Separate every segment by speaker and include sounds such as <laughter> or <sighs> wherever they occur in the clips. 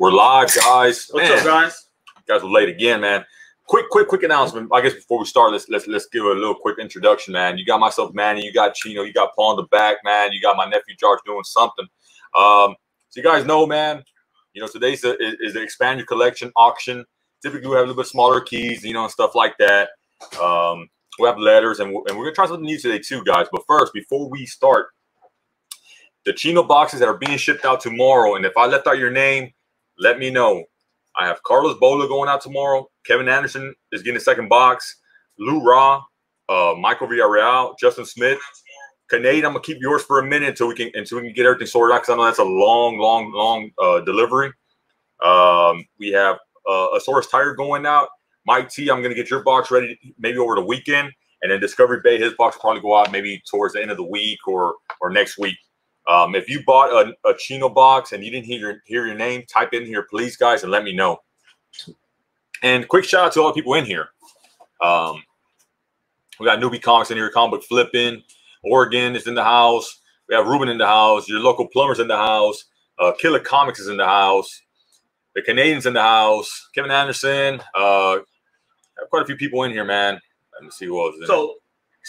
Speaker 1: We're live, guys.
Speaker 2: What's
Speaker 1: Man,
Speaker 2: up, guys?
Speaker 1: You guys were late again, man. Quick, quick, quick announcement. I guess before we start, let's let's let's give a little quick introduction, man. You got myself, Manny. You got Chino. You got Paul in the back, man. You got my nephew George doing something. Um, so you guys know, man. You know today's the, is, is the expand your collection auction. Typically, we have a little bit smaller keys, you know, and stuff like that. Um, we have letters, and we're, and we're gonna try something new today too, guys. But first, before we start, the Chino boxes that are being shipped out tomorrow, and if I left out your name, let me know. I have Carlos Bola going out tomorrow. Kevin Anderson is getting a second box. Lou Raw, uh, Michael Villarreal, Justin Smith. Canadian, I'm gonna keep yours for a minute until we can until we can get everything sorted out because I know that's a long, long, long uh, delivery. Um, we have uh, Azores Tiger going out. Mike T, I'm gonna get your box ready maybe over the weekend, and then Discovery Bay, his box will probably go out maybe towards the end of the week or or next week. Um, if you bought a, a Chino box and you didn't hear your, hear your name, type in here, please, guys, and let me know. And quick shout out to all the people in here. Um, we got Newbie Comics in here, comic book flipping. Oregon is in the house. We have Ruben in the house. Your local plumbers in the house. Uh, Killer Comics is in the house. The Canadians in the house. Kevin Anderson. Uh, have quite a few people in here, man. Let me see who else. Is in
Speaker 2: So,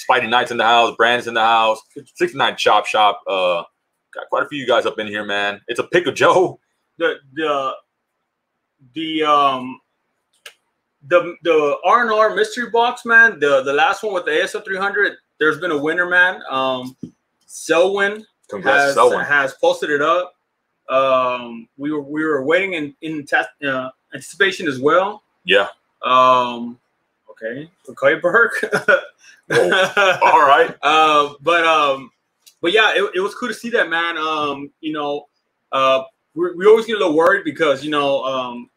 Speaker 1: Spidey Knight's in the house. Brand's in the house. 69 Chop Shop. Uh, got quite a few guys up in here, man. It's a pick of Joe.
Speaker 2: the the the um the the R and R mystery box, man. The the last one with the ASM 300. There's been a winner, man. Um, Selwyn
Speaker 1: Congrats,
Speaker 2: has
Speaker 1: Selwyn.
Speaker 2: has posted it up. Um, we were we were waiting in in uh, anticipation as well.
Speaker 1: Yeah.
Speaker 2: Um, okay, okay, Burke. <laughs>
Speaker 1: Oh, All right.
Speaker 2: uh, but um, but yeah, it, it was cool to see that man. Um, you know, uh, we, we always get a little worried because you know, um,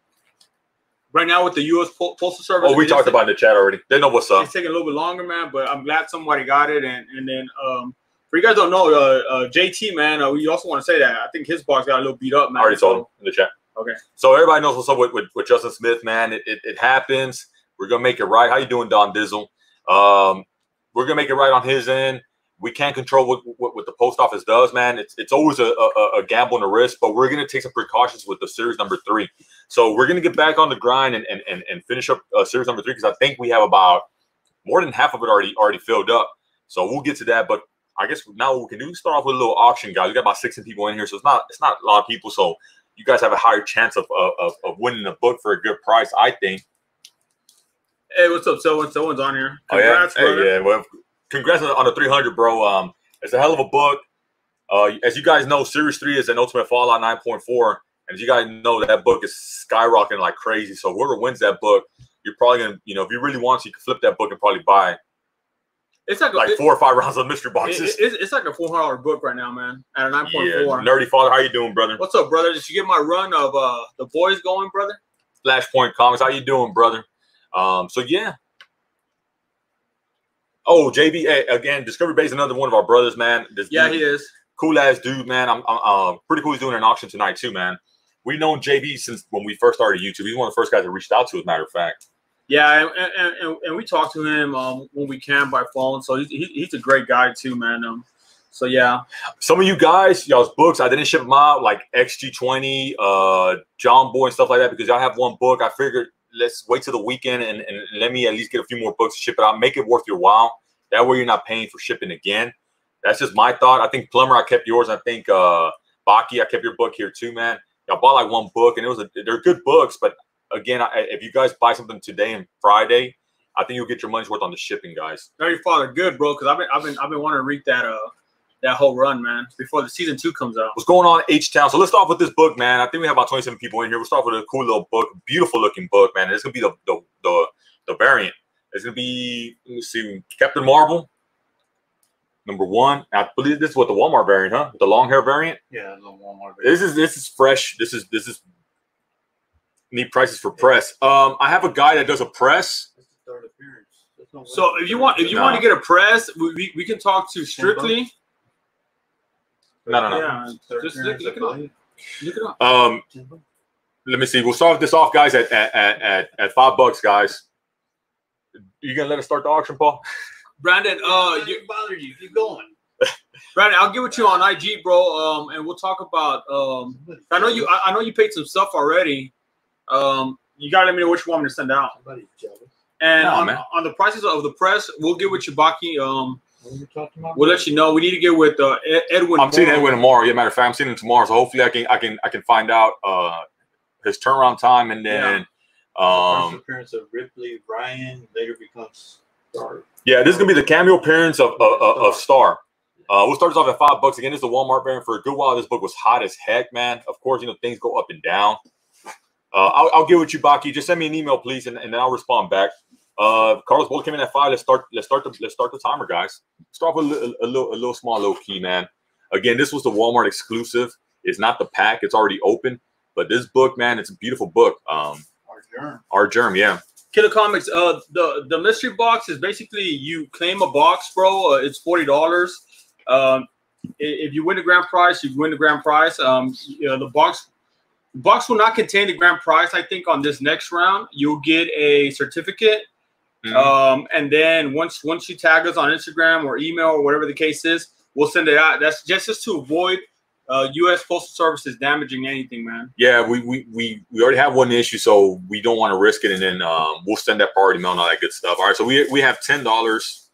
Speaker 2: right now with the U.S. Po- Postal Service,
Speaker 1: Oh, we talked about it in the chat already. They know what's up.
Speaker 2: It's taking a little bit longer, man. But I'm glad somebody got it, and and then um, for you guys don't know, uh, uh JT man, uh, we also want to say that I think his box got a little beat up,
Speaker 1: I
Speaker 2: man.
Speaker 1: already
Speaker 2: So-
Speaker 1: told him in the chat.
Speaker 2: Okay.
Speaker 1: So everybody knows what's up with, with, with Justin Smith, man. It, it, it happens. We're gonna make it right. How you doing, Don Dizzle? Um, we're gonna make it right on his end. We can't control what, what, what the post office does, man. It's it's always a, a, a gamble and a risk, but we're gonna take some precautions with the series number three. So we're gonna get back on the grind and and, and, and finish up uh, series number three because I think we have about more than half of it already already filled up. So we'll get to that, but I guess now what we can do is start off with a little auction, guys. We got about 16 people in here, so it's not it's not a lot of people. So you guys have a higher chance of, of, of winning a book for a good price, I think.
Speaker 2: Hey, what's up, Selwyn? Selwyn's on here.
Speaker 1: Oh yeah,
Speaker 2: Congrats, brother.
Speaker 1: yeah. Well, congrats on, the 300, bro. Um, it's a hell of a book. Uh, as you guys know, Series Three is an Ultimate Fallout 9.4, and as you guys know, that book is skyrocketing like crazy. So whoever wins that book, you're probably gonna, you know, if you really want to, you can flip that book and probably buy
Speaker 2: It's like,
Speaker 1: like
Speaker 2: it-
Speaker 1: four or five <laughs> rounds of mystery
Speaker 2: it-
Speaker 1: boxes.
Speaker 2: it's, it's like a four hundred dollar book right now, man. At a nine point
Speaker 1: yeah,
Speaker 2: four.
Speaker 1: nerdy father, how you doing, brother?
Speaker 2: What's up, brother? Did you get my run of uh the boys going, brother?
Speaker 1: Flashpoint Comics, how you doing, brother? Um, so yeah. Oh, JB, again, Discovery Bay is another one of our brothers, man. This
Speaker 2: Yeah,
Speaker 1: dude-
Speaker 2: he is.
Speaker 1: cool ass dude, man. I'm, I'm uh, pretty cool. He's doing an auction tonight too, man. We've known JB since when we first started YouTube. He's one of the first guys that reached out to, as a matter of fact.
Speaker 2: Yeah, and, and, and, and we talk to him um when we can by phone. So he's he, he's a great guy too, man. Um, so yeah,
Speaker 1: Some of you guys, y'all's books, I didn't ship them out, like XG20, uh, John Boy, and stuff like that, because y'all have one book. I figured let's wait till the weekend and, and let me at least get a few more books to ship it out. Make it worth your while. That way you're not paying for shipping again. That's just my thought. I think Plumber, I kept yours. I think uh Baki, I kept your book here too, man. Y'all bought like one book, and it was a, they're good books, but again, I, if you guys buy something today and Friday, I think you'll get your money's worth on the shipping, guys.
Speaker 2: very father, good bro. Because I've been I've been I've been wanting to read that uh that whole run, man, before the season two comes out.
Speaker 1: What's going on, H Town? So let's start off with this book, man. I think we have about 27 people in here. We'll start with a cool little book, beautiful looking book, man. It's gonna be the the the, the variant. It's gonna be let me see, Captain Marvel, number one. I believe this is what the Walmart variant, huh? The long hair variant.
Speaker 3: Yeah, the Walmart.
Speaker 1: This is this is fresh. This is this is neat prices for press. Um, I have a guy that does a press.
Speaker 3: That's the third appearance. No
Speaker 2: So if you want if you
Speaker 1: Nah.
Speaker 2: want to get a press, we, we, we can talk to strictly.
Speaker 1: No, no, no.
Speaker 2: Yeah, just look, look it up. Look it up.
Speaker 1: Um, let me see. We'll start this off, guys, at at at, at, at five bucks, guys. You gonna let us start the auction, Paul?
Speaker 2: Brandon, uh, you,
Speaker 3: you bother you. Keep going. <laughs>
Speaker 2: Brandon, I'll get with you on IG, bro. Um, and we'll talk about. Um, I know you. I, I know you paid some stuff already. Um, you gotta let me know what you want me to send out. And
Speaker 1: No,
Speaker 2: on, on the prices of the press, we'll get with you, Baki. Um,
Speaker 3: What are you talking about?
Speaker 2: we'll let you know. We need to get with uh, Edwin.
Speaker 1: I'm seeing Edwin tomorrow. Yeah, matter of fact, I'm seeing him tomorrow. So hopefully I can I can I can find out uh his turnaround time and then
Speaker 3: First
Speaker 1: um
Speaker 3: appearance of Ripley Ryan later becomes star.
Speaker 1: yeah, this is gonna be the cameo appearance of of, of, of Star. Uh, we'll start this off at five bucks again. This is the Walmart variant for a good while. This book was hot as heck, man. Of course, you know things go up and down. Uh, I'll, I'll get with you, Baki. Just send me an email, please, and, and then I'll respond back. Uh, Carlos Bola came in at five. Let's start. Let's start the let's start the timer, guys. Start with a, little- a, little a little small, low key, man. Again, this was the Walmart exclusive. It's not the pack. It's already open. But this book, man, it's a beautiful book. Um,
Speaker 3: Our germ.
Speaker 1: our germ, yeah.
Speaker 2: Killer Comics. Uh, the the mystery box is basically you claim a box, bro. Uh, it's forty dollars. Um, if you win the grand prize, you win the grand prize. Um, you know, the box box will not contain the grand prize. I think on this next round, you'll get a certificate.
Speaker 1: Mhm.
Speaker 2: Um, and then once once you tag us on Instagram or email or whatever the case is, we'll send it out. That's just just to avoid uh, U.S. Postal Services damaging anything, man.
Speaker 1: Yeah, we, we we we already have one issue, so we don't want to risk it, and then um, we'll send that priority mail and all that good stuff. All right, so we we have ten dollars.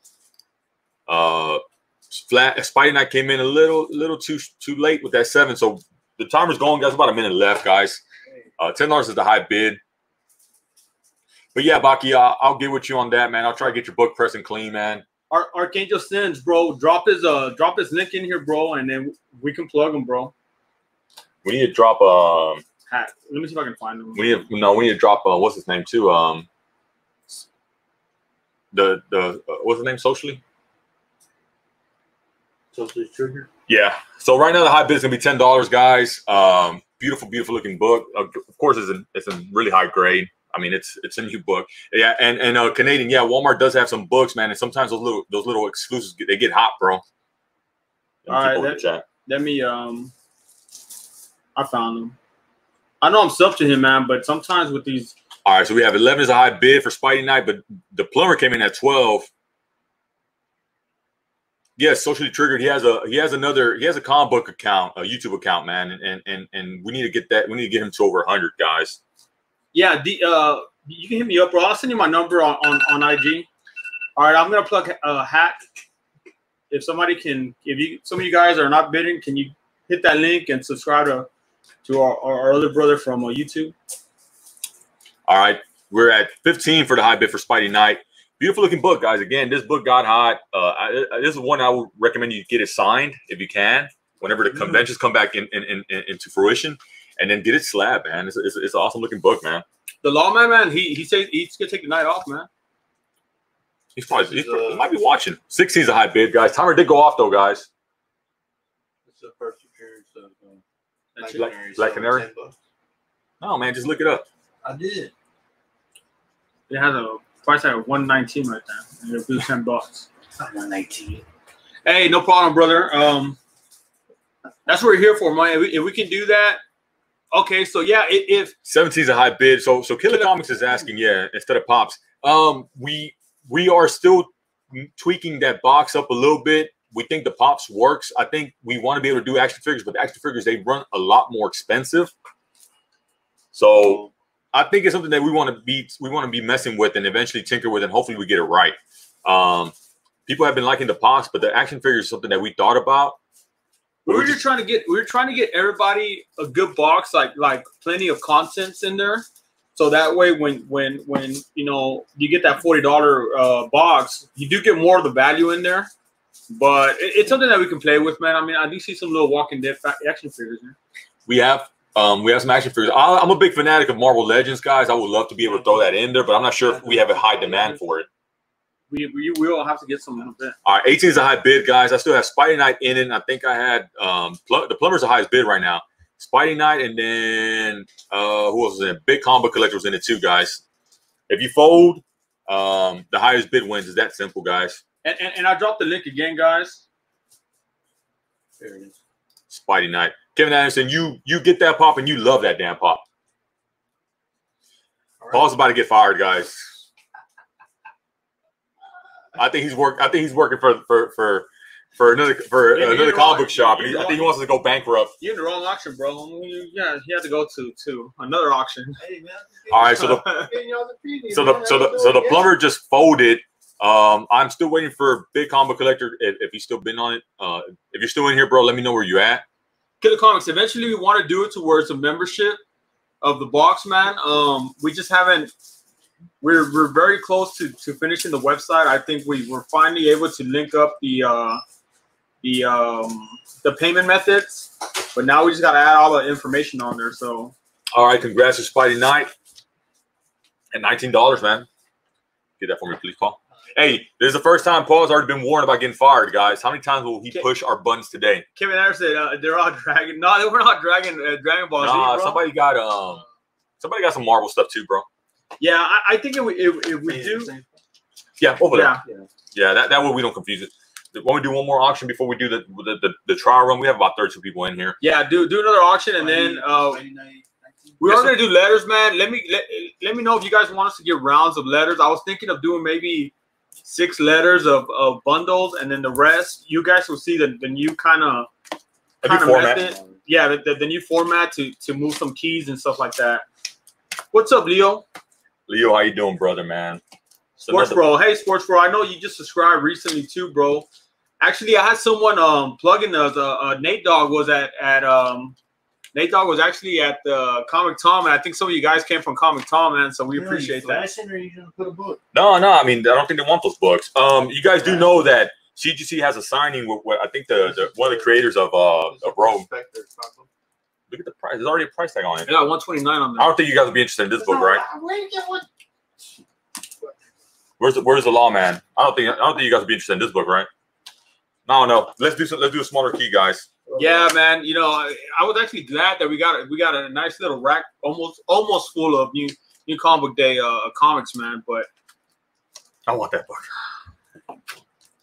Speaker 1: Uh, flat Spidey Knight came in a little little too too late with that seven, so the timer's going, guys. About a minute left, guys. Uh, ten dollars is the high bid. But yeah, Baki, uh, I'll get with you on that, man. I'll try to get your book pressing clean, man.
Speaker 2: Ar- Archangel Sins, bro. Drop his uh drop his link in here, bro, and then we can plug him, bro.
Speaker 1: We need to drop um.
Speaker 2: Hat. Let me see if I can find him.
Speaker 1: We need to, no, we need to drop uh, what's his name too um. The the uh, what's his name socially?
Speaker 3: Socially triggered.
Speaker 1: Yeah. So right now the high bid is gonna be ten dollars, guys. Um, beautiful, beautiful looking book. Uh, of course, it's in it's in really high grade. I mean, it's it's a new book. Yeah, and and uh, Canadian. Yeah, Walmart does have some books, man. And sometimes those little those little exclusives they get hot, bro. Let me
Speaker 2: All right,
Speaker 1: over the
Speaker 2: that-
Speaker 1: chat.
Speaker 2: Let me um I found them. I know I'm sub to him, man, but sometimes with these
Speaker 1: All right, so we have eleven is a high bid for Spidey Knight, but the plumber came in at twelve. Yes, socially triggered. He has a he has another he has a comic book account, a YouTube account, man, and and and, we need to get that. We need to get him to over hundred guys.
Speaker 2: Yeah, the uh you can hit me up, bro. I'll send you my number on on, on IG. All right, I'm gonna plug a hat. If somebody can, if you some of you guys are not bidding, can you hit that link and subscribe to to our, our, other brother from uh, YouTube?
Speaker 1: All right, we're at 15 for the high bid for Spidey Knight. Beautiful looking book, guys. Again, this book got hot. Uh, I, I- this is one I would recommend you get it signed if you can. Whenever the
Speaker 3: Mhm.
Speaker 1: conventions come back in, in, in, in- into fruition, and then get it slab, man. It's, it's, it's an awesome looking book, man.
Speaker 2: The lawman, man, he he says he's gonna take the night off, man.
Speaker 1: He's probably he's,
Speaker 3: uh,
Speaker 1: he might be watching. 16 is a high bid, guys. Timer did go off though, guys.
Speaker 3: This is the first appearance of uh,
Speaker 2: That's
Speaker 3: Black. Canary.
Speaker 1: Black Canary? No, man, just look it up.
Speaker 3: I did.
Speaker 2: It has a price tag of 119 right now, And it'll be <laughs> 10 bucks.
Speaker 3: One nineteen.
Speaker 2: Hey, no problem, brother. Um, that's what we're here for, man. If we, if we can do that, okay. So yeah, if
Speaker 1: 17 is a high bid. So so Killer
Speaker 2: Killer-
Speaker 1: Comics is asking, yeah, instead of pops. Um, we we are still tweaking that box up a little bit. We think the pops works. I think we want to be able to do action figures, but the action figures they run a lot more expensive. So I think it's something that we want to be we want to be messing with and eventually tinker with, and hopefully we get it right. Um, people have been liking the pops, but the action figures is something that we thought about.
Speaker 2: We were just trying to get, we were trying to get everybody a good box, like like plenty of contents in there, so that way when when when you know you get that forty dollar uh, box, you do get more of the value in there. But it, it's something that we can play with, man. I mean, I do see some little Walking Dead fa- action figures. Man.
Speaker 1: we have um, we have some action figures. I, I'm a big fanatic of Marvel Legends, guys. I would love to be able to throw that in there, but I'm not sure if we have a high demand for it.
Speaker 2: We we will have to get some little bit.
Speaker 1: All right, 18 is a high bid, guys. I still have Spidey Knight in it. I think I had um, Pl- the Plumber's the highest bid right now. Spidey Knight, and then uh, who else was in it? Big Combo Collector was in it too, guys. If you fold, um, the highest bid wins. Is that simple, guys?
Speaker 2: And, and and I dropped the link again, guys.
Speaker 3: There it is.
Speaker 1: Spidey Knight. Kevin Anderson, you you get that pop and you love that damn pop.
Speaker 3: All right.
Speaker 1: Paul's about to get fired, guys. I think he's work. I think he's working for for for for another for
Speaker 2: Yeah,
Speaker 1: another comic book shop, and he,
Speaker 2: You're
Speaker 1: I think he wants us to go bankrupt.
Speaker 2: You're in the wrong auction, bro. You- Yeah, he had to go to to another auction.
Speaker 3: Hey, man.
Speaker 1: All right, so the <laughs>
Speaker 3: the
Speaker 1: so the so the so the plumber just folded. Um, I'm still waiting for Big Comic Collector. If, if he's still been on it, uh, if you're still in here, bro, let me know where you at.
Speaker 2: Killer Comics. Eventually, we want to do it to where it's a membership of the box, man. Um, we just haven't. We're we're very close to to finishing the website. I think we we're finally able to link up the uh the um the payment methods, but now we just got to add all the information on there. So
Speaker 1: All right, congrats to Spidey Knight at nineteen dollars, man. Get that for me, please, Paul. Hey, this is the first time Paul's already been warned about getting fired, guys. How many times will he
Speaker 2: Okay.
Speaker 1: push our buttons today?
Speaker 2: Kevin Anderson, uh, they're all dragging. <laughs> No, they were not dragging uh, Dragon Ball Z,
Speaker 1: Nah,
Speaker 2: bro.
Speaker 1: somebody got um, somebody got some Marvel stuff too, bro.
Speaker 2: Yeah, I, I think if we, if, if we
Speaker 3: Yeah,
Speaker 2: do.
Speaker 1: Yeah, over there.
Speaker 2: yeah,
Speaker 1: Yeah, that, that way we don't confuse it. When we do one more auction before we do the the, the, the trial run, we have about 32 people in here.
Speaker 2: yeah, do do another auction, and then uh,
Speaker 3: Friday night, 19.
Speaker 2: We
Speaker 1: Yes,
Speaker 2: are gonna do letters, man. Let me let, let me know if you guys want us to get rounds of letters. I was thinking of doing maybe six letters of, of bundles, and then the rest you guys will see the, the new kind of kind of
Speaker 1: format.
Speaker 2: method. Yeah, the, the, the new format to to move some keys and stuff like that. What's up, Leo?
Speaker 1: Leo, how you doing, brother, man? So
Speaker 2: Sports Bro. Hey, Sports Bro. I know you just subscribed recently too, bro. Actually, I had someone um plugging us. Uh, uh, Nate Dog was at at um. Nate Dogg was actually at the Comic Tom, and I think some of you guys came from Comic Tom, man. So we
Speaker 3: Yeah,
Speaker 2: appreciate
Speaker 3: you
Speaker 2: that.
Speaker 3: flashing or you gonna put a book?
Speaker 1: No, no, I mean I don't think they want those books. Um, you guys do know that CGC has a signing with, with I think the, the one of the creators of uh of Rome. Look at the price. There's already a price tag on it.
Speaker 2: I got 129 on
Speaker 1: I don't think you guys would be interested in this book, right?
Speaker 3: Where you get one?
Speaker 1: Where's the Where's the lawman? I don't think I don't think you guys would be interested in this book, right? No, no. Let's do some, let's do a smaller key, guys.
Speaker 2: Yeah, man. You know, I, I was actually glad that we got we got a nice little rack, almost almost full of new new comic book day uh, comics, man. But
Speaker 1: I want that book.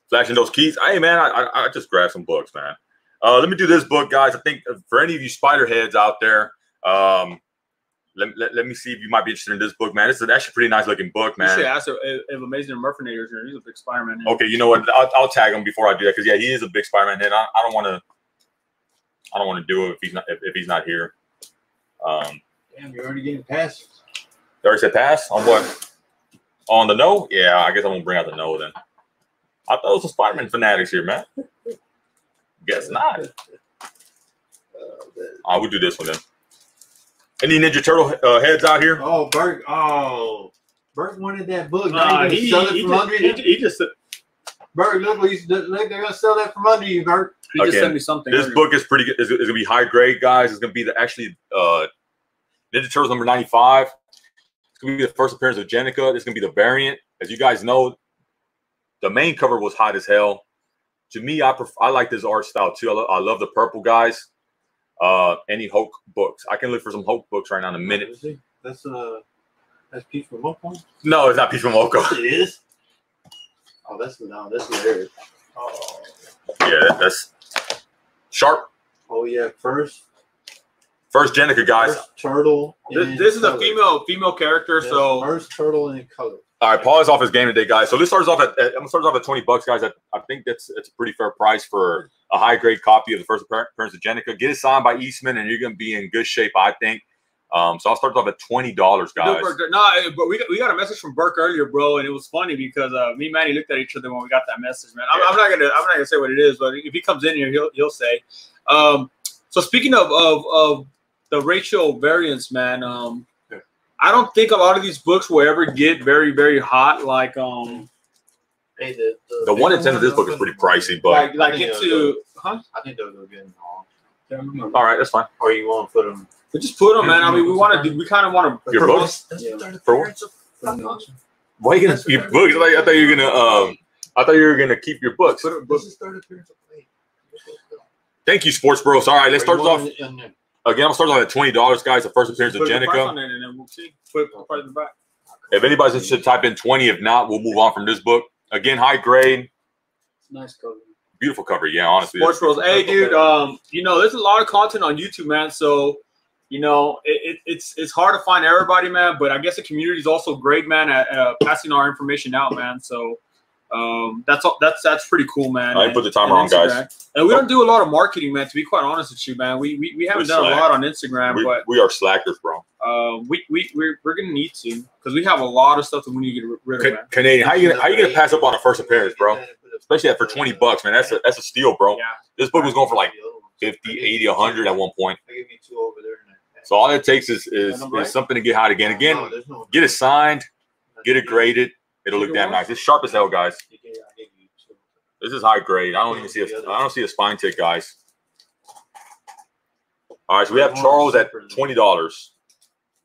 Speaker 1: Flashing those keys. Hey, man, I, I, I just grabbed some books, man. Uh, let me do this book, guys. I think uh, for any of you spider heads out there, um, let, let, let me see if you might be interested in this book, man. This is actually a pretty nice looking book,
Speaker 2: you should
Speaker 1: man.
Speaker 2: ask if, if Amazing Murphinators here. He's a big Spider-Man.
Speaker 1: Okay, you know what? I'll, I'll tag him before I do that because yeah, he is a big Spider-Man head. I, I don't want to. I don't want to do it if he's not if, if he's not here. Um,
Speaker 3: Damn, you're already getting passes.
Speaker 1: they already said pass on what? On the no? Yeah, I guess I won't bring out the no then. I thought it was some Spider-Man fanatics here, man. Guess not.
Speaker 3: Oh, man.
Speaker 1: I would do this one then. Any Ninja Turtle uh, heads out here?
Speaker 3: Oh, Bert. Oh, Bert wanted that book. Now
Speaker 2: Uh,
Speaker 3: you
Speaker 2: he,
Speaker 3: gonna sell
Speaker 2: he,
Speaker 3: from
Speaker 2: just,
Speaker 3: under
Speaker 2: he, he just
Speaker 3: Bert, look, he's, look, they're gonna sell that from under you, Bert.
Speaker 2: he just
Speaker 1: Again,
Speaker 2: sent me something.
Speaker 1: This
Speaker 2: earlier.
Speaker 1: book is pretty good. It's, it's gonna be high grade, guys. It's gonna be the actually uh, Ninja Turtles number ninety five. It's gonna be the first appearance of Jennika. It's gonna be the variant. As you guys know, the main cover was hot as hell. To me, I pref- I like this art style too. I, lo- I love the purple guys. Uh, any Hulk books? I can look for some Hulk books right now in a minute.
Speaker 3: That's uh, that's Peach Momoko.
Speaker 1: No, it's not Peach Momoko.
Speaker 3: It is. Oh, that's no, that's hilarious. Oh,
Speaker 1: Yeah, that's sharp.
Speaker 3: oh yeah, first,
Speaker 1: First Jennika, guys.
Speaker 3: first turtle.
Speaker 2: This, this is a female female character,
Speaker 3: Yes,
Speaker 2: so
Speaker 3: first turtle in color.
Speaker 1: All right, Paul is off his game today, guys. So this starts off at, at I'm gonna start off at 20 bucks, guys. I, I think that's it's a pretty fair price for a high grade copy of the first appearance of Jennika. Get it signed by Eastman, and you're gonna be in good shape, I think. Um, so I'll start off at twenty dollars, guys.
Speaker 2: No, eh, but we got, we got a message from Burke earlier, bro, and it was funny because uh, me and Manny looked at each other when we got that message, man. I'm, I'm not gonna I'm not gonna say what it is, but if he comes in here, he'll he'll say. Um, so speaking of of, of the racial variance, man, um,
Speaker 1: Yeah.
Speaker 2: I don't think a lot of these books will ever get very very hot, like um,
Speaker 3: Hey, the
Speaker 1: The one at ten of this book is pretty pricey, but
Speaker 2: like like
Speaker 3: I think,
Speaker 2: into huh?
Speaker 3: I think they'll go get them all.
Speaker 1: all right, that's fine.
Speaker 3: Or you want to put them?
Speaker 2: But just put them, man. I mean, we want to. We kind of want to.
Speaker 1: Your books? For what? Why are you gonna your books? I thought, I thought you were gonna um, I thought you were gonna keep your books.
Speaker 3: This is third appearance of Blade.
Speaker 1: Thank you, Sports Bros. All right, let's start off again. I'm gonna start off at twenty dollars, guys. The first appearance of
Speaker 2: Put the price
Speaker 1: Jennika.
Speaker 2: on it, and then we'll. Put the price back.
Speaker 1: If anybody's interested, type in twenty. If not, we'll move on from this book. Again, high grade,
Speaker 2: Nice cover.
Speaker 1: beautiful cover. Yeah, honestly,
Speaker 2: Sports Bros. Hey, dude. Um, you know, there's a lot of content on YouTube, man. So, you know, it, it, it's it's hard to find everybody, man. But I guess the community is also great, man, at uh, passing our information out, man. So, Um, that's all. That's that's pretty cool, man.
Speaker 1: I
Speaker 2: And-
Speaker 1: put the timer
Speaker 2: and
Speaker 1: on, guys.
Speaker 2: And we don't do a lot of marketing, man. To be quite honest with you, man, we we, we haven't
Speaker 1: We're
Speaker 2: done a lot on Instagram,
Speaker 1: We,
Speaker 2: but
Speaker 1: we are slackers, bro.
Speaker 2: uh, we we we're, we're gonna need to because we have a lot of stuff that we need to get rid of.
Speaker 1: Ca-
Speaker 2: Man.
Speaker 1: Canadian, how you gonna how you gonna pass up on a first appearance, bro? Especially at for twenty bucks, man. That's a that's a steal, bro.
Speaker 2: Yeah,
Speaker 1: This book was going for like 50, 80, 100 at one point.
Speaker 3: I gave you two over there.
Speaker 1: So all it takes is is, is something to get hot again. Again,
Speaker 3: No, there's no-
Speaker 1: get it signed, get it graded. It'll look damn nice. It's sharp as hell, guys.
Speaker 3: I gave- I gave you two.
Speaker 1: This is high grade. I don't even see a I don't see a spine tick, guys. All right, so we have Charles at twenty dollars.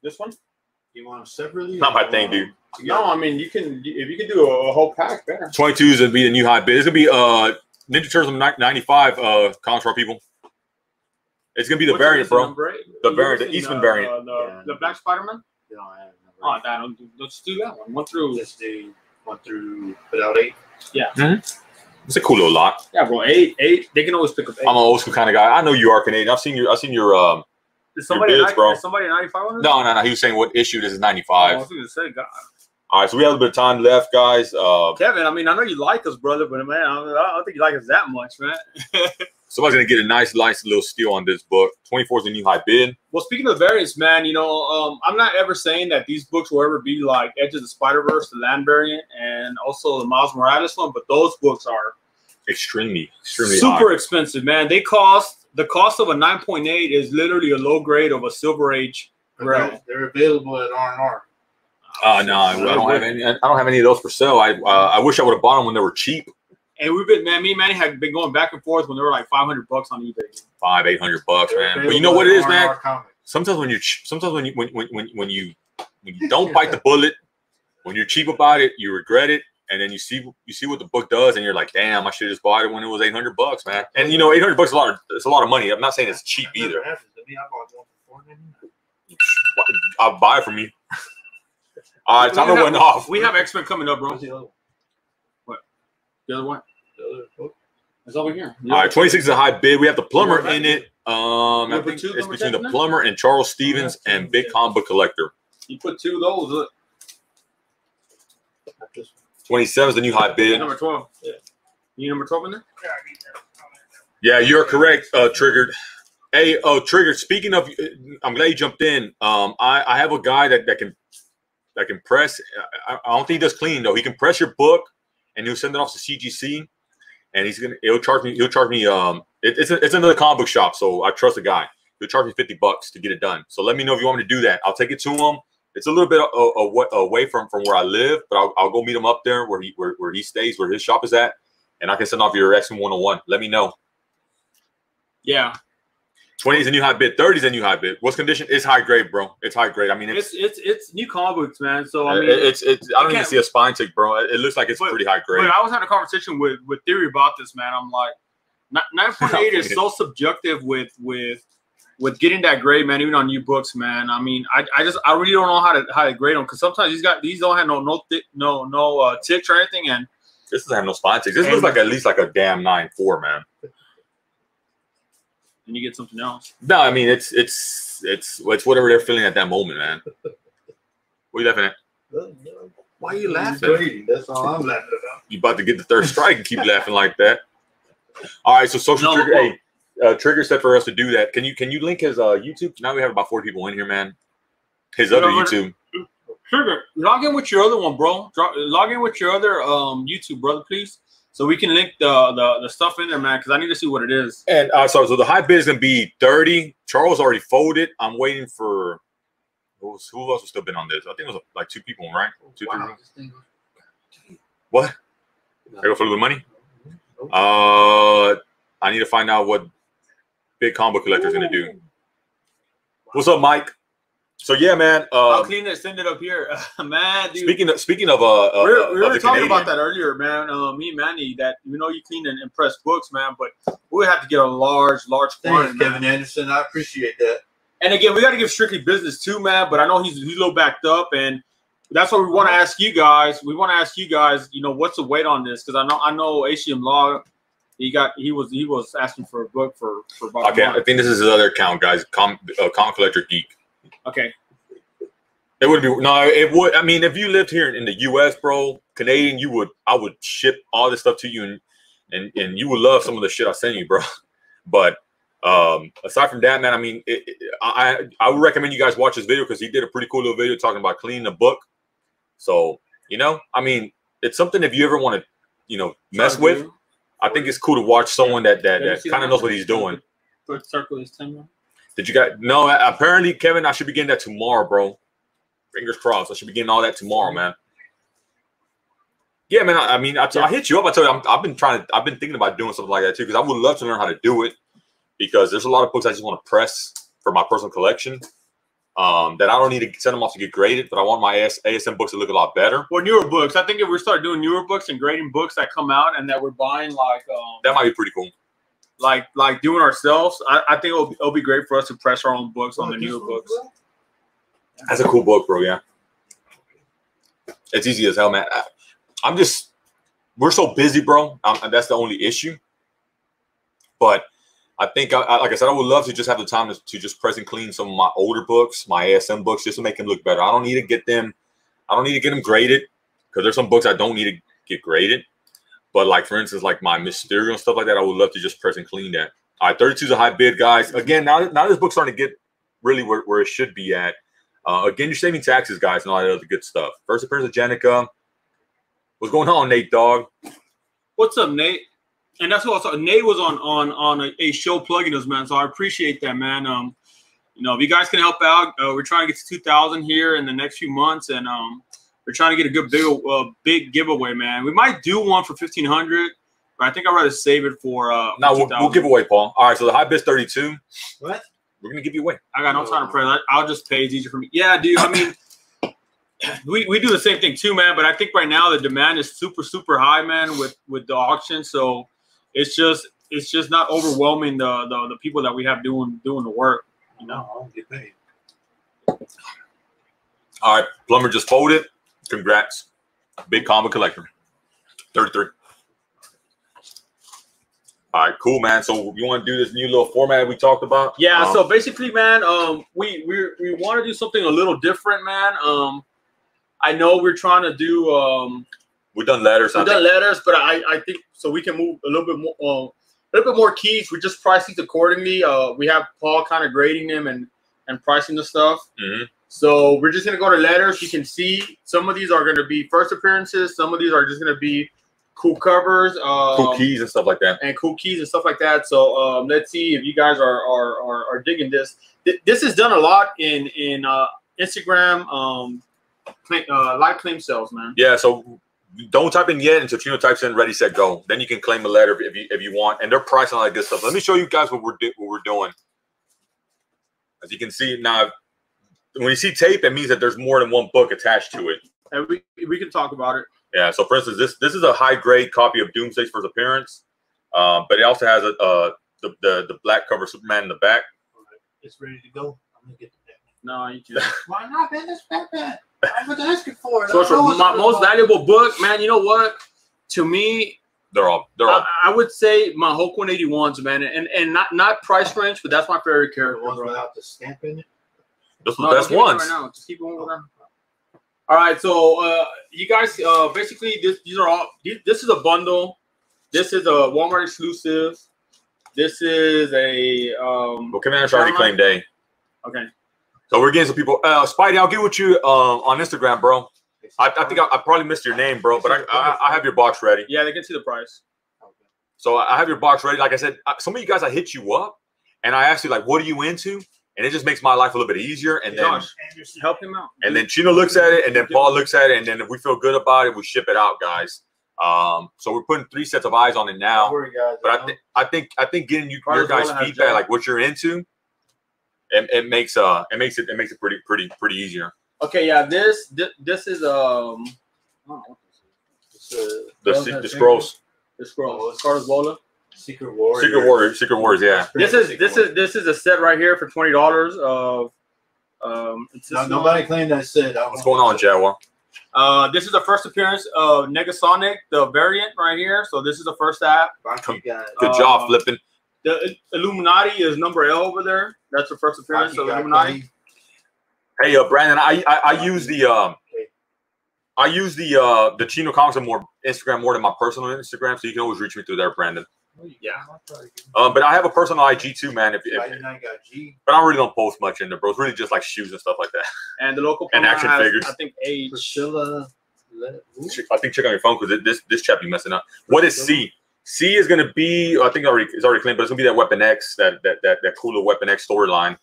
Speaker 2: this one.
Speaker 3: You want them separately?
Speaker 1: Not my thing, dude.
Speaker 2: No, I mean you can if you can do a, a whole pack there.
Speaker 1: Twenty two is gonna be the new high bid. It's gonna be uh Ninja Turtles ninety five uh contour people. It's gonna be the
Speaker 2: What's
Speaker 1: variant, bro. The variant, the
Speaker 2: seen,
Speaker 1: Eastman
Speaker 2: uh,
Speaker 1: variant.
Speaker 2: The,
Speaker 3: Yeah.
Speaker 2: the Black Spider Man.
Speaker 3: You don't have them.
Speaker 2: Oh, that don't, let's do that one. One through.
Speaker 3: Let's do one through without eight.
Speaker 1: It's a cool little lot.
Speaker 2: Yeah, bro. Eight, eight. They can always pick up 8
Speaker 1: I'm an old school kind of guy. I know you are Canadian. I've seen your I've seen your um
Speaker 2: Is somebody
Speaker 1: bids,
Speaker 2: 90
Speaker 1: bro.
Speaker 2: is somebody at ninety five on this?
Speaker 1: no no no he was saying what issue this is ninety
Speaker 2: Oh, I was gonna say, God.
Speaker 1: All right, so we have a little bit of time left, guys. Uh
Speaker 2: Kevin, I mean, I know you like us, brother, but man, I don't, I don't think you like us that much, man. <laughs>
Speaker 1: somebody's gonna get a nice nice little steal on this book. Twenty four is a new high bid.
Speaker 2: Well, speaking of variants, man, you know, um, I'm not ever saying that these books will ever be like Edge of the Spider Verse, the Land variant, and also the Miles Morales one, but those books are
Speaker 1: Extremely, extremely
Speaker 2: super
Speaker 1: high.
Speaker 2: expensive, man. They cost the cost of a 9.8 is literally a low grade of a Silver Age.
Speaker 3: But
Speaker 2: Right.
Speaker 3: they're- They're available at R and R.
Speaker 1: Uh no, I don't have any. I don't have any of those for sale. I uh, I wish I would have bought them when they were cheap,
Speaker 2: And we've been, man, me and Manny had been going back and forth when they were like 500 bucks on eBay.
Speaker 1: five, eight hundred bucks, man. But you know what it is, man. Sometimes when you ch- sometimes when you when when when, when you when you don't bite the <laughs> bullet, when you're cheap about it, you regret it, and then you see you see what the book does, and you're like, damn, I should have just bought it when it was eight hundred bucks, man. And you know, eight hundred bucks is a lot of it's a lot of money. I'm not saying it's cheap either.
Speaker 3: happens to me. I bought one for $4.99.
Speaker 1: I'll buy it from you. All right,
Speaker 2: We
Speaker 1: timer went off.
Speaker 2: We have X Men coming up, bro.
Speaker 3: What's the other one?
Speaker 2: The other one.
Speaker 3: The other book?
Speaker 2: It's over here.
Speaker 1: All right, 26 is a high bid. We have the plumber in it. Um, I
Speaker 2: Number
Speaker 1: think
Speaker 2: two,
Speaker 1: it's between the
Speaker 2: now?
Speaker 1: plumber and Charles Stevens and Big Comic Collector.
Speaker 2: You put two of those. Look,
Speaker 1: 27 is the new high bid.
Speaker 2: number 12.
Speaker 3: Yeah.
Speaker 2: You number 12 in there?
Speaker 1: Yeah, you're correct, uh, Triggered. Hey, oh, Triggered. Speaking of, I'm glad you jumped in. Um, I, I have a guy that, that can that can press. I, I don't think he does clean though. He can press your book, and he'll send it off to CGC, and he's gonna he'll charge me. He'll charge me. Um, it, it's a, it's another comic book shop, so I trust the guy. He'll charge me 50 bucks to get it done. So let me know if you want me to do that. I'll take it to him. It's a little bit awa- away from from where I live, but I'll, I'll go meet him up there where he where, where he stays, where his shop is at, and I can send off your X Men 101. Let me know.
Speaker 2: Yeah.
Speaker 1: 20 is a new high bid. 30 is a new high bid. What's condition? It's high grade, bro. It's high grade. I mean, it's
Speaker 2: It's it's it's new comic books, man. So I mean,
Speaker 1: it's, it's I don't even see a spine tick, bro. It, looks like it's
Speaker 2: But-
Speaker 1: pretty high grade.
Speaker 2: I was having a conversation with with Theory about this, man. I'm like, nine point eight is <laughs> so subjective with with with getting that grade, man. Even on new books, man. I mean, I, I just I really don't know how to how to grade them because sometimes these got these don't have no no thi- no no uh, ticks or anything, and
Speaker 1: This doesn't have no spine ticks. This looks like at least like a damn nine four, man.
Speaker 2: And you get something else.
Speaker 1: No, I mean it's it's it's it's whatever they're feeling at that moment, man. What are you laughing at? Why are you laughing?
Speaker 3: That's all I'm laughing about.
Speaker 1: You about to get the third strike and keep <laughs> laughing like that. All right, so social
Speaker 2: No,
Speaker 1: trigger.
Speaker 2: well-
Speaker 1: Hey, uh, trigger said for us to do that. Can you can you link his uh YouTube? Now we have about forty people in here, man. His
Speaker 2: You
Speaker 1: other
Speaker 2: know?
Speaker 1: YouTube.
Speaker 2: Trigger, log in with your other one, bro. Dro- log in with your other um YouTube, brother, please, so we can link the the, the stuff in there, man. Because I need to see what it is.
Speaker 1: And uh, so, so the high bid is gonna be thirty. Charles already folded. I'm waiting for who, was, who else has still been on this? I think it was like two people, right? Two, three.
Speaker 3: Wow, this thing goes-
Speaker 1: What? I go for a little money. Uh, I need to find out what big combo collector is gonna do. What's up, Mike? So yeah, man.
Speaker 2: I'll
Speaker 1: Uh,
Speaker 2: clean it, send it up here, <laughs> man. Dude.
Speaker 1: speaking of speaking of uh,
Speaker 2: we were,
Speaker 1: of
Speaker 2: we were talking
Speaker 1: Canadian,
Speaker 2: about that earlier, man. Uh, me and Manny, that you know you clean and impress books, man, but we have to get a large, large quantity.
Speaker 3: Thanks,
Speaker 2: man.
Speaker 3: Kevin Anderson. I appreciate that.
Speaker 2: And again, we got to give strictly business too, man. But I know he's he's a little backed up, and that's what we want to ask you guys. We want to ask you guys, you know, what's the weight on this? Because I know I know HM Law, he got he was he was asking for a book for for about
Speaker 1: Okay, I think this is his other account, guys. Com, uh, comic collector geek.
Speaker 2: Okay,
Speaker 1: It would be no. It would. I mean, if you lived here in the U.S., bro, Canadian, you would. I would ship all this stuff to you, and and and you would love some of the shit I send you, bro. <laughs> But um, aside from that, man, I mean, it, it, I I would recommend you guys watch this video because he did a pretty cool little video talking about cleaning the book. So you know, I mean, it's something if you ever want to, you know, mess with. I think it's cool to watch someone that that, that kind of knows what he's doing.
Speaker 2: Circle is ten.
Speaker 1: Did you guys? No, apparently, Kevin, I should be getting that tomorrow, bro. Fingers crossed. I should be getting all that tomorrow, man. Yeah, man. I, I mean, I, I hit you up. I tell you, I'm, I've been trying to. I've been thinking about doing something like that too because I would love to learn how to do it because there's a lot of books I just want to press for my personal collection um, that I don't need to send them off to get graded, but I want my AS, ASM books to look a lot better.
Speaker 2: Or newer books. I think if we start doing newer books and grading books that come out and that we're buying like um
Speaker 1: That might be pretty cool.
Speaker 2: Like like doing ourselves, I, I think it'll, it'll be great for us to press our own books on the newer books.
Speaker 3: bro?
Speaker 1: That's a cool book, bro. Yeah, it's easy as hell, man. I, I'm just we're so busy, bro. Um, that's the only issue. But I think, I, I, like I said, I would love to just have the time to, to just press and clean some of my older books, my ASM books, just to make them look better. I don't need to get them. I don't need to get them graded because there's some books I don't need to get graded. But like for instance, like my Mysterio and stuff like that, I would love to just press and clean that. All right, 32 is a high bid, guys. Again, now now this book's starting to get really where, where it should be at. Uh, again, you're saving taxes, guys, and all that other good stuff. First appearance of Jennika. What's going on, Nate Dog?
Speaker 2: What's up, Nate? And that's what I saw. Nate was on on on a, a show plugging us, man. So I appreciate that, man. Um, you know, if you guys can help out, uh, we're trying to get to 2,000 here in the next few months, and um, we're trying to get a good big uh, big giveaway, man. We might do one for 1,500, but I think I'd rather save it for uh.
Speaker 1: No, we'll, we'll give away, Paul. All right, so the high bid's 32.
Speaker 3: What?
Speaker 1: We're gonna give you away.
Speaker 2: I got no time to pray. I- I'll just pay. It's easier for me. Yeah, dude. I mean, <coughs> we, we do the same thing too, man. But I think right now the demand is super super high, man, with with the auction. So it's just it's just not overwhelming the the, the people that we have doing doing the work. You
Speaker 3: No,
Speaker 2: know.
Speaker 3: I don't get paid.
Speaker 1: All right, plumber just folded. Congrats, big comic collector. 33. All right, cool, man. So you want to do this new little format we talked about?
Speaker 2: Yeah.
Speaker 1: Um,
Speaker 2: so basically, man, um, we we we want to do something a little different, man. Um, I know we're trying to do um
Speaker 1: we've done letters.
Speaker 2: We've done letters, but I, I think so we can move a little bit more uh, a little bit more keys. We just price these accordingly. Uh, we have Paul kind of grading them and and pricing the stuff.
Speaker 1: Mhm.
Speaker 2: So we're just gonna go to letters. You can see some of these are gonna be first appearances. Some of these are just gonna be cool covers. Um,
Speaker 1: Cool keys and stuff like that.
Speaker 2: and cool keys and stuff like that. So um, let's see if you guys are are, are, are digging this. Th- This is done a lot in in uh, Instagram um, claim, uh, live claim sales, man.
Speaker 1: Yeah, so don't type in yet until Chino types in ready, set, go. Then you can claim a letter if you if you want. And they're pricing that good stuff. Let me show you guys what we're what we're doing. As you can see now, when you see tape, it means that there's more than one book attached to it.
Speaker 2: And we we can talk about it.
Speaker 1: Yeah. So for instance, this this is a high grade copy of Doomsday's first appearance, um, but it also has a uh, the, the the black cover Superman in the back.
Speaker 3: It's ready to go. I'm gonna get the deck.
Speaker 2: No, you can. <laughs>
Speaker 3: Why not, man? That's Batman. I was asking for it.
Speaker 2: So
Speaker 3: I
Speaker 2: it's my most
Speaker 3: go.
Speaker 2: valuable book, man. You know what? To me,
Speaker 1: They're all they're all.
Speaker 2: I, I would say my Hulk 181s, man, and and not not price range, but that's my favorite
Speaker 3: The
Speaker 2: character,
Speaker 3: ones
Speaker 2: bro.
Speaker 3: without the stamp in it.
Speaker 1: Those are
Speaker 2: No,
Speaker 1: the best ones.
Speaker 2: Right now. Just keep going with them. All right, so uh, you guys, uh, basically, this, these are all. These, this is a bundle. This is a Walmart exclusive. This is a um.
Speaker 1: Well, Commander already claimed day.
Speaker 2: Okay.
Speaker 1: So we're getting some people. Uh, Spidey, I'll get with you um, on Instagram, bro. I, I think I, I probably missed your name, bro, but I, I, I have your box ready.
Speaker 2: Yeah, they can see the price.
Speaker 1: So I have your box ready. Like I said, uh, some of you guys, I hit you up and I asked you, like, what are you into? And it just makes my life a little bit easier. And then
Speaker 2: Josh, help him out.
Speaker 1: and then Chino looks at it, and then Paul looks at it, and then if we feel good about it, we ship it out, guys. Um, so we're putting three sets of eyes on it now.
Speaker 3: worry, guys.
Speaker 1: But I
Speaker 3: know.
Speaker 1: think I think I think getting you
Speaker 2: Might
Speaker 1: your guys' feedback, like what you're into, it, it makes uh it makes it it makes it pretty pretty pretty easier.
Speaker 2: Okay, yeah, this this, this is um. I don't know what this is.
Speaker 3: It's, uh,
Speaker 1: The
Speaker 3: Bell's
Speaker 1: the scrolls,
Speaker 2: The scroll. Carlos Bola.
Speaker 3: Secret Warrior.
Speaker 1: Secret Warriors, Secret Warriors, yeah.
Speaker 2: This is this is this is a set right here for twenty dollars of um. It's
Speaker 3: No, nobody claimed that set.
Speaker 1: What's going on, Jaguar?
Speaker 2: Uh, this is the first appearance of Negasonic, the variant right here. So this is the first app.
Speaker 1: Good
Speaker 2: Uh,
Speaker 1: job flipping.
Speaker 2: The Illuminati is number L over there. That's the first appearance of Illuminati.
Speaker 3: claimed.
Speaker 1: Hey, uh, Brandon, I, I I use the um, I use the uh the Chino Comics on more Instagram more than my personal Instagram, so you can always reach me through there, Brandon.
Speaker 2: Yeah.
Speaker 1: Um, but I have a personal IG too, man. If, if
Speaker 3: Right, I got G.
Speaker 1: but I really don't post much in there, bro. It's really just like shoes and stuff like that.
Speaker 2: And the local
Speaker 1: And action
Speaker 2: has,
Speaker 1: figures.
Speaker 2: I think H.
Speaker 3: Priscilla. Le- who?
Speaker 1: Check- I think check on your phone because this this chap be messing up. What is C? C is gonna be I think already it's already claimed, but it's gonna be that Weapon X, that that that, that cooler Weapon X storyline.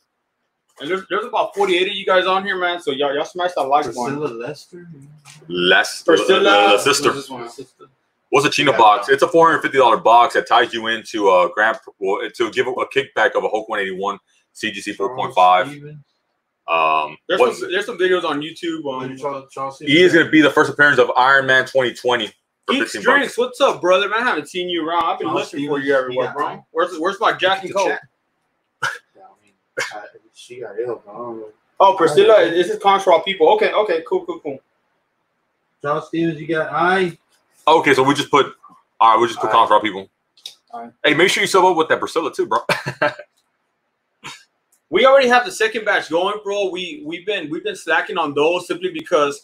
Speaker 2: And there's, there's about 48 of you guys on here, man. So y'all y'all smash that like
Speaker 3: Priscilla
Speaker 2: button.
Speaker 3: Lester.
Speaker 1: Less
Speaker 2: Priscilla-
Speaker 1: the, the sister.
Speaker 2: What's this one?
Speaker 3: Sister.
Speaker 1: What's a Chino
Speaker 3: Yeah.
Speaker 1: box? It's a four hundred fifty dollar box that ties you into a grand well, to give a kickback of a Hulk one eighty one CGC four point five. Um,
Speaker 2: There's
Speaker 1: what's
Speaker 2: some, there's some videos on YouTube. Um,
Speaker 3: Charles- Charles
Speaker 1: he is going to be the first appearance of Iron Man twenty twenty for
Speaker 2: Geeks Drinks, what's up, brother? Man, I haven't seen you around. I've been listening for you everywhere,
Speaker 3: yeah.
Speaker 2: bro. Where's where's my Jack and Coke?
Speaker 3: Yeah, I mean, She got ill. I don't know.
Speaker 2: Oh, Priscilla, this is Control people. Okay, okay, cool, cool, cool.
Speaker 3: Charles Stevens, you got I.
Speaker 1: Okay, so we just put all right. We just put
Speaker 3: All
Speaker 1: comments for our people.
Speaker 2: All right.
Speaker 1: Hey, make sure you sub up with that Priscilla too, bro. <laughs>
Speaker 2: We already have the second batch going, bro. We we've been we've been slacking on those simply because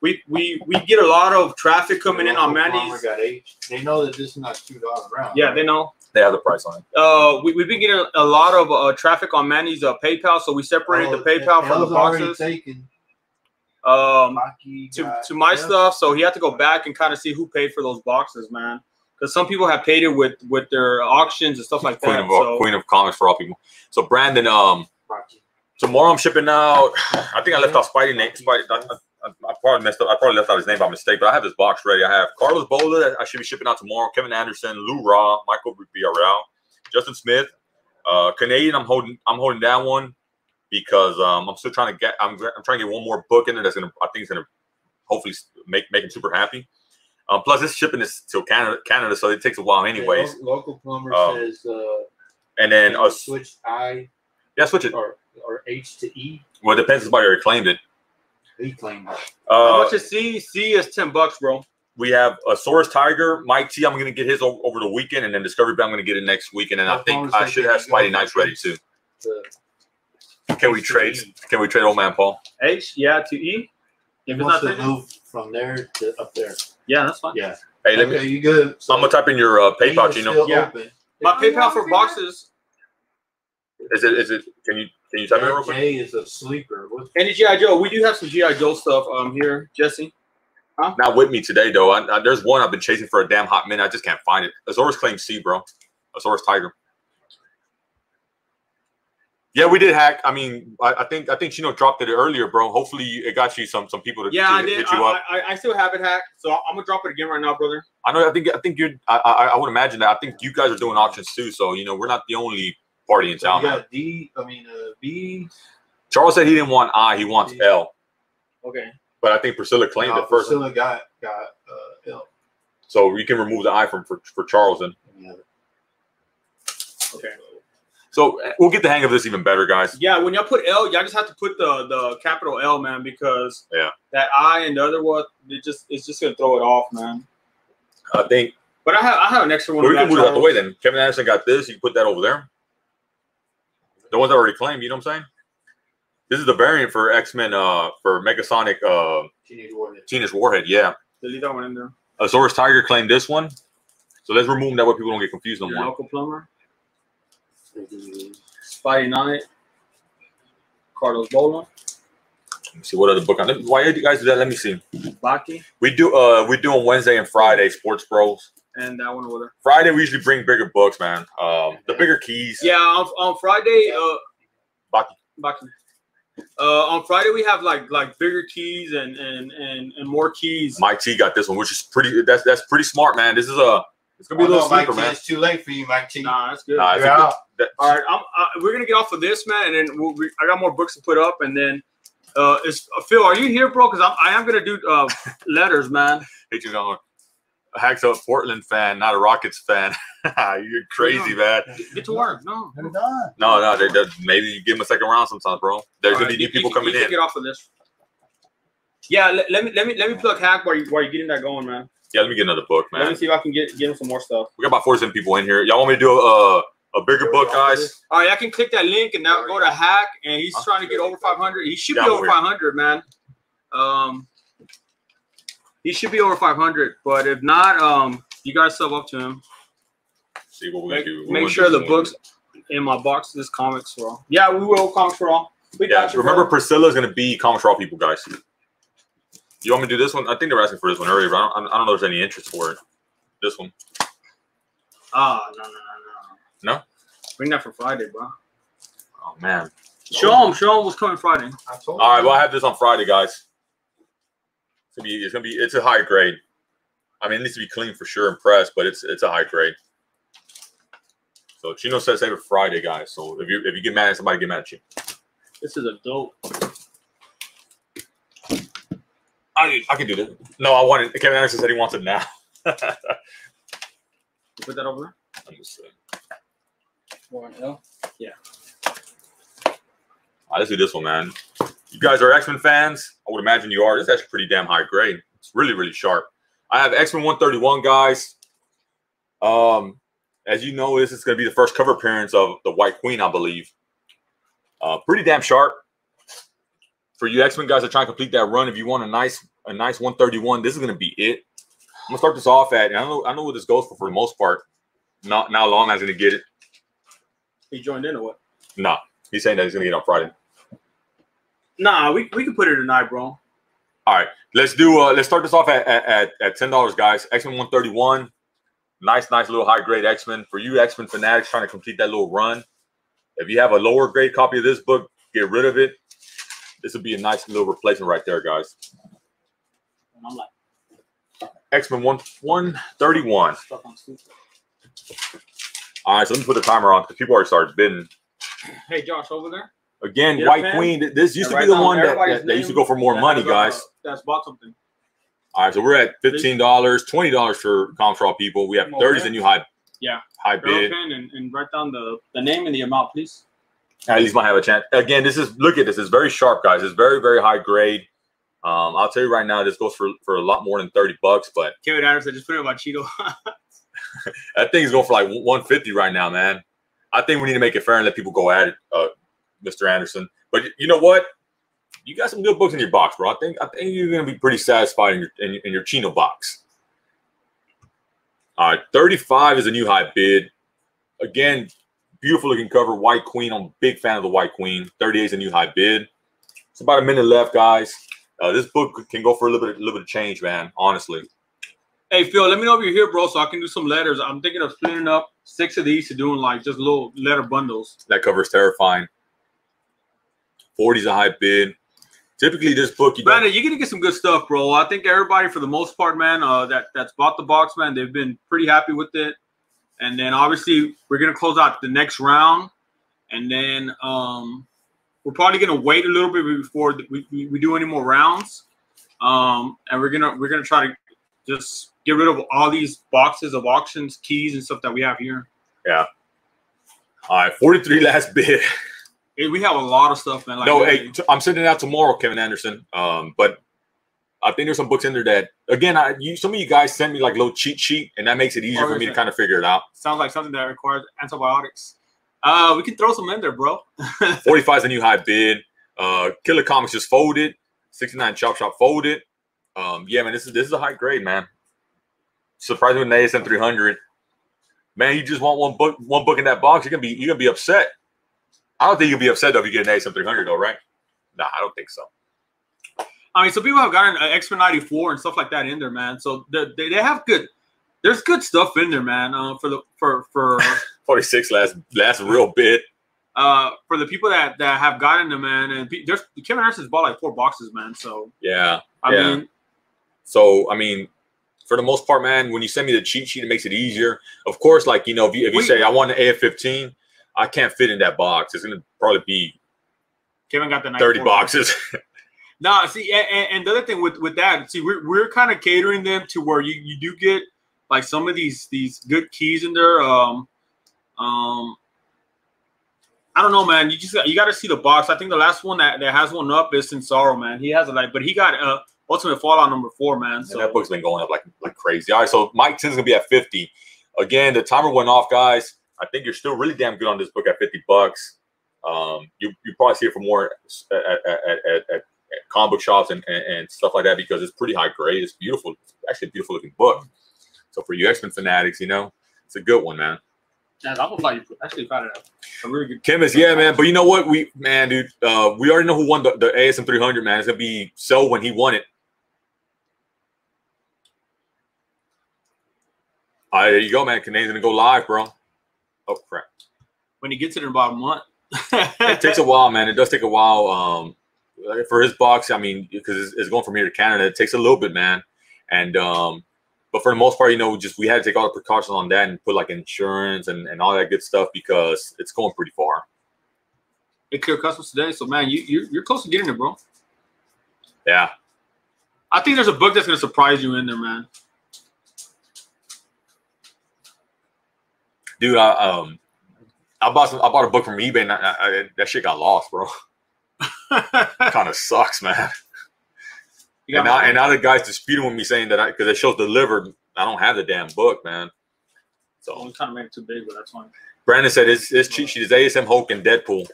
Speaker 2: we we we get a lot of traffic coming in on
Speaker 3: Local farmer
Speaker 2: Mandy's.
Speaker 3: Got H. They know that this is not two dollars round.
Speaker 2: Yeah, they know.
Speaker 1: they have the price on it.
Speaker 2: Uh, we, we've been getting a lot of uh, traffic on Mandy's uh, PayPal, so we separated the PayPal from the
Speaker 3: L's already
Speaker 2: boxes.
Speaker 3: Taken.
Speaker 2: Um, to, to my
Speaker 3: yeah.
Speaker 2: stuff, so he had to go back and kind of see who paid for those boxes, man. Because some people have paid it with with their auctions and stuff like
Speaker 1: Queen
Speaker 2: that.
Speaker 1: of
Speaker 2: So
Speaker 1: Queen of comics for all people. So Brandon, um, tomorrow I'm shipping out. I think I left out Spidey name. Spidey. I, I, I probably messed up. I probably left out his name by mistake, but I have his box ready. I have Carlos Bola. that I should be shipping out tomorrow. Kevin Anderson, Lou Raw, Michael Villarreal, Justin Smith, uh, Canadian. I'm holding. I'm holding that one because um, I'm still trying to get. I'm, I'm trying to get one more book in there that's gonna. I think it's gonna hopefully make make him super happy. Um, plus, this shipping is to Canada, Canada, so it takes a while, anyways.
Speaker 3: Lo- local plumber
Speaker 1: Um,
Speaker 3: says uh,
Speaker 1: And then
Speaker 3: uh, switch I
Speaker 1: yeah, switch it.
Speaker 3: or or H to E.
Speaker 1: Well, it depends. Somebody already claimed it.
Speaker 3: He claimed it.
Speaker 2: how
Speaker 1: Uh,
Speaker 2: much is C? C is ten bucks, bro.
Speaker 1: we have Azores Tiger, Mike T. I'm going to get his over the weekend, and then Discovery Bay I'm going to get it next week, and then I think I should have Spidey
Speaker 3: for
Speaker 1: Nights ready too.
Speaker 3: The,
Speaker 1: Can we trade? Can we trade old man Paul?
Speaker 2: H, yeah, to E.
Speaker 3: He
Speaker 2: If it's
Speaker 3: wants
Speaker 2: not
Speaker 3: to move from there to up there.
Speaker 2: yeah, that's fine.
Speaker 3: Yeah.
Speaker 1: Hey, let
Speaker 3: okay,
Speaker 1: me.
Speaker 3: you good? So
Speaker 1: I'm gonna type in your uh, PayPal,
Speaker 3: is
Speaker 1: Gino.
Speaker 2: Yeah.
Speaker 3: open.
Speaker 2: My PayPal for boxes.
Speaker 1: Is it? Is it? Can you? Can you type it in real quick?
Speaker 3: Jay is a sleeper. What?
Speaker 2: Any GI Joe? We do have some GI Joe stuff um here, Jesse. Huh?
Speaker 1: Not with me today, though. I, I, there's one I've been chasing for a damn hot minute. I just can't find it. Azores claim C, bro. Azores Tiger. Yeah, we did hack. I mean, I, I think I think Chino dropped it earlier, bro. Hopefully, it got you some some people to,
Speaker 2: Yeah,
Speaker 1: to
Speaker 2: I did.
Speaker 1: hit you up.
Speaker 2: I, I, I still have it hacked, so I'm gonna drop it again right now, brother.
Speaker 1: I know. I think. I think you're. I, I. I would imagine that. I think you guys are doing auctions too. So you know, we're not the only party in
Speaker 3: So
Speaker 1: town.
Speaker 3: you got D. I mean uh, B.
Speaker 1: Charles said he didn't want I. He wants L.
Speaker 2: Okay.
Speaker 1: But I think Priscilla claimed
Speaker 3: No,
Speaker 1: it first.
Speaker 3: Priscilla got got uh, L.
Speaker 1: So you can remove the I from for, for Charles. Then.
Speaker 3: Yeah.
Speaker 2: Okay.
Speaker 1: So uh, we'll get the hang of this even better, guys.
Speaker 2: Yeah, when y'all put L, y'all just have to put the the capital L, man, because
Speaker 1: Yeah.
Speaker 2: that I and the other one, it just it's just gonna throw it off, man.
Speaker 1: I think.
Speaker 2: But I have I have an extra one.
Speaker 1: Well, we can
Speaker 2: that,
Speaker 1: move it out the way then. Kevin Anderson got this. You can put that over there. The ones that already claimed. You know what I'm saying? This is the variant for X Men. Uh, for Negasonic. Uh,
Speaker 3: Teenage Warhead.
Speaker 1: Teenage Warhead. Yeah.
Speaker 2: Delete that one in there.
Speaker 1: Azores Tiger claimed this one. So let's remove them that way people don't get confused no
Speaker 2: Your
Speaker 1: more.
Speaker 2: local plumber, Spidey Knight, Carlos Bola,
Speaker 1: Let me see what other book. Let- Why did you guys do that? Let me see.
Speaker 2: Baki,
Speaker 1: We do. Uh, we do on Wednesday and Friday. Sports Bros.
Speaker 2: and that one over there.
Speaker 1: Friday we usually bring bigger books, man. Um, the bigger keys.
Speaker 2: Yeah, on, on Friday, uh,
Speaker 1: Baki.
Speaker 2: Baki. Uh, on Friday we have like like bigger keys and and and, and more keys.
Speaker 1: Mike T got this one, which is pretty. That's that's pretty smart, man. This is a. It's gonna be a
Speaker 3: Oh,
Speaker 1: little
Speaker 3: no, Mike
Speaker 1: sleeper,
Speaker 3: T,
Speaker 1: man.
Speaker 3: It's too late for you, Mike T.
Speaker 2: Nah, that's good.
Speaker 1: Nah, it's
Speaker 3: You're
Speaker 1: a good-
Speaker 3: out.
Speaker 1: that-
Speaker 2: All right, I'm, uh, we're gonna get off of this, man, and then we'll, we, I got more books to put up, and then uh, is uh, Phil, are you here, bro? Because I am gonna do uh, <laughs> letters, man.
Speaker 1: Hey, you know, Hack's a Portland fan, not a Rockets fan. <laughs> You're crazy, man.
Speaker 2: Get, get to work. No,
Speaker 3: They're done.
Speaker 1: No, no, they're, they're, maybe you give them a second round sometimes, bro. There's
Speaker 2: All
Speaker 1: gonna
Speaker 2: right,
Speaker 1: be new people
Speaker 2: you-
Speaker 1: coming
Speaker 2: you
Speaker 1: in.
Speaker 2: Get off of this. Yeah, let, let me let me let me plug hack while you while you getting that going, man.
Speaker 1: Yeah, let me get another book, man.
Speaker 2: Let me see if I can get get him some more stuff.
Speaker 1: We got about 47 people in here. Y'all want me to do a, a a bigger book, guys.
Speaker 2: All right, I can click that link and now go to hack, and he's trying to get over 500. He should
Speaker 1: Yeah,
Speaker 2: be over
Speaker 1: over
Speaker 2: 500, man. Um, he should be over 500, but if not, um, you guys sub up to him.
Speaker 1: See what we
Speaker 2: Make,
Speaker 1: do. What
Speaker 2: make sure
Speaker 1: do.
Speaker 2: the books in my box is comics for all. Yeah, we will comics for all. We
Speaker 1: Yeah,
Speaker 2: got you.
Speaker 1: remember
Speaker 2: bro.
Speaker 1: Priscilla's gonna be comics for all people, guys. You want me to do this one? I think they were asking for this one earlier, but I don't, I don't know if there's any interest for it. This one.
Speaker 2: Ah, no, no, no, no.
Speaker 1: No?
Speaker 2: Bring that for Friday, bro.
Speaker 1: Oh man.
Speaker 2: Show him. Show him what's coming Friday.
Speaker 3: I
Speaker 1: All right, well I have this on Friday, guys. It's gonna be it's gonna be it's a high grade. I mean, it needs to be clean for sure and pressed, but it's it's a high grade. So Chino says save it Friday, guys. So if you if you get mad at somebody, get mad at you.
Speaker 2: This is a dope.
Speaker 1: I I can do this. No, I want it. Kevin Anderson said he wants it now.
Speaker 2: You put that over there.
Speaker 1: I'm just, uh,
Speaker 2: there. L.
Speaker 1: all right, let's do this one, man. You guys are X Men fans. I would imagine you are. This is actually pretty damn high grade. It's really, really sharp. I have X Men 131, guys. Um, as you know, this is going to be the first cover appearance of the White Queen, I believe. Uh, pretty damn sharp. For you X Men guys that try to complete that run, if you want a nice, a nice 131, this is going to be it. I'm gonna start this off at. and I know, I know what this goes for for the most part. Not now, long as gonna get it.
Speaker 2: He joined in or what?
Speaker 1: No, he's saying that he's gonna get it on Friday.
Speaker 2: Nah, we, we can put it tonight, bro.
Speaker 1: All right, let's do. Uh, let's start this off at at, at, at ten dollars, guys. X Men one thirty one, nice, nice little high grade X Men for you X Men fanatics trying to complete that little run. If you have a lower grade copy of this book, get rid of it. This would be a nice little replacement right there, guys.
Speaker 2: And I'm like
Speaker 1: X Men one one thirty one.
Speaker 2: stuck on sleep.
Speaker 1: All right, so let me put the timer on because people already started bidding.
Speaker 2: Hey, Josh, over there.
Speaker 1: Again,
Speaker 2: Yeah,
Speaker 1: White. Queen. This used
Speaker 2: And
Speaker 1: to be
Speaker 2: write
Speaker 1: the
Speaker 2: down
Speaker 1: one that, that, that used to go for more money,
Speaker 2: has,
Speaker 1: guys.
Speaker 2: That's bought something.
Speaker 1: All right, so we're at fifteen dollars, twenty dollars for Comtrol people. We have
Speaker 2: Come on,
Speaker 1: thirty is
Speaker 2: man.
Speaker 1: the new high,
Speaker 2: Yeah.
Speaker 1: high
Speaker 2: Grab
Speaker 1: bid.
Speaker 2: and, and write down the, the name and the amount, please.
Speaker 1: At least might have a chance. Again, this is look at this. It's very sharp, guys. It's very very high grade. Um, I'll tell you right now, this goes for for a lot more than thirty bucks. But
Speaker 2: Kevin Anderson just put it on my Cheeto. <laughs> <laughs>
Speaker 1: that thing's going for like one fifty right now, man. I think we need to make it fair and let people go at it, uh, Mr. Anderson. But you know what? You got some good books in your box, bro. I think I think you're gonna be pretty satisfied in your in, your- in your Chino box. All right, 35 is a new high bid. Again, beautiful looking cover, White Queen. I'm a big fan of the White Queen. 38 is a new high bid. It's about a minute left, guys. Uh, this book can go for a little bit, a little bit of change, man. Honestly,
Speaker 2: hey, Phil, let me know if you're here, bro, so I can do some letters. I'm thinking of splitting up six of these to doing like just little letter bundles.
Speaker 1: that cover is terrifying. 40 is a high bid. Typically, this book you
Speaker 2: Brandon, you're gonna get some good stuff, bro. I think everybody, for the most part, man, uh, that that's bought the box, man, they've been pretty happy with it. And then obviously we're gonna close out the next round, and then um, we're probably gonna wait a little bit before we, we, we do any more rounds. Um, and we're gonna we're gonna try to just get rid of all these boxes of auctions, keys, and stuff that we have here. Yeah.
Speaker 1: All right, 43 last bid.
Speaker 2: Hey, we have a lot of stuff, man. Like
Speaker 1: no, hey, t- I'm sending it out tomorrow, Kevin Anderson. Um, but I think there's some books in there that, again, I you some of you guys sent me like little cheat sheet, and that makes it easier
Speaker 2: Oh,
Speaker 1: for me to kind of figure it out.
Speaker 2: sounds like something that requires antibiotics. Uh, we can throw some in there, bro. <laughs>
Speaker 1: 45 is a new high bid. Uh, Killer Comics just folded. 69 Chop Shop folded. Um, yeah, man, this is this is a high grade, man. Surprising with an ASM 300. Man, you just want one book, one book in that box. You're gonna be you're gonna be upset. I don't think you'll be upset though if you get an ASM 300 though, right? Nah, I don't think so.
Speaker 2: I mean, some people have gotten an X Men '94 and stuff like that in there, man. So they, they, have good. There's good stuff in there, man. Uh, for the for for <laughs>
Speaker 1: 46 last last real bit.
Speaker 2: uh for the people that that have gotten them, man. And pe- there's Kevin Anderson's bought like four boxes, man. So
Speaker 1: Yeah.
Speaker 2: I
Speaker 1: Yeah.
Speaker 2: mean,
Speaker 1: So I mean, for the most part, man, when you send me the cheat sheet, it makes it easier. Of course, like you know, if you if you
Speaker 2: We-
Speaker 1: say I want an AF15, I can't fit in that box. It's gonna probably be
Speaker 2: Kevin got the
Speaker 1: 30 boxes. <laughs>
Speaker 2: Nah, see, and, and- and the other thing with with that, see, we're we're kind of catering them to where you you do get like some of these these good keys in there. Um, um, I don't know, man. You just got, you got to see the box. I think the last one that, that has one up is in sorrow, man. He has a like, but he got uh ultimate fallout number four, man.
Speaker 1: And
Speaker 2: So
Speaker 1: that book's been going up like like crazy. All right, so Mike Tim's gonna be at 50. Again, the timer went off, guys. I think you're still really damn good on this book at 50 bucks. Um, you you probably see it for more at, at, at, at, at comic book shops and, and, and stuff like that because it's pretty high grade. It's beautiful. It's actually a beautiful looking book. So for you X Men fanatics, you know, it's a good one, man.
Speaker 2: Yeah, I'm gonna find you. Actually, found it out. A really good.
Speaker 1: Chemist, yeah, man. But you know what? We man, dude, uh, we already know who won the, the ASM 300, man. It's gonna be so when he won it. All right, there you go, man. Canadian's gonna go live, bro. Oh crap.
Speaker 2: When he gets it in about a month.
Speaker 1: it takes a while, man. It does take a while. Um, for his box, I mean, because it's, it's going from here to Canada, it takes a little bit, man. And um, but for the most part, you know, just we had to take all the precautions on that and put like insurance and, and all that good stuff because it's going pretty far.
Speaker 2: It clear customs today, so man, you you're, you're close to getting it, bro.
Speaker 1: Yeah.
Speaker 2: I think there's a book that's gonna surprise you in there, man.
Speaker 1: Dude, I um I bought some, I bought a book from eBay and I, I, that shit got lost, bro. <laughs> <laughs> kind of sucks, man.
Speaker 2: You
Speaker 1: And now, and now the guy's disputing with me saying that I because it shows delivered. I don't have the damn book, man.
Speaker 2: so
Speaker 1: So
Speaker 2: we kind of made it too big, but that's fine.
Speaker 1: Brandon said his his cheat sheet is ASM Hulk and Deadpool.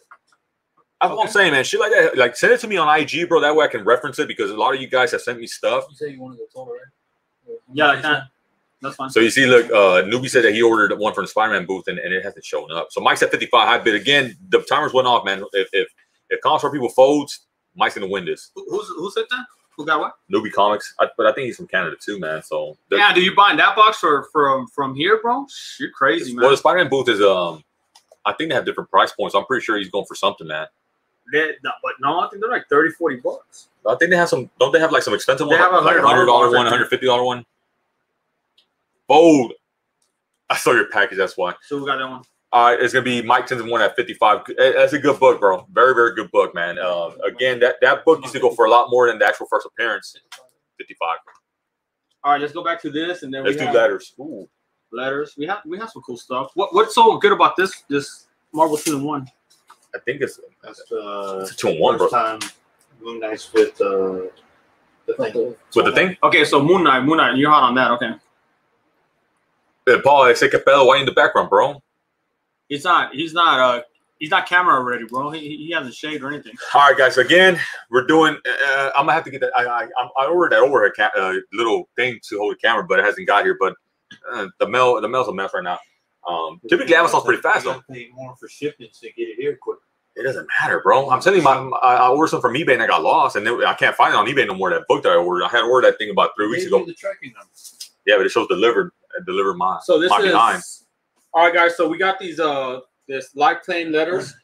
Speaker 1: That's what I'm
Speaker 2: Okay.
Speaker 1: saying, man. Shit like that. Like send it to me on IG, bro. That way I can reference it because a lot of you guys have sent me stuff.
Speaker 3: You say you wanted the total, right?
Speaker 2: Yeah, I can. That's fine.
Speaker 1: So you see, look, uh Newbie said that he ordered one from the Spider-Man booth and, and it hasn't shown up. So Mike's at 55 high bid. Again, the timers went off, man. If if if Comics for People folds, Mike's gonna win this.
Speaker 2: Who, who's, who said that? Who got what?
Speaker 1: Newbie Comics, I, but I think he's from Canada too, man. So
Speaker 2: Yeah, do you buying that box for from from here, bro? You're crazy, man.
Speaker 1: well, the Spider-Man booth is um, I think they have different price points. I'm pretty sure he's going for something, man.
Speaker 2: They- no, but no, I think they're like 30, 40 bucks.
Speaker 1: I think they have some. Don't they have like some expensive
Speaker 2: ones?
Speaker 1: They
Speaker 2: have a
Speaker 1: like a
Speaker 2: $100
Speaker 1: hundred dollar one, hundred fifty dollar one. Bold. I saw your package. That's why.
Speaker 2: So we got that one.
Speaker 1: Uh, it's gonna be Mike Tenzin one at 55. Eh, That's a good book, bro. Very, very good book, man. Um, again, that, that book used to go for a lot more than the actual first appearance. 55.
Speaker 2: All right, let's go back to this, and then
Speaker 1: Let's
Speaker 2: we
Speaker 1: do
Speaker 2: have
Speaker 1: letters. Ooh.
Speaker 2: letters. We have we have some cool stuff. What what's so good about this this Marvel two in one?
Speaker 1: I think it's,
Speaker 3: That's uh,
Speaker 1: it's a two and one, bro.
Speaker 3: first time Moon Knight's with uh, the thing.
Speaker 1: With the thing,
Speaker 2: Okay, so Moon Knight, Moon Knight, you're hot on that. Okay,
Speaker 1: uh, Paul, I say Capella, why in the background, bro?
Speaker 2: He's not he's not uh he's not camera ready, bro. He, he hasn't shaved or anything.
Speaker 1: All right, guys. Again, we're doing. Uh, I'm gonna have to get that. I I, I'm- ordered that overhead ca- uh, little thing to hold the camera, but it hasn't got here. But uh, the mail, the mail's a mess right now. Um, typically, Amazon's pretty fast though.
Speaker 3: gotta Pay more for shipping to get it here quick.
Speaker 1: It doesn't matter, bro. I'm telling you, my, my I ordered some from eBay and I got lost, and then I can't find it on eBay no more. That book that I ordered, I had ordered that thing about three weeks ago.
Speaker 3: the tracking number.
Speaker 1: Yeah, but it shows delivered. uh, Delivered mine.
Speaker 2: So this
Speaker 1: my
Speaker 2: is
Speaker 1: behind.
Speaker 2: All right, guys. So we got these uh this light plane letters.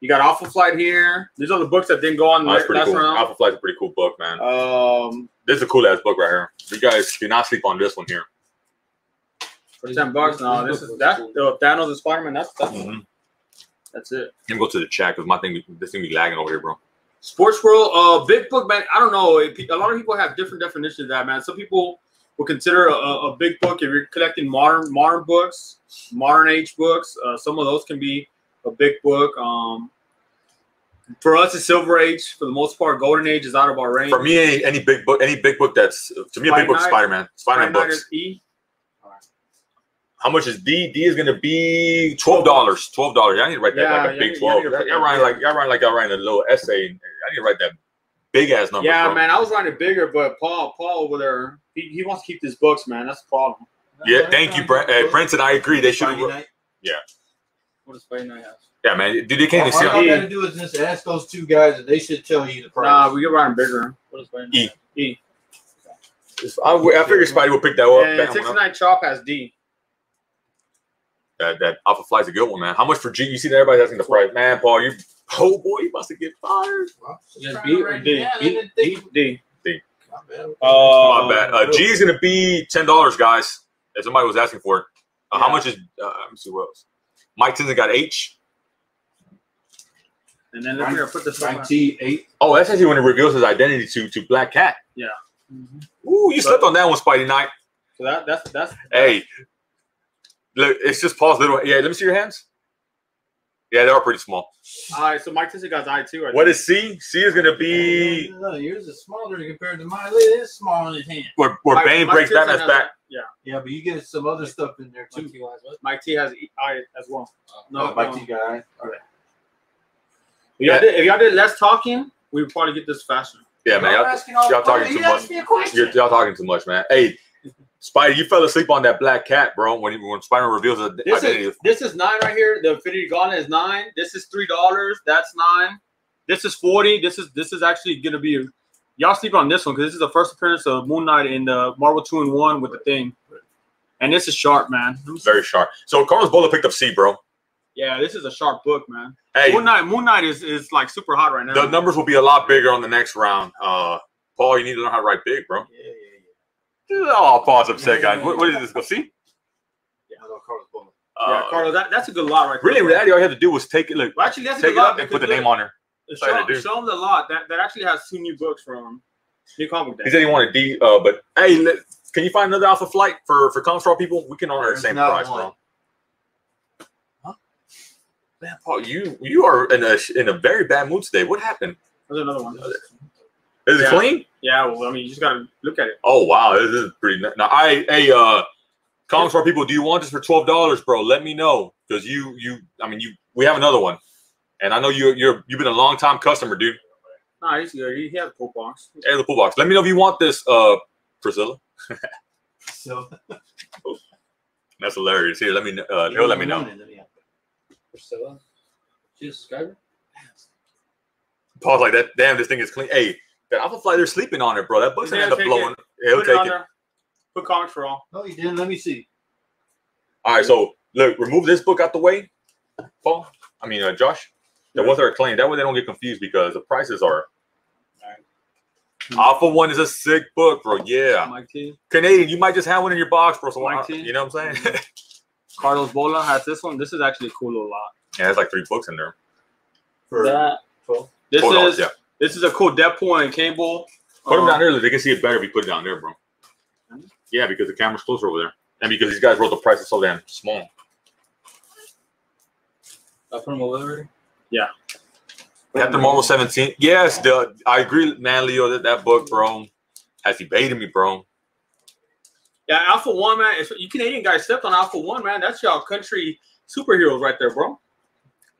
Speaker 2: You got Alpha Flight here. These are the books that didn't go on
Speaker 1: Oh, that's pretty
Speaker 2: last
Speaker 1: cool.
Speaker 2: round.
Speaker 1: Alpha Flight's a pretty cool book, man.
Speaker 2: Um,
Speaker 1: this is a cool ass book right here. You guys do not sleep on this one here.
Speaker 2: for ten bucks. No, this is that the Thanos and Spider Man. That's that's,
Speaker 1: Mhm.
Speaker 2: that's it.
Speaker 1: Let me go to the chat because my thing, this thing be lagging over here, bro.
Speaker 2: Sports World, uh, big book, man. I don't know. A lot of people have different definitions of that, man. Some people will consider a, a big book if you're collecting modern modern books, modern age books. Uh, some of those can be a big book. Um, for us, it's Silver Age. For the most part, Golden Age is out of our range.
Speaker 1: For me, any, any big book, any big book that's to me a big book,
Speaker 2: Spider-Man.
Speaker 1: Spider Man. Spider books.
Speaker 2: Niners E.
Speaker 1: How much is D? D is gonna be twelve dollars. Twelve dollars. I need to write that
Speaker 2: Yeah,
Speaker 1: like a
Speaker 2: yeah,
Speaker 1: big twelve.
Speaker 2: need to put
Speaker 1: Y'all writing like y'all writing like writing a little essay. I need to write that big ass number.
Speaker 2: Yeah,
Speaker 1: bro.
Speaker 2: man. I was writing bigger, but Paul, Paul over there, he, he wants to keep his books, man. That's the problem.
Speaker 1: Yeah, thank you, Brent. Uh, Brenton. I agree. They should.
Speaker 3: Friday night.
Speaker 2: What does Spider Man have?
Speaker 1: Yeah, man. Dude, they can't even
Speaker 3: All
Speaker 1: see.
Speaker 3: all you gotta do is just ask those two guys, and they should tell you the price.
Speaker 2: Nah, we get writing bigger. What does Spider
Speaker 1: E.
Speaker 2: E.
Speaker 1: I, I figure Spidey will pick that up.
Speaker 2: And
Speaker 1: that one up.
Speaker 2: 69 Chop has D.
Speaker 1: That, that Alpha Flight's a good one, man. How much for G? You see that everybody's asking the price, man. Paul, you oh boy, you about to get fired.
Speaker 3: Well,
Speaker 2: Yeah,
Speaker 3: try
Speaker 2: B or
Speaker 3: write
Speaker 2: D?
Speaker 3: it down,
Speaker 2: E,
Speaker 3: and
Speaker 2: D, D.
Speaker 3: Not bad.
Speaker 2: Uh,
Speaker 1: My bad. Uh, G is gonna be ten dollars, guys. If somebody was asking for it, uh, how much is? Uh, let me see what else. Mike Tinson got H.
Speaker 2: And then let me put this on.
Speaker 3: Eight.
Speaker 1: Oh, that's actually when it reveals his identity to to Black Cat. Yeah. Ooh, you slept on that one, Spidey Knight.
Speaker 2: So that, that's that's
Speaker 1: Hey, look, it's just Paul's little. Yeah, let me see your hands. Yeah, they are pretty small.
Speaker 2: All right, so Mike Tyson got eye too. I
Speaker 1: What C? C is gonna be
Speaker 3: No, no, yours is smaller compared to mine. Look, it is small in his hand.
Speaker 1: where, where
Speaker 2: Mike-
Speaker 1: Bane
Speaker 2: Mike
Speaker 1: breaks
Speaker 2: Tyson
Speaker 1: Batman's
Speaker 2: has-
Speaker 1: back.
Speaker 2: Yeah,
Speaker 3: Yeah, but you get some other stuff in there too.
Speaker 4: Mike T has?
Speaker 2: Mike T has e- eye as well. No,
Speaker 3: Oh, Mike
Speaker 2: no.
Speaker 3: T guy.
Speaker 2: If y'all, did, if y'all did less talking, we would probably get this faster.
Speaker 1: Yeah, man. Y'all, y'all talking too much.
Speaker 3: me a
Speaker 1: you're, y'all talking too much, man. Hey, Spidey, you fell asleep on that black cat, bro. When when Spider reveals his
Speaker 2: This
Speaker 1: identity.
Speaker 2: is this is nine right here. The Infinity Gauntlet is nine. This is three dollars. That's nine. This is forty. This is this is actually gonna be. Y'all sleep on this one because this is the first appearance of Moon Knight in the Marvel two in one with the thing, and this is sharp, man.
Speaker 1: very sharp. So Carlos Bola picked up C, bro.
Speaker 2: Yeah, this is a sharp book, man.
Speaker 1: Hey,
Speaker 2: Moon Knight, Moon Knight is is like super hot right now.
Speaker 1: the numbers will be a lot bigger on the next round. Uh, Paul, you need to learn how to write big, bro.
Speaker 3: Yeah, yeah, yeah.
Speaker 1: Oh, Paul's upset, guys. What, what is this? Go see.
Speaker 3: I know Carlos Bowman.
Speaker 2: yeah,
Speaker 1: Uh,
Speaker 2: Carlos, that, that's a good lot right there.
Speaker 1: really,
Speaker 2: bro.
Speaker 1: really, all you had to do was take it. Look,
Speaker 2: Well, actually, that's a good
Speaker 1: it
Speaker 2: lot
Speaker 1: and put the name on there. all you had to
Speaker 2: Show,
Speaker 1: do.
Speaker 2: show him the lot that, that actually has two new books from New Comic Day.
Speaker 1: He said he wanted D, uh, but hey, let, can you find another Alpha Flight for for comics for all people? We can honor the same
Speaker 3: not
Speaker 1: price,
Speaker 3: one.
Speaker 1: bro. Man, Paul, you you are in a in a very bad mood today. What happened?
Speaker 2: There's another one.
Speaker 1: Is it clean?
Speaker 2: Yeah, well, I mean, you just gotta look at it.
Speaker 1: Oh wow, this is pretty. ni- Now, I hey uh, comics for people. Do you want this for twelve dollars, bro? Let me know because you you. I mean, you we have another one, and I know you you're you've been a long time customer, dude.
Speaker 2: Nah, he's good. He, he has a cool box.
Speaker 1: Hey, the pool box. Let me know if you want this, uh, Priscilla.
Speaker 3: So <laughs>
Speaker 1: That's hilarious. Here, let me kn- uh, he'll let me know.
Speaker 4: Priscilla. She's a subscriber?
Speaker 1: Pause like that. Damn, this thing is clean. Hey, that Alpha Flight, they're sleeping on it, bro. That book's gonna end up blowing. Yeah, he'll
Speaker 2: Put it
Speaker 1: take
Speaker 2: on
Speaker 1: it.
Speaker 2: there. Put comics for all.
Speaker 3: no, you didn't. Let me see.
Speaker 1: All right, so look, remove this book out the way, Paul. I mean, uh, Josh. The ones that are clean. That way they don't get confused because the prices are. Alpha One is a sick book, bro. Yeah,
Speaker 2: Mike T.
Speaker 1: Canadian. You might just have one in your box, bro. So why-
Speaker 2: Mike T.
Speaker 1: you know what I'm saying? <laughs>
Speaker 2: Carlos Bola has this one. This is actually a cool little lot.
Speaker 1: yeah, there's like three books in there.
Speaker 3: For
Speaker 2: That.
Speaker 3: twelve.
Speaker 2: This
Speaker 1: Four dollars,
Speaker 2: is
Speaker 1: yeah.
Speaker 2: This is a cool Deadpool and Cable.
Speaker 1: Put them
Speaker 2: Um,
Speaker 1: down there. They can see it better if you put it down there, bro. Yeah, because the camera's closer over there, and because these guys wrote the prices so damn small.
Speaker 4: I put him over there already?
Speaker 1: Captain Marvel 17. Yes, the I agree, man, Leo. That that book, bro, has debated me, bro.
Speaker 2: Yeah, Alpha One, man. If you Canadian guys stepped on Alpha One, man, that's y'all country superheroes right there, bro.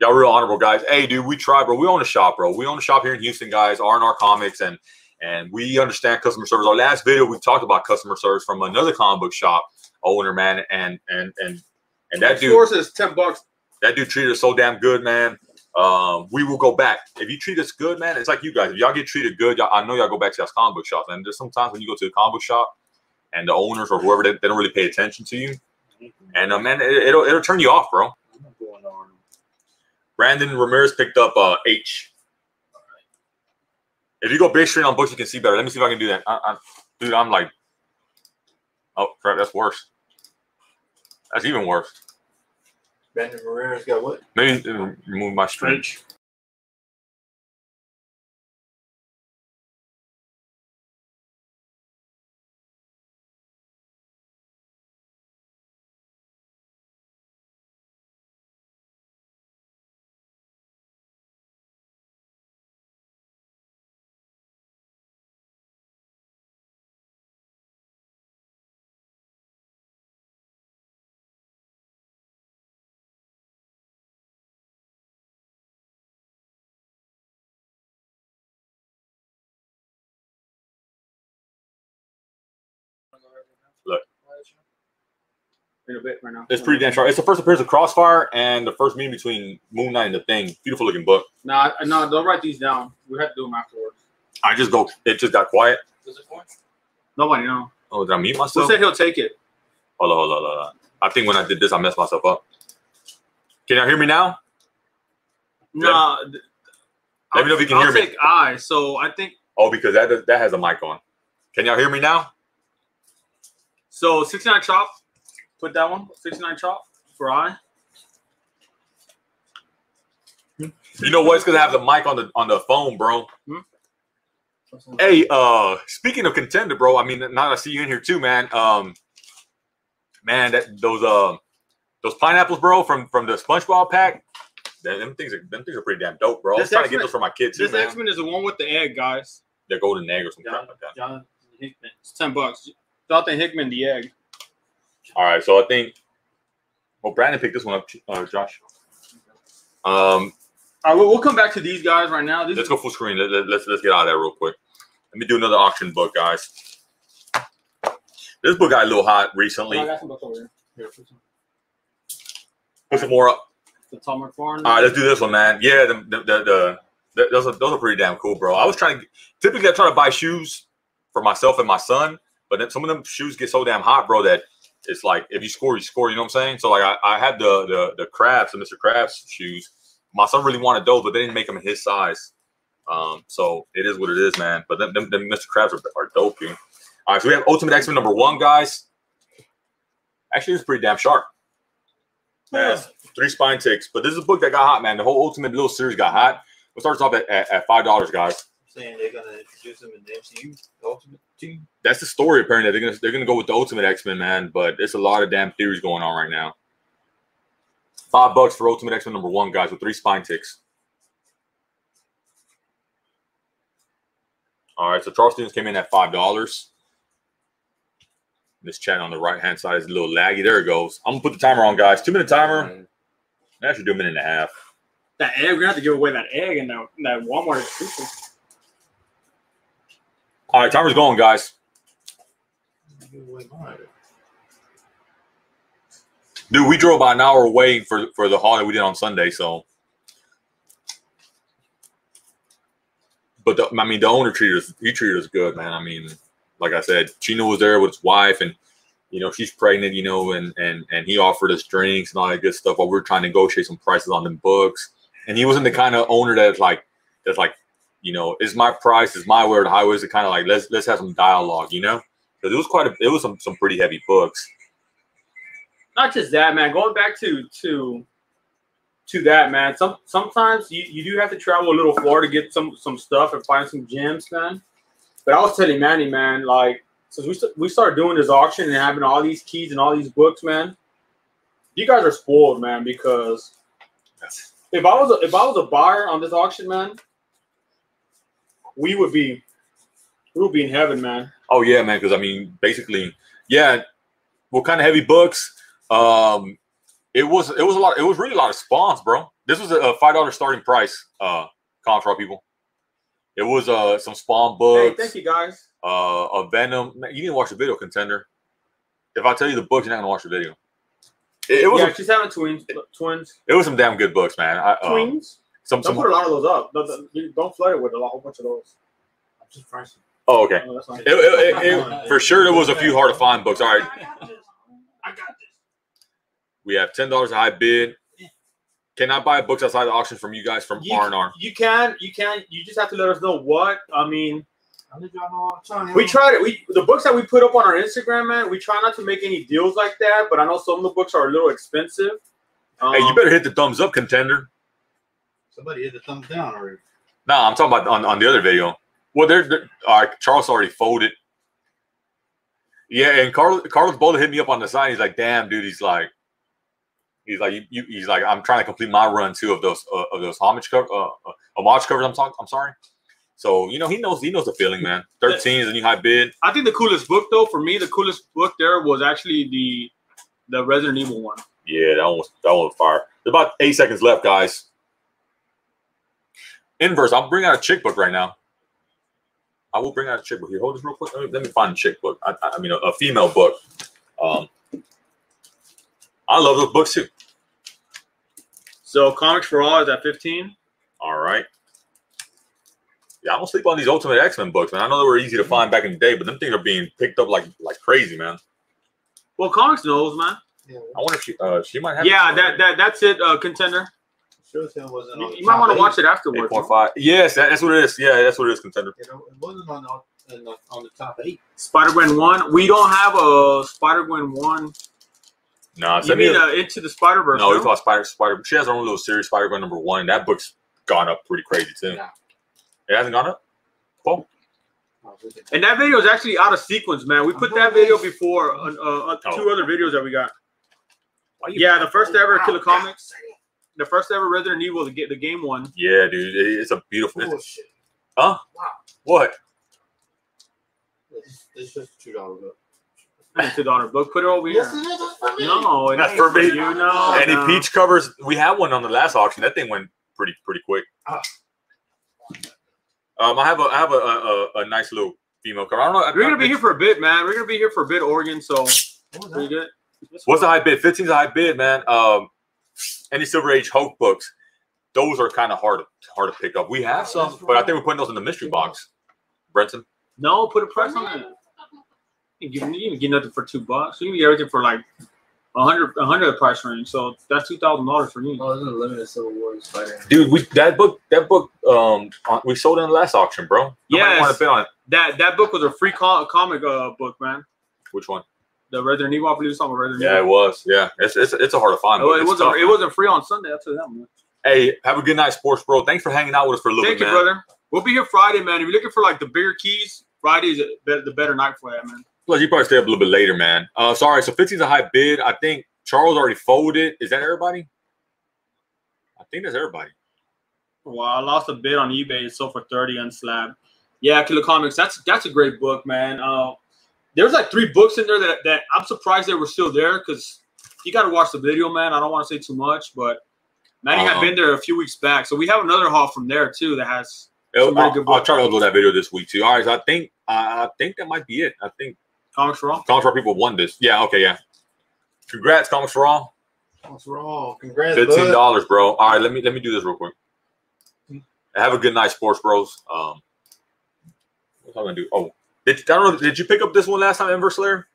Speaker 1: Y'all real honorable guys. Hey, dude, we try, bro. We own a shop, bro. We own a shop here in Houston, guys. R and R Comics, and and we understand customer service. Our last video, we talked about customer service from another comic book shop owner, man, and and and and that dude,
Speaker 2: Source is ten bucks.
Speaker 1: that dude treated us so damn good, man. Um, we will go back if you treat us good, man. It's like you guys. If y'all get treated good, y'all, I know y'all go back to y'all's comic book shops. And there's sometimes when you go to the comic book shop and the owners or whoever they, they don't really pay attention to you, and uh, man, it, it'll it'll turn you off, bro.
Speaker 3: I'm not going on.
Speaker 1: Brandon Ramirez picked up uh, H. If you go big screen on books, you can see better. Let me see if I can do that. I, I, dude, I'm like, oh crap, that's worse. That's even worse.
Speaker 3: Brandon Marrera's got what?
Speaker 1: Maybe remove my screen.
Speaker 2: In a bit right now.
Speaker 1: It's pretty damn sharp. It's the first appearance of Crossfire and the first meeting between Moon Knight and the Thing. Beautiful looking book.
Speaker 2: No, no, don't write these down. We have to do them afterwards.
Speaker 1: I just go. It just got quiet.
Speaker 4: Does it point?
Speaker 2: Nobody know.
Speaker 1: Oh, did I mute
Speaker 2: Who said he'll take it?
Speaker 1: Hold on, hold on, hold on. I think when I did this, I messed myself up. Can y'all hear me now?
Speaker 2: Nah. th-
Speaker 1: Let me know if you can
Speaker 2: I'll
Speaker 1: hear me.
Speaker 2: take I. So I think
Speaker 1: Oh, because that that has a mic on. Can y'all hear me now?
Speaker 2: So. Sixty nine chop. Put that one. Sixty nine chop for I.
Speaker 1: You know what? It's because I have the mic on the on the phone, bro.
Speaker 2: Hmm?
Speaker 1: Hey, uh, speaking of contender, bro. I mean, now that I see you in here too, man. Um, man, that those uh those pineapples, bro, from from the SpongeBob pack, Them, them things are them things are pretty damn dope, bro. I was
Speaker 2: This
Speaker 1: trying to get
Speaker 2: X-Men-
Speaker 1: those for my kids too,
Speaker 2: This
Speaker 1: man.
Speaker 2: X Men is the one with the egg, guys.
Speaker 1: The golden egg or some crap like that.
Speaker 3: John Hickman.
Speaker 2: It's ten bucks. Jonathan Hickman, the egg.
Speaker 1: All right, so I think. Well, Brandon picked this one up, uh, Josh. Um,
Speaker 2: All right, we'll, we'll come back to these guys right now. This
Speaker 1: let's go full screen. Let, let, let's let's get out of that real quick. Let me do another auction book, guys. This book got a little hot recently.
Speaker 2: I got some books over here.
Speaker 3: Here, put some-
Speaker 1: Put some more up.
Speaker 2: The Todd McFarlane.
Speaker 1: All right, let's do this one, man. Yeah, the the, the, the, the those are those are pretty damn cool, bro. I was trying to typically I try to buy shoes for myself and my son, but then some of them shoes get so damn hot, bro, that it's like if you score, you score. You know what I'm saying? So like I, I had the the the Krabs, the Mr. Krabs shoes. My son really wanted those, but they didn't make them his size. Um, so it is what it is, man. But them, them, them Mr. Krabs are, are dope, dude. All right, so we have Ultimate X Men number one, guys. Actually, it's pretty damn sharp. Yes, three spine ticks. But this is a book that got hot, man. The whole Ultimate little series got hot. It starts off at, at, at five dollars, guys.
Speaker 3: Saying they're gonna introduce him in the MCU, the Ultimate.
Speaker 1: That's the story. Apparently, they're gonna they're gonna go with the Ultimate X Men, man. But it's a lot of damn theories going on right now. Five bucks for Ultimate X Men number one, guys, with three spine ticks. All right, so Charles Stevens came in at five dollars. This chat on the right hand side is a little laggy. There it goes. I'm gonna put the timer on, guys. Two minute timer. I should do a minute and a half.
Speaker 2: that egg. We're gonna have to give away that egg in that, that Walmart.
Speaker 1: All right, timer's going, guys. Dude, we drove about an hour away for for the haul that we did on Sunday. So, but the, I mean, the owner treated us. He treated us good, man. I mean, like I said, Chino was there with his wife, and you know she's pregnant. You know, and and and he offered us drinks and all that good stuff while we were trying to negotiate some prices on them books. And he wasn't the kind of owner that's like that's like, you know, is my price, is my word. Highways the kind of like let's let's have some dialogue, you know, because it was quite a it was some some pretty heavy books.
Speaker 2: Not just that, man. Going back to to to that, man. Some sometimes you, you do have to travel a little far to get some some stuff and find some gems, man. But I was telling Manny, man, like since we st- we started doing this auction and having all these keys and all these books, man, you guys are spoiled, man. Because if I was a, if I was a buyer on this auction, man, we would be we would be in heaven, man.
Speaker 1: Oh yeah, man. Because I mean, basically, yeah. What kind of heavy books? Um, it was it was a lot. It was really a lot of spawns, bro. This was a, a five dollar starting price. Uh, contract people. It was uh some spawn books.
Speaker 2: Hey, thank you guys.
Speaker 1: Uh, a venom. Man, you didn't watch the video, contender. If I tell you the books, you're not gonna watch the video. It, it was
Speaker 2: yeah,
Speaker 1: a-
Speaker 2: she's having twins. Twins.
Speaker 1: it was some damn good books, man. I, uh,
Speaker 2: Twins.
Speaker 1: Some
Speaker 2: Don't
Speaker 1: some.
Speaker 2: put a lot of those up. Don't, don't- don't flood it with a whole bunch of those.
Speaker 3: I'm just pricing.
Speaker 1: Oh, okay.
Speaker 2: No.
Speaker 1: It, it, it, it- for sure, there was a few hard to find books. All right,
Speaker 3: I got this.
Speaker 1: we have ten dollars a high bid. Can I buy books outside the auction from you guys from R and R?
Speaker 2: You can, you can, you just have to let us know what. I mean,
Speaker 3: I let y'all know all the time.
Speaker 2: we tried it. We the books that we put up on our Instagram, man. We try not to make any deals like that, but I know some of the books are a little expensive. Um,
Speaker 1: Hey, you better hit the thumbs up, contender.
Speaker 3: Somebody hit the thumbs down already.
Speaker 1: Nah, I'm talking about on, on the other video. Well, they're, they're all right. Charles already folded. Yeah, and Carl, Carlos Bola hit me up on the side. He's like, "Damn, dude." He's like, he's like, you, you, he's like, I'm trying to complete my run too of those uh, of those homage cover, uh, uh, homage covers. I'm talking. I'm sorry. So you know, he knows he knows the feeling, man. Thirteen is a new high bid.
Speaker 2: I think the coolest book, though, for me, the coolest book there was actually the the Resident Evil one.
Speaker 1: Yeah, that one was that one was fire. There's about eight seconds left, guys. Inverse. I'm bringing out a chick book right now. I will bring out a chick book here. Hold this real quick. Let me, let me find a chick book. I, I I mean, a, a female book. Um, I love those books too.
Speaker 2: So Comics for All is at 15.
Speaker 1: All right. Yeah, I don't sleep on these Ultimate X Men books, man. I know they were easy to find back in the day, but them things are being picked up like like crazy, man.
Speaker 2: Well, Comics knows, man.
Speaker 3: Yeah,
Speaker 1: I wonder if she uh she might have.
Speaker 2: Yeah, that, that that's it, uh, contender.
Speaker 3: Sure wasn't
Speaker 2: You,
Speaker 3: on the
Speaker 2: you might want to watch it afterwards.
Speaker 1: point five. Yes, that, that's what it is. Yeah, that's what it is, contender.
Speaker 3: You know, it wasn't on the, in the on the top eight.
Speaker 2: Spider Gwen one. We don't have a Spider Gwen one.
Speaker 1: No,
Speaker 2: You mean
Speaker 1: a-
Speaker 2: uh, Into the Spider Verse?
Speaker 1: No, we call Spider Spider. She has her own little series, Spider Gwen number one. That book's gone up pretty crazy too.
Speaker 3: Yeah.
Speaker 1: It hasn't gone up. Paul.
Speaker 3: Oh, we did-
Speaker 2: And that video is actually out of sequence, man. We put that video before uh, uh, two
Speaker 1: Oh.
Speaker 2: other videos that we got.
Speaker 1: Why you-
Speaker 2: Yeah, the first ever Killer Comics. The first ever Resident Evil to get the game one.
Speaker 1: Yeah, dude, it's a beautiful. it's-
Speaker 3: Bullshit.
Speaker 1: huh?
Speaker 3: Wow.
Speaker 1: What?
Speaker 3: This, this just two dollar book.
Speaker 2: Two dollar book. Put it over here.
Speaker 3: Yes, it is. For me.
Speaker 2: No, it
Speaker 1: That's for me.
Speaker 2: You know.
Speaker 1: Any
Speaker 2: no.
Speaker 1: peach covers? We had one on the last auction. That thing went pretty pretty quick.
Speaker 3: Ah.
Speaker 1: Um, I have a I have a a, a, a nice little female cover. I don't know.
Speaker 2: We're gonna be here for a bit, man. We're gonna be here for a bit, Oregon. So
Speaker 3: What was
Speaker 2: pretty
Speaker 3: that?
Speaker 2: good.
Speaker 1: What's the high bid? 15 is a high bid, man. Um, any Silver Age Hulk books, those are kind of hard hard to pick up. We have some, but I think we're putting those in the mystery box. Brenton,
Speaker 2: No, put a price on it. You can get, you can get nothing for two bucks. You can get everything for like a hundred, a hundred price range. So that's two thousand dollars for me.
Speaker 4: Oh, this is a limited Civil War Spider.
Speaker 1: dude, we that book that book um on- we sold in the last auction, bro.
Speaker 2: Yeah,
Speaker 1: want to bid on it.
Speaker 2: That that book was a free co- comic uh, book, man.
Speaker 1: Which one?
Speaker 2: The Resident Evil, I believe it's on Resident
Speaker 1: Yeah, it was. Yeah, it's it's, it's a hard to find.
Speaker 2: It, it wasn't.
Speaker 1: tough.
Speaker 2: It wasn't free on Sunday. That's to them. Man.
Speaker 1: Hey, have a good night, sports bro. Thanks for hanging out with us for a little
Speaker 2: Thank
Speaker 1: bit,
Speaker 2: you,
Speaker 1: man.
Speaker 2: brother. We'll be here Friday, man. If you're looking for like the bigger keys, Friday is the the better night for that, man.
Speaker 1: Plus, you probably stay up a little bit later, man. Uh, sorry. So 15 is a high bid. I think Charles already folded. Is that everybody? I think that's everybody.
Speaker 2: Well, I lost a bid on eBay. It sold for thirty on slab. Yeah, Killer Comics. That's that's a great book, man. Uh, there's like three books in there that, that I'm surprised they were still there because you got to watch the video, man. I don't want to say too much, but Manny had
Speaker 1: Uh-huh.
Speaker 2: been there a few weeks back, so we have another haul from there too that has.
Speaker 1: I'll,
Speaker 2: really good
Speaker 1: I'll try to upload that video this week too. All right, so I think I I think that might be it. I think
Speaker 2: Comics Raw.
Speaker 1: Comics for people won this. Yeah. Okay. Yeah. Congrats, Comics for all.
Speaker 3: What's wrong? Congrats,
Speaker 1: Fifteen
Speaker 3: bud.
Speaker 1: dollars, bro. All right, let me let me do this real quick. Have a good night, sports bros. Um, what's I gonna do? Oh, did I don't know? Did you pick up this one last time, Ember Slayer?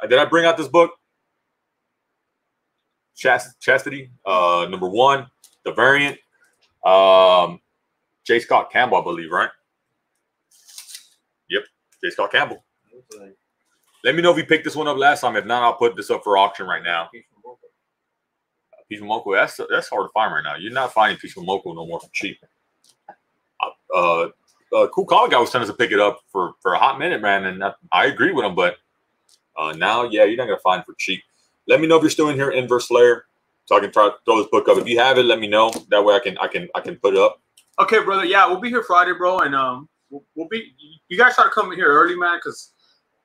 Speaker 1: Uh, did I bring out this book? Chast- Chastity, uh, number one, the variant. Um, J. Scott Campbell, I believe, right? Yep, J. Scott Campbell. Let me know if you picked this one up last time. If not, I'll put this up for auction right now. Peach Momoko, that's that's hard to find right now. You're not finding Peach Momoko no more for cheap. Uh, uh, cool comic guy was telling us to pick it up for for a hot minute, man, and I, I agree with him. But uh, now, yeah, you're not gonna find it for cheap. Let me know if you're still in here, Inverse Slayer, so I can try throw this book up. If you have it, let me know. That way, I can I can I can put it up.
Speaker 2: Okay, brother. Yeah, we'll be here Friday, bro, and um, we'll, we'll be. You guys try to come here early, man, because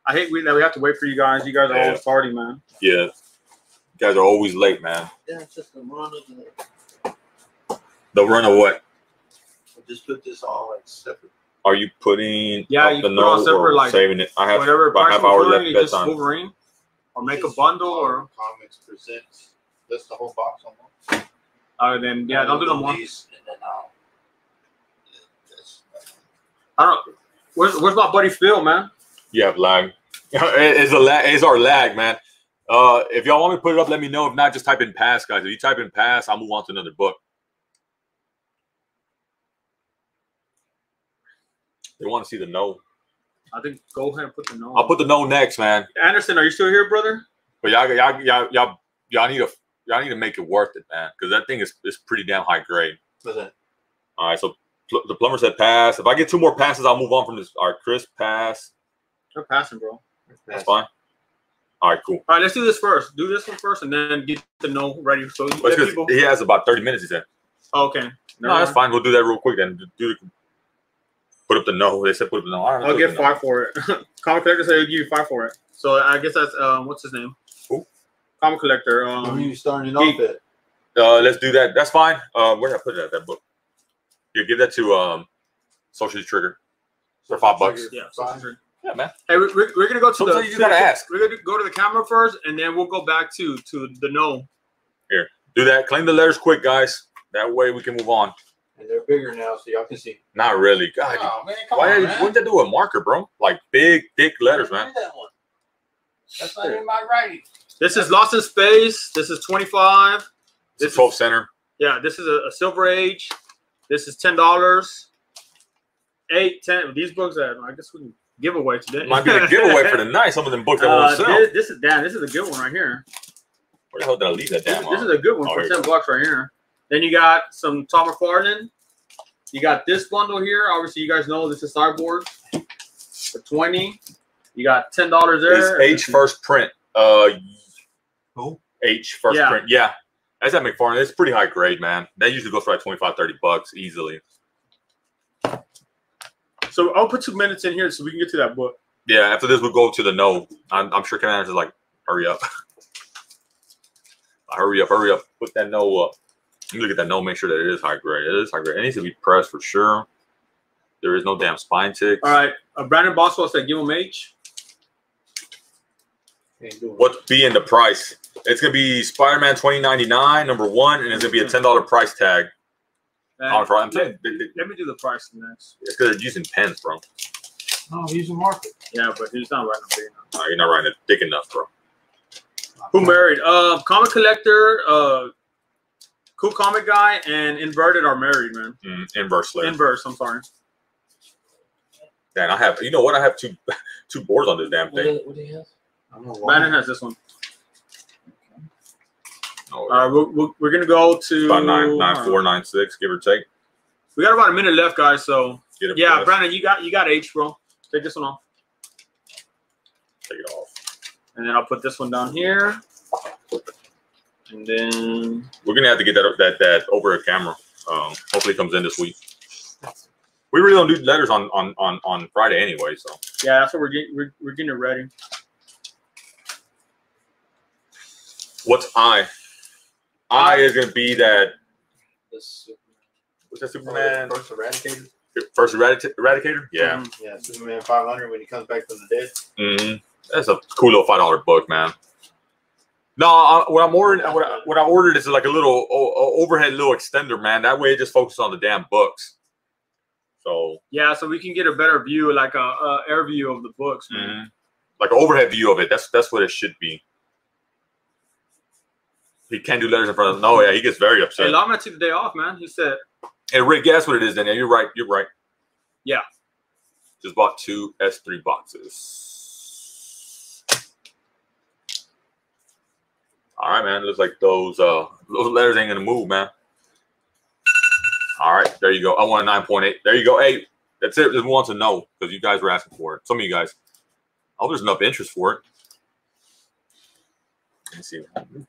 Speaker 2: I hate we that we have to wait for you guys. You guys are
Speaker 1: Yeah.
Speaker 2: always party, man.
Speaker 1: Yeah, you guys are always late, man.
Speaker 3: Yeah, it's just the run of the.
Speaker 1: The run of what?
Speaker 3: I just put this all like separate.
Speaker 1: Are you putting
Speaker 2: Yeah,
Speaker 1: up
Speaker 2: you
Speaker 1: the
Speaker 2: put
Speaker 1: note or
Speaker 2: like,
Speaker 1: saving it? I have
Speaker 2: Whatever
Speaker 1: about
Speaker 2: price
Speaker 1: half hour left
Speaker 2: you just
Speaker 1: bedtime.
Speaker 2: Wolverine, or make a bundle, or
Speaker 3: Marvel comics presents. That's the whole box almost.
Speaker 2: uh, then yeah, don't do no more.
Speaker 3: These, and then I'll-
Speaker 2: I don't. Where's Where's my buddy Phil, man?
Speaker 1: You have lag. <laughs> it's a lag. It's our lag, man. Uh, if y'all want me to put it up, let me know. If not, just type in pass, guys. If you type in pass, I'll move on to another book. They want to see the no.
Speaker 2: I think go ahead and put the no.
Speaker 1: I'll put the no next, man.
Speaker 2: Anderson, are you still here, brother?
Speaker 1: But y'all, y'all, y'all, y'all, y'all need to, y'all need to make it worth it, man, because that thing is is pretty damn high grade.
Speaker 3: What's that?
Speaker 1: All right, so pl- the plumber said pass. If I get two more passes, I'll move on from this. All right, Chris, pass.
Speaker 2: You're passing, bro.
Speaker 1: That's fine. All right, cool.
Speaker 2: All right, let's do this first. Do this one first, and then get the no ready. So
Speaker 1: That's
Speaker 2: let
Speaker 1: 'cause
Speaker 2: people.
Speaker 1: he has about thirty minutes. He said.
Speaker 2: Okay.
Speaker 1: No, that's fine. We'll do that real quick then. Do the, put up the no. They said put up the no. All right,
Speaker 2: I'll get
Speaker 1: up the
Speaker 2: five for it. <laughs> Comic collector said he'll give you five for it. So I guess that's um, what's his name?
Speaker 1: Who?
Speaker 2: Comic collector.
Speaker 3: When are
Speaker 2: Um,
Speaker 3: you starting
Speaker 2: Geek.
Speaker 3: off at?
Speaker 1: Uh, let's do that. That's fine. Uh, where did I put it at that book? Here, give that to um, Social Trigger. For five bucks.
Speaker 2: yeah.
Speaker 3: Five.
Speaker 1: Yeah, man.
Speaker 2: Hey, we're, we're, we're gonna go to
Speaker 1: Sometimes
Speaker 2: the.
Speaker 1: you gotta
Speaker 2: to-
Speaker 1: ask.
Speaker 2: We're gonna go to the camera first, and then we'll go back to to the no.
Speaker 1: Here, do that. Claim the letters quick, guys. That way we can move on.
Speaker 3: And they're bigger now, so y'all can see.
Speaker 1: Not really. God,
Speaker 3: Oh man,
Speaker 1: why did wouldn't they do a marker, bro? Like big, thick letters, man.
Speaker 3: That one. That's not in my writing.
Speaker 2: This is Lost in Space. This is twenty five.
Speaker 1: It's a
Speaker 2: This is-
Speaker 1: 12 center.
Speaker 2: Yeah, this is a, a Silver Age. This is ten dollars. Eight, ten. These books, uh, I guess we can give away today.
Speaker 1: Might be a giveaway for the <laughs> night. Some of them books that
Speaker 2: Uh,
Speaker 1: won't sell.
Speaker 2: this, this is damn. This is a good one right here.
Speaker 1: Where the hell did I leave that
Speaker 2: This,
Speaker 1: damn?
Speaker 2: this is a good one
Speaker 1: Oh,
Speaker 2: for ten
Speaker 1: you
Speaker 2: bucks right here. Then you got some Todd McFarlane. You got this bundle here. Obviously, you guys know this is a Cyborg for twenty. You got ten dollars there.
Speaker 1: It's H first print. Uh,
Speaker 3: Who?
Speaker 1: H first
Speaker 2: Yeah.
Speaker 1: print. Yeah. That's at McFarlane. It's pretty high grade, man. That usually goes for like 25, 30 bucks easily.
Speaker 2: So I'll put two minutes in here so we can get to that book.
Speaker 1: Yeah, after this, we'll go to the no. I'm, I'm sure Kevin Anderson's like, hurry up. <laughs> hurry up, hurry up. Put that no up. You look at that no, make sure that it is high grade. It is high grade. It needs to be pressed for sure. There is no damn spine tick.
Speaker 2: All right. Uh, Brandon Boswell said, give him H.
Speaker 3: Ain't doing
Speaker 1: What's being the price? It's gonna be Spider-Man 2099, number one, and it's gonna be a ten dollar price tag.
Speaker 2: Man,
Speaker 1: On Friday. I'm
Speaker 2: let,
Speaker 1: telling you, it- it-
Speaker 2: let me do the price next.
Speaker 1: It's because they're using pens, bro.
Speaker 3: No, he's a market.
Speaker 2: Yeah, but he's not writing a big enough.
Speaker 1: You're not writing it thick enough, bro.
Speaker 2: Who married? Uh, comic collector, uh, cool comic guy, and inverted are married, man.
Speaker 1: Mm, inversely.
Speaker 2: Inverse. I'm sorry.
Speaker 1: Dan, I have. You know what? I have two <laughs> two boards on this damn thing.
Speaker 3: do what do you have? I don't know
Speaker 2: Brandon has this one.
Speaker 1: Oh,
Speaker 2: All right, we're, we're, we're gonna go to
Speaker 1: about nine nine four nine six, give or take.
Speaker 2: We got about a minute left, guys. So
Speaker 1: Get
Speaker 2: yeah,
Speaker 1: pressed,
Speaker 2: Brandon, you got you got H, bro. Take this one off,
Speaker 1: Take it off.
Speaker 2: and then I'll put this one down here, and then
Speaker 1: We're gonna have to get that that that over a camera. Um, hopefully, it comes in this week. We really don't do letters on on on on Friday anyway, so
Speaker 2: yeah, that's what we're getting. We're, we're getting it ready.
Speaker 1: what's I? I is gonna be that.
Speaker 3: This
Speaker 1: What's that
Speaker 3: Superman.
Speaker 1: Superman?
Speaker 3: First Eradicator.
Speaker 1: First Eradic- Eradicator? Yeah.
Speaker 2: Mhm.
Speaker 3: Yeah, Superman 500 when he comes back from the dead.
Speaker 1: hmm That's a cool little five dollar book, man. No, I, what I'm ordering, what I, what I ordered is like a little o- overhead little extender, man. That way, it just focuses on the damn books. So,
Speaker 2: Yeah, so we can get a better view, like a, a air view of the books, man.
Speaker 1: mhm. like an overhead view of it. That's that's what it should be. He can't do letters in front of. No, yeah, he gets very upset. Hey.
Speaker 2: Lawman took the day off, man. He said,
Speaker 1: Hey, Rick, guess what it is? Then yeah, you're right. You're right.
Speaker 2: Yeah.
Speaker 1: Just bought two S3 boxes. All right, man. Looks like those uh those letters ain't gonna move, man. All right, there you go. I want a nine point eight. There you go. Hey, that's it. Just want to know because you guys were asking for it. Some of you guys. I hope there's enough interest for it. Let me see.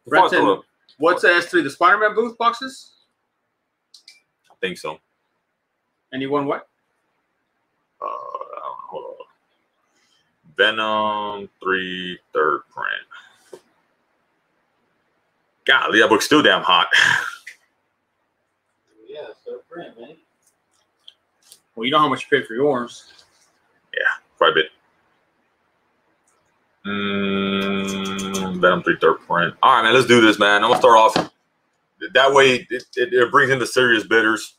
Speaker 2: Brenton. "What's the S3? The Spider-Man booth boxes?"
Speaker 1: I think so.
Speaker 2: And he won what?
Speaker 1: uh, hold on. Venom three third print. Golly, that book's still damn hot. <laughs>
Speaker 3: Yeah, so print, man.
Speaker 2: Well, you know how much you paid for yours.
Speaker 1: Yeah, quite a bit. Mm, Venom three third print. All right, man, let's do this, man. I'm gonna start off. That way, it, it, it brings in the serious bidders.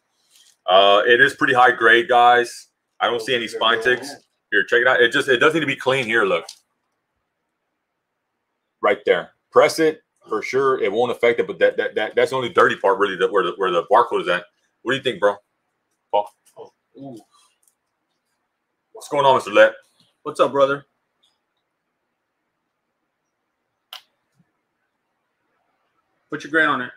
Speaker 1: Uh, it is pretty high grade, guys. I don't see any spine ticks. Here, check it out. It just it does need to be clean. Here, look. Right there. Press it for sure. It won't affect it, but that that, that that's the only dirty part really that where the where the barcode is at. What do you think, bro?
Speaker 3: Ooh.
Speaker 1: What's going on, Mr. Let?
Speaker 2: What's up, brother? Put your grade on it.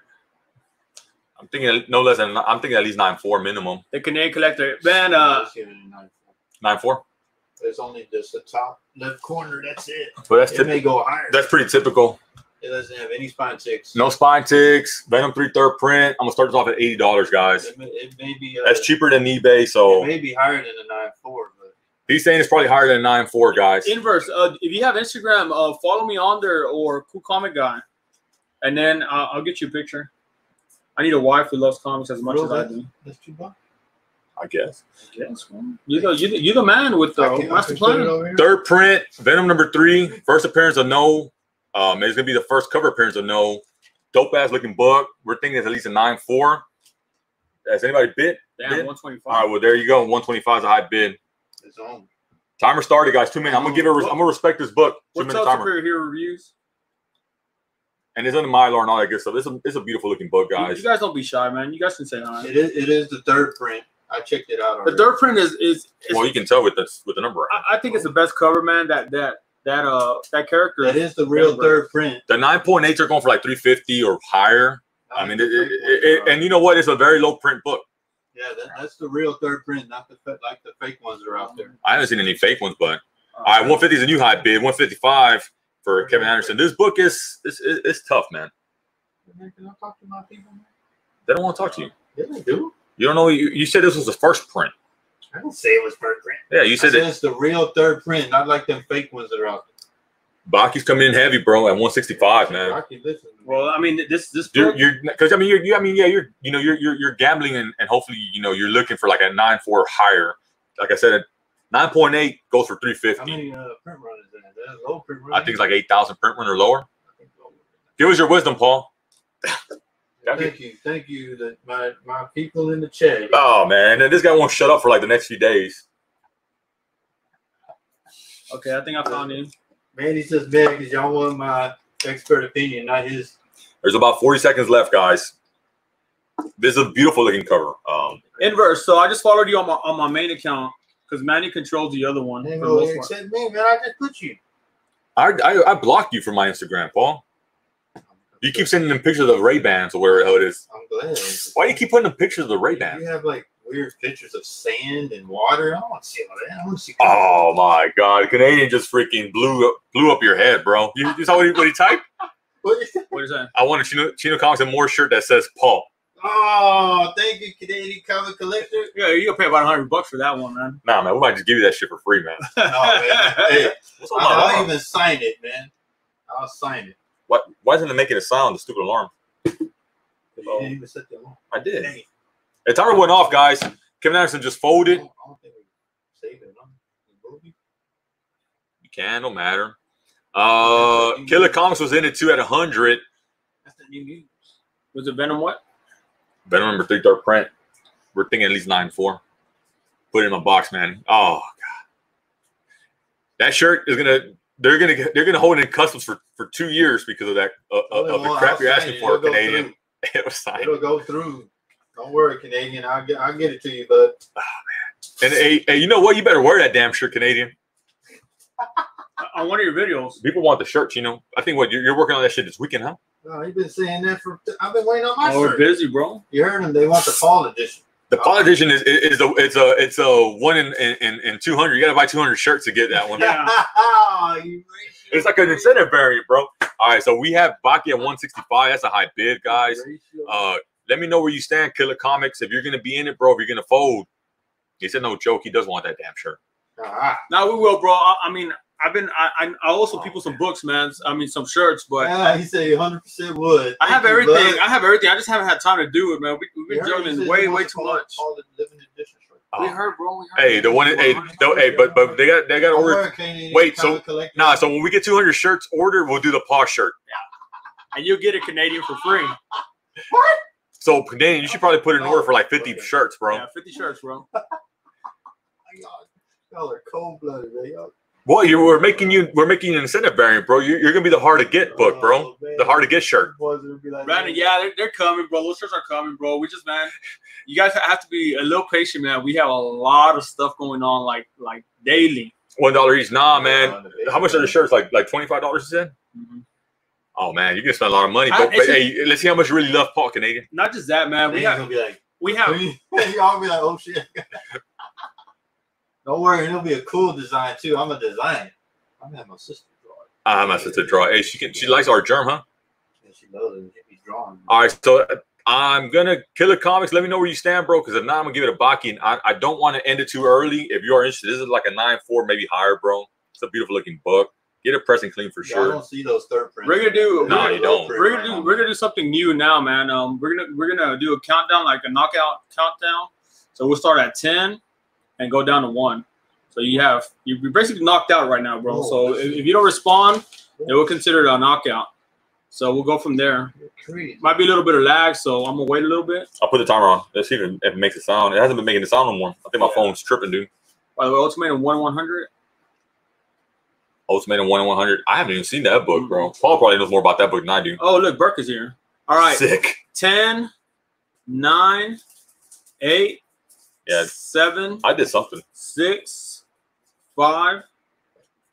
Speaker 1: I'm thinking no less than I'm thinking at least nine four minimum.
Speaker 2: The Canadian collector, man. Uh,
Speaker 3: Let's give it a nine.
Speaker 1: Nine four.
Speaker 3: There's only just the top left corner. That's it.
Speaker 1: But that's
Speaker 3: It
Speaker 1: typ-
Speaker 3: may go higher.
Speaker 1: that's pretty typical.
Speaker 3: It doesn't have any spine ticks.
Speaker 1: No spine ticks. Venom three third print. I'm gonna start this off at eighty dollars, guys.
Speaker 3: It may, it may be. Uh,
Speaker 1: That's cheaper than eBay.
Speaker 3: It
Speaker 1: So
Speaker 3: may be higher than a nine four, but
Speaker 1: he's saying it's probably higher than nine four, guys.
Speaker 2: inverse. Uh, if you have Instagram, uh, follow me on there or Cool Comic Guy, and then uh, I'll get you a picture. I need a wife who loves comics as much
Speaker 3: Bro,
Speaker 2: as I
Speaker 3: that-
Speaker 2: do.
Speaker 3: that's too much.
Speaker 1: I guess.
Speaker 2: Yes, man. You're the, you're the, you're the man with the
Speaker 3: I can- I
Speaker 2: master
Speaker 3: can put it
Speaker 2: plan.
Speaker 1: Third print, Venom number three, first appearance of No. Um, it's gonna be the first cover appearance of No. Dope ass looking book. We're thinking it's at least a nine four. Has anybody bid?
Speaker 2: Damn,
Speaker 1: Bid?
Speaker 2: 125.
Speaker 1: All right, well there you go. One twenty five is a high bid.
Speaker 3: It's on.
Speaker 1: Timer started, guys. Two minutes. I'm gonna give it. I'm gonna respect this book. Two
Speaker 2: What's
Speaker 1: minute
Speaker 2: up,
Speaker 1: timer.
Speaker 2: Superior Hero Reviews?
Speaker 1: And it's under Mylar and all that good stuff. It's a it's a beautiful looking book, guys.
Speaker 2: you guys don't be shy, man. You guys can say hi.
Speaker 3: It is. It is the third print. I checked it out.
Speaker 2: The third print is is, is
Speaker 1: Well, you can tell with this with the number.
Speaker 2: I, I think it's the best cover, man. That that that uh that character.
Speaker 3: That is the real third print.
Speaker 1: The nine point eights are going for like three fifty or higher. I mean, it, it, it, it- and you know what? It's a very low print book.
Speaker 3: yeah, that, that's the real third print, not the like the fake ones that are out there.
Speaker 1: I haven't seen any fake ones, but
Speaker 2: Uh,
Speaker 1: all right, one fifty is a new high bid. One fifty five for Kevin Anderson. This book is it's, it's, it's tough, man.
Speaker 3: Man, can I talk to my people?
Speaker 1: They don't want to talk to you.
Speaker 3: Yeah, they do.
Speaker 1: You don't know. You, you said this was the first print.
Speaker 3: I didn't say it was third print.
Speaker 1: Yeah, you
Speaker 3: I
Speaker 1: said
Speaker 3: said it's the real third print, not like them fake ones that are out there.
Speaker 1: Baki's coming in heavy, bro, at 165, man.
Speaker 3: I can listen.
Speaker 2: Well, I mean, this this
Speaker 1: You're, you're, because I mean, you're, you, I mean, yeah, you're, you know, you're, you're, you're gambling, and, and hopefully, you know, you're looking for like a nine four higher. Like I said, nine point eight goes for three
Speaker 3: How many uh, print runners in it? There's low print
Speaker 1: I think it's like eight thousand print run or lower.
Speaker 3: I think lower.
Speaker 1: Give us your wisdom, Paul. <laughs> Thank
Speaker 3: Thank you, thank you, that my my people in the chat.
Speaker 1: Oh man, and this guy won't shut up for like the next few days.
Speaker 2: okay, I think I found him.
Speaker 3: Man, he's just mad because y'all want my expert opinion, not his.
Speaker 1: There's about forty seconds left, guys. This is a beautiful looking cover. Um,
Speaker 2: Inverse. So I just followed you on my on my main account because Manny controls the other one.
Speaker 3: Man,
Speaker 2: for the
Speaker 3: go
Speaker 2: most part.
Speaker 3: said, man, man, I just put you.
Speaker 1: I, I I blocked you from my Instagram, Paul. You keep sending them pictures of Ray Bans or wherever the hell it is.
Speaker 3: I'm glad.
Speaker 1: Why do you keep putting them pictures of the Ray Bans?
Speaker 3: You have like weird pictures of sand and water. I don't want to see all that. I want to see.
Speaker 1: Oh my God, Canadian just freaking blew up blew up your head, bro. You, you saw what he, what he typed? <laughs>
Speaker 3: What is that?
Speaker 2: What is that?
Speaker 1: I want a Chino, Chino Comics and more shirt that says Paul.
Speaker 3: Oh, thank you, Canadian comic collector.
Speaker 2: Yeah, you gonna pay about hundred bucks for that one, man.
Speaker 1: Nah, man, we might just give you that shit for free, man. <laughs>
Speaker 3: Oh man, hey, <laughs>
Speaker 1: What's on
Speaker 3: I'll, even sign it, man. I'll sign it.
Speaker 1: Why, why isn't it making a sound? The stupid alarm. Oh.
Speaker 3: didn't even set the alarm.
Speaker 1: I did.
Speaker 3: Dang it.
Speaker 1: The timer went off, guys. Kevin Anderson just folded.
Speaker 3: don't, I don't think we saved it. No?
Speaker 1: You can, no matter. Uh, Killer Comics was in it too at 100.
Speaker 3: That's the new news.
Speaker 2: Was it Venom? What?
Speaker 1: Venom number three, third print. We're thinking at least nine four. Put it in my box, man. Oh god, that shirt is gonna. They're gonna. They're gonna hold it in customs for, for two years because of that uh,
Speaker 3: Oh,
Speaker 1: uh, of the crap
Speaker 3: I'll
Speaker 1: you're asking
Speaker 3: it.
Speaker 1: for,
Speaker 3: It'll go
Speaker 1: Canadian.
Speaker 3: through. <laughs>
Speaker 1: it was signed.
Speaker 3: It'll go through. Don't worry, Canadian. I'll get. I'll get it to you, bud.
Speaker 1: And hey, hey, you know what? You better wear that damn shirt, Canadian.
Speaker 2: On one of your videos.
Speaker 1: People want the shirts. You know. I think what you're, you're working on that shit this weekend, huh?
Speaker 3: No, you've been saying that for. I've been waiting on my
Speaker 2: Oh, we're
Speaker 3: shirt.
Speaker 2: busy, bro.
Speaker 3: You heard them. They want the fall edition.
Speaker 1: The politician is is a it's a it's a one in in, in two hundred. You got to buy two hundred shirts to get that one.
Speaker 2: Yeah. <laughs>
Speaker 1: It's like an incentive variant, bro. All right, so we have Baki at 165. That's a high bid, guys. Uh, let me know where you stand, Killer Comics. If you're gonna be in it, bro, if you're gonna fold. He said no joke. He does want that damn shirt.
Speaker 3: Ah,
Speaker 2: Now we will, bro. I, I mean, I've been. I, I I also people some books, man. I mean, some shirts, but
Speaker 3: ah, he said 100 percent would.
Speaker 2: I have
Speaker 3: you,
Speaker 2: everything.
Speaker 3: bud.
Speaker 2: I have everything. I just haven't had time to do it, man. We, we've
Speaker 3: You
Speaker 2: been juggling
Speaker 3: said
Speaker 2: way, way too
Speaker 3: call
Speaker 2: much.
Speaker 3: call it limited edition shirt.
Speaker 2: We heard, bro. We heard.
Speaker 1: Hey, the one, hey, though, hey, but but they got they got to
Speaker 3: Don't
Speaker 1: order. Wait, so-
Speaker 3: comic.
Speaker 1: Nah, so when we get 200 shirts ordered, we'll do the paw shirt.
Speaker 2: Yeah, and you'll get a Canadian for free. What?
Speaker 1: So Canadian, you should probably put in an order for like 50 shirts, bro.
Speaker 2: Yeah, fifty shirts, bro.
Speaker 3: Y'all, <laughs> y'all are cold blooded, man. Y'all-
Speaker 1: Well, you we're making you we're making an incentive variant, bro. You're, you're gonna be the hard to get book, bro.
Speaker 3: Oh.
Speaker 1: The hard to get shirt.
Speaker 3: Boys be like,
Speaker 2: Brandon, yeah, they're, they're coming, bro. Those shirts are coming, bro. We just, man, you guys have to be a little patient, man. We have a lot of stuff going on, like like daily.
Speaker 1: One dollar each. Nah, man. How much are the shirts? Like like twenty five dollars? You said?
Speaker 2: Mhm.
Speaker 1: Oh man, you're gonna spend a lot of money.
Speaker 2: I-
Speaker 1: But, but
Speaker 2: it's
Speaker 1: hey, let's see how much you really love Paul Canadian.
Speaker 2: Not just that, man.
Speaker 3: They
Speaker 2: We
Speaker 3: gonna be like,
Speaker 2: we have <laughs>
Speaker 3: y'all be like, oh shit. <laughs> Don't worry, it'll be a cool design too. I'm a designer. I'm gonna have my sister draw it.
Speaker 1: Ah, my sister draw. Hey, she can. She likes our germ, huh?
Speaker 3: And she loves it. She's drawing.
Speaker 1: All right, so I'm gonna Killer Comics. Let me know where you stand, bro. Because if not, I'm gonna give it a Baki. And I, I don't want to end it too early. If you are interested, this is like a nine four, maybe higher, bro. It's a beautiful looking book. Get it pressed and clean for
Speaker 3: Yeah, I
Speaker 1: sure.
Speaker 3: don't see those third prints.
Speaker 2: We're gonna do-
Speaker 1: Nah, you don't.
Speaker 2: we're gonna do we're gonna do something new now, man. Um, we're gonna we're gonna do a countdown, like a knockout countdown. So we'll start at ten and go down to one. So you have you're basically knocked out right now, bro.
Speaker 3: Oh,
Speaker 2: so if, if you don't respond, then we'll consider it a knockout. So we'll go from there. Might be a little bit of lag, so I'm gonna wait a little bit.
Speaker 1: I'll put the timer on. Let's see if it, if it makes a sound. It hasn't been making a sound no more. I think my
Speaker 2: Yeah.
Speaker 1: phone's tripping, dude.
Speaker 2: By the way, Ultimatum one one hundred.
Speaker 1: Ultimatum one one hundred. I haven't even seen that book, bro. Mm-hmm. Paul probably knows more about that book than I do.
Speaker 2: Oh, look, Burke is here. All right,
Speaker 1: Sick.
Speaker 2: 10, 9, 8,
Speaker 1: Yeah.
Speaker 2: 7,
Speaker 1: I did something.
Speaker 2: 6, 5,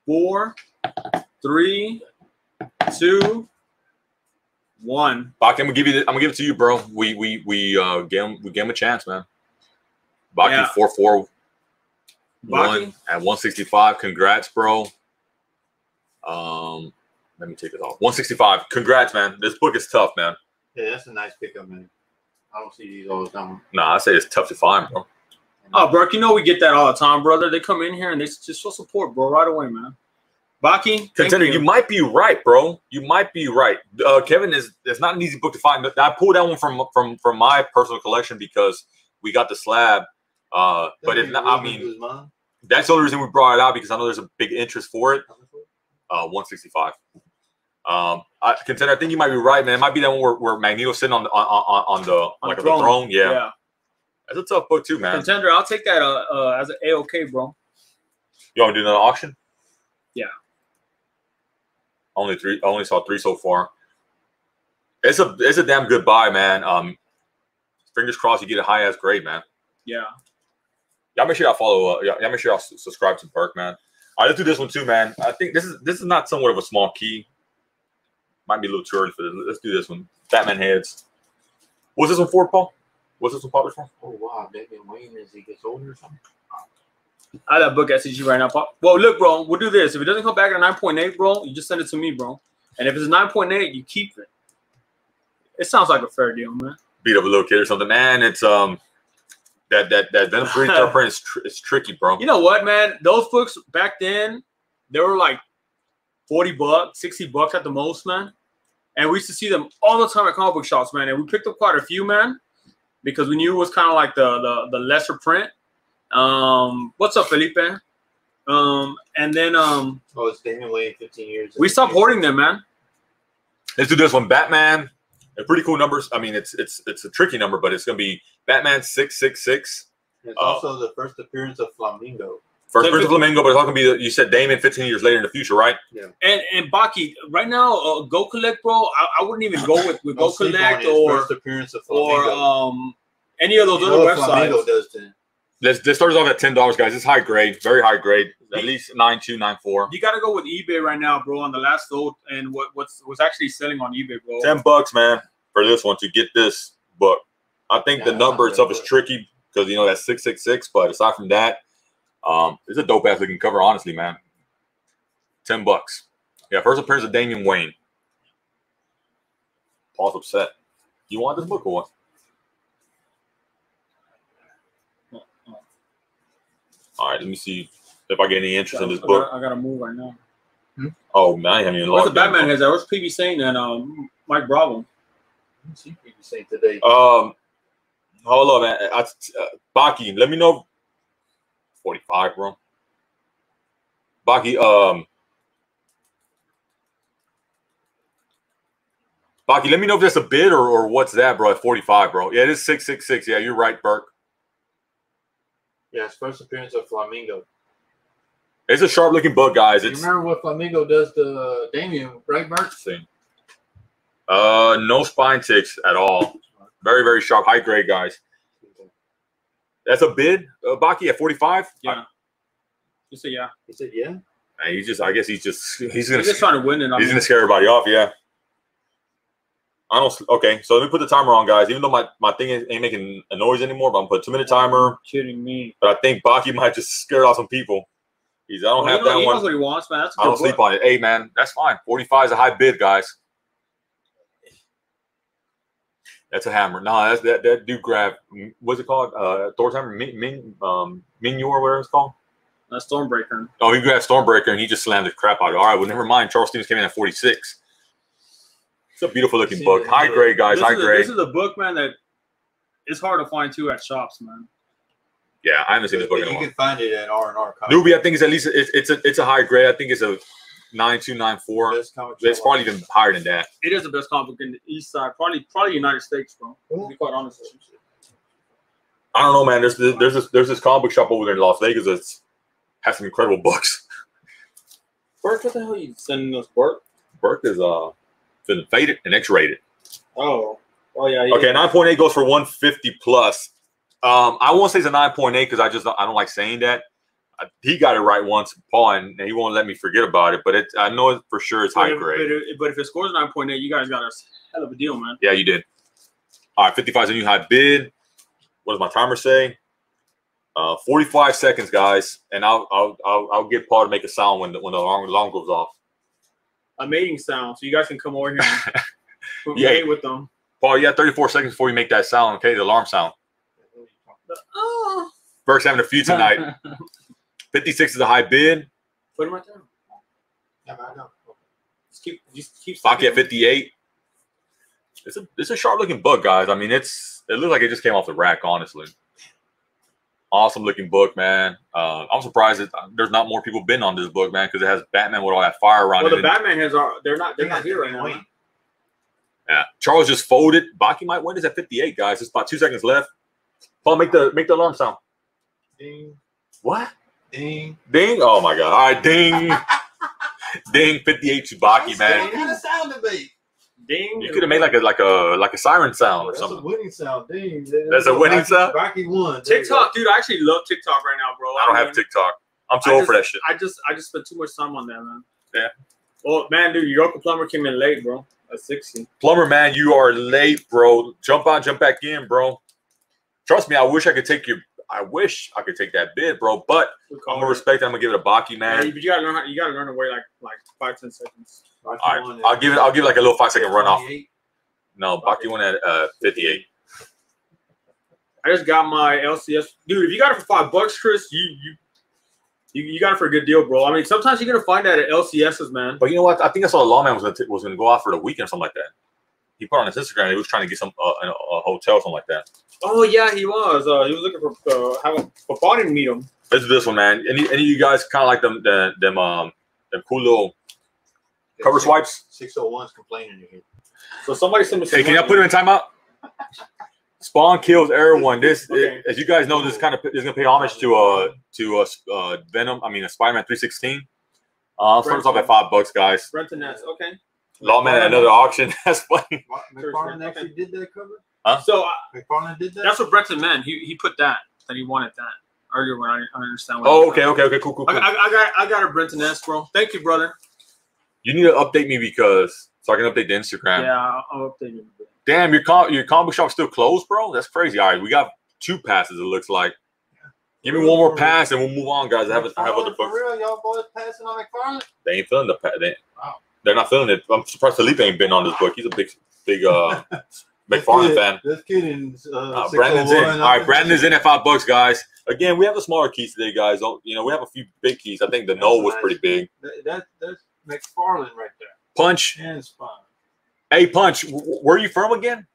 Speaker 2: 4, 3, 2, 1.
Speaker 1: Baki, I'm gonna give you. The, I'm gonna give it to you, bro. We we we uh gave him we gave him a chance, man. Baki
Speaker 2: Yeah.
Speaker 1: four four
Speaker 2: Baki?
Speaker 1: one at 165. Congrats, bro. Um, let me take this off. 165. Congrats, man. This book is tough, man.
Speaker 3: Yeah, that's a nice pickup, man. I don't see these all the time.
Speaker 1: Nah, I say it's tough to find, bro.
Speaker 2: Oh, bro, you know we get that all the time, brother. They come in here and they just show support, bro, right away, man. Baki, thank
Speaker 1: Contender, you.
Speaker 2: you.
Speaker 1: might be right, bro. You might be right. Uh, Kevin is it's not an easy book to find. I pulled that one from from from my personal collection because we got the slab. Uh, but it's not, I mean, that's the only reason we brought it out because I know there's a big interest for it. Uh, 165. Um, I, contender, I think you might be right, man. It might be that one where, where Magneto's sitting on the on, on, on the
Speaker 2: On
Speaker 1: like
Speaker 2: the
Speaker 1: the throne.
Speaker 2: throne.
Speaker 1: Yeah. That's a tough book too, man.
Speaker 2: Contender, I'll take that uh, uh, as an A-OK, bro.
Speaker 1: You want to do another auction?
Speaker 2: Yeah.
Speaker 1: Only three. I only saw three so far. It's a it's a damn good buy, man. Um, fingers crossed you get a high ass grade, man.
Speaker 2: Yeah.
Speaker 1: Y'all make sure y'all follow. Uh, y'all make sure y'all subscribe to Burke, man. Right, let's do this one too, man. I think this is this is not somewhat of a small key. Might be a little too early for this. Let's do this one. Batman heads. What's this one for, Paul? What's this one popular for?
Speaker 3: Oh wow, Damian Wayne as he gets older or something.
Speaker 2: I have that book at CG right now. Pop. Well, look, bro, we'll do this. If it doesn't come back at a 9.8, bro, you just send it to me, bro. And if it's a 9.8, you keep it. It sounds like a fair deal, man.
Speaker 1: Beat up a little kid or something, man. It's um that that that Venom three <laughs> third print is tr- it's tricky, bro.
Speaker 2: You know what, man? Those books back then, they were like 40 bucks, 60 bucks at the most, man. And we used to see them all the time at comic book shops, man. And we picked up quite a few, man, because we knew it was kind of like the, the the lesser print. Um, what's up, Felipe? Um, and then um,
Speaker 3: Oh, it's Damian Wayne, 15 years.
Speaker 2: we stopped hoarding them, man.
Speaker 1: Let's do this one. Batman. A pretty cool numbers. I mean, it's it's it's a tricky number, but it's gonna be Batman six six six.
Speaker 3: It's
Speaker 1: Oh.
Speaker 3: also the first appearance of Flamingo.
Speaker 1: First
Speaker 2: So
Speaker 1: Prince of
Speaker 2: fif-
Speaker 1: Flamingo, but it's all gonna be. You said Damian fifteen years later in the future, right? Yeah.
Speaker 2: And and Baki, right now, uh, Go Collect, bro. I, I wouldn't even go with, with Go Collect or
Speaker 3: first appearance of
Speaker 2: or um any of those
Speaker 3: you
Speaker 2: other
Speaker 3: what Flamingo
Speaker 2: websites.
Speaker 3: does to him.
Speaker 1: This starts off at ten dollars, guys. It's high grade, very high grade, at least nine two nine four.
Speaker 2: You got to go with eBay right now, bro. On the last load and what what's what's actually selling on eBay, bro.
Speaker 1: Ten bucks, man, for this one to get this book. I think the number itself is tricky because you know that's six six six. But aside from that, um, it's a dope ass looking cover, honestly, man. Ten bucks. Yeah, first appearance of Damian Wayne. Paul's upset. You want this book or what? All right, let me see if I get any interest in this
Speaker 2: I
Speaker 1: book.
Speaker 2: gotta, I gotta move right now.
Speaker 1: Oh man, I haven't even
Speaker 2: Where's the. Batman has? at? Where's PB saying and um Mike Bravo?
Speaker 3: What's he be saying today?
Speaker 1: Um, hold on, man. I, uh, Baki, let me know. Forty-five, bro. Baki, um, Baki, let me know if that's a bid or, or what's that, bro. At forty-five, bro. Yeah, it is six six six. Yeah, you're right, Burke.
Speaker 3: Yeah, his first appearance of Flamingo.
Speaker 1: It's a sharp-looking book, guys.
Speaker 3: You remember what Flamingo does to Damian, right, Bert?
Speaker 1: interesting. Uh, no spine ticks at all. Very, very sharp, high grade, guys. That's a bid, uh, Baki at forty-five.
Speaker 2: Yeah. You say yeah.
Speaker 3: He said, "Yeah."
Speaker 1: Uh, He just, I guess he's just, he's gonna,
Speaker 2: He's just trying to win it. I
Speaker 1: he's
Speaker 2: mean,
Speaker 1: gonna scare everybody off. Yeah. I don't. Okay, so let me put the timer on, guys. Even though my, my thing ain't ain't making a noise anymore, but I'm gonna put a two minute timer.
Speaker 2: kidding me.
Speaker 1: But I think Baki might just scare off some people. He's. I don't
Speaker 2: Well,
Speaker 1: have
Speaker 2: he, know-
Speaker 1: that
Speaker 2: he
Speaker 1: one.
Speaker 2: knows what he wants, man. That's a
Speaker 1: I
Speaker 2: good
Speaker 1: don't sleep on it. Hey, man, that's fine. 45 is a high bid, guys. That's a hammer. No, that's that that do grab. What's it called? Uh, Thor's hammer, Min, Min um, Minyor, whatever it's called.
Speaker 2: That's Stormbreaker.
Speaker 1: Oh, he grabbed Stormbreaker and he just slammed the crap out of it. All right, well, never mind. Charles Stevens came in at 46. It's a beautiful looking
Speaker 3: See,
Speaker 1: book. High grade, guys. High grade.
Speaker 2: this is a book, man, that it's hard to find too at shops, man.
Speaker 1: yeah, I haven't seen this book
Speaker 3: But
Speaker 1: in a
Speaker 3: you can find it at R and R.
Speaker 1: Newbie, I think it's at least it's, it's a it's a high grade. I think it's a nine two nine four. It's probably even higher than that.
Speaker 2: It is the best comic book in the East Side, probably probably United States, bro. To be quite honest with you.
Speaker 1: I don't know, man. There's this, there's this there's this comic book shop over there in Las Vegas that's has some incredible books. <laughs>
Speaker 2: Burke, what the hell are you sending us, Burke?
Speaker 1: Burke is uh been faded and X rated.
Speaker 2: Oh, oh yeah. yeah.
Speaker 1: Okay, nine point eight goes for one fifty plus. Um, I won't say it's a nine point eight because I just I don't like saying that. He got it right once, Paul, and he won't let me forget about it. But it, I know for sure it's
Speaker 2: But
Speaker 1: high
Speaker 2: if,
Speaker 1: grade.
Speaker 2: but, if, but if it scores nine point eight, you guys got a hell of a deal, man.
Speaker 1: Yeah, you did. All right, 55 is a new high bid. What does my timer say? Uh, 45 seconds, guys, and I'll I'll I'll, I'll get Paul to make a sound when the when the alarm, alarm goes off.
Speaker 2: A mating sound, so you guys can come over here and <laughs>
Speaker 1: Yeah.
Speaker 2: mate with them.
Speaker 1: Paul, you got 34 seconds before you make that sound. Okay, the alarm sound. <laughs>
Speaker 2: Oh.
Speaker 1: Burke's having a few tonight. <laughs> 56 is a high bid.
Speaker 2: Put him right there.
Speaker 3: Yeah, I know.
Speaker 2: Just keep, just keep.
Speaker 1: Baki at 58. It's a it's a sharp looking book, guys. I mean, it's it looks like it just came off the rack, honestly. Awesome looking book, man. Uh, I'm surprised that there's not more people been on this book, man, because it has Batman with all that fire around
Speaker 2: Well,
Speaker 1: it.
Speaker 2: the Batman has. Are, they're not. They're
Speaker 3: Yeah,
Speaker 2: not here right now. man.
Speaker 1: yeah. Charles just folded. Baki might win this at 58, guys. It's about two seconds left. Paul, make the make the alarm sound.
Speaker 3: Ding,
Speaker 1: What?
Speaker 3: Ding.
Speaker 1: Ding! Oh my god! All right, ding, <laughs> ding. 58 to Baki, man.
Speaker 3: What kind of sound to make?
Speaker 2: Ding.
Speaker 1: You could have made like a like a like a siren oh, sound or something.
Speaker 3: That's a winning sound. Ding.
Speaker 1: That's a winning
Speaker 3: Rocky-
Speaker 1: sound?
Speaker 3: Rocky won. There you go.
Speaker 2: TikTok, dude. I actually love TikTok right now, bro.
Speaker 1: I don't have
Speaker 2: mean,
Speaker 1: TikTok. I'm too
Speaker 2: I
Speaker 1: old for that shit.
Speaker 2: I just, I just spent too much time on that, man.
Speaker 1: Yeah.
Speaker 2: Well, man, dude, your Yoka Plumber came in late, bro. At sixty.
Speaker 1: Plumber man, you are late, bro. Jump on, jump back in, bro. Trust me, I wish I could take your. I wish I could take that bid, bro. But I'm gonna respect. it. I'm gonna give it a Baki, man.
Speaker 2: you- but you gotta learn. How, you gotta learn to wait like like five ten seconds.
Speaker 3: Rocky
Speaker 1: All right, I'll give it. I'll give it like a little five second runoff.
Speaker 3: 28.
Speaker 1: No, Baki won at uh, 58.
Speaker 2: I just got my LCS, dude. If you got it for five bucks, Chris, you you you, you got it for a good deal, bro. I mean, sometimes you're gonna find that at LCSs, man.
Speaker 1: But you know what? I think I saw a lawman was gonna t- was gonna go out for the weekend or something like that. He put on his Instagram. He was trying to get some uh, a, a hotel, something like that.
Speaker 2: Oh yeah, he was. Uh, he was looking for uh, have a, for Bonnie to meet him.
Speaker 1: Let's do this one, man. Any any of you guys kind of like them them them um them cool little cover swipes?
Speaker 3: 601's complaining in here.
Speaker 2: So somebody send me. some
Speaker 1: Hey, can I
Speaker 2: money.
Speaker 1: put him in timeout? Spawn kills everyone. This,
Speaker 2: Okay.
Speaker 1: as you guys know, this kind of is gonna pay homage to uh to uh, uh Venom. I mean, uh, Spider-Man three sixteen. Uh, starts off at five bucks, guys.
Speaker 2: Brenton Nets. Okay.
Speaker 1: Lawman at another auction. <laughs> That's funny.
Speaker 3: What, McFarlane actually did that cover?
Speaker 2: So uh,
Speaker 3: McFarlane did that?
Speaker 2: that's what Brenton meant. He he put that that he wanted that earlier when I didn't understand. What
Speaker 1: Oh,
Speaker 2: he was
Speaker 1: okay, okay, okay, cool, cool,
Speaker 2: I,
Speaker 1: cool.
Speaker 2: I, I got I got a Brenton Nets, bro. Thank you, brother.
Speaker 1: You need to update me because so I can update the Instagram.
Speaker 2: Yeah, I'll, I'll update you.
Speaker 1: Damn, your com- your comic shop still closed, bro. That's crazy. All right, we got two passes. It looks like. Give me one more pass and we'll move on, guys. I have I have other
Speaker 3: McFarlane, For real, y'all boys passing on McFarlane?
Speaker 1: They ain't feeling the pa- they,
Speaker 3: Wow.
Speaker 1: They're not feeling it. I'm surprised Felipe ain't been on this book. He's a big, big uh <laughs> McFarlane fan.
Speaker 3: This kid in uh,
Speaker 1: Uh, Brandon's in. All right, Brandon is in at five bucks, guys. Again, we have the smaller keys today, guys. Don't you know? We have a few big keys. I think the no was pretty big.
Speaker 3: That, that, that's McFarlane right there.
Speaker 1: Punch,
Speaker 3: And Spine.
Speaker 1: hey Punch, w- w- where are you from again?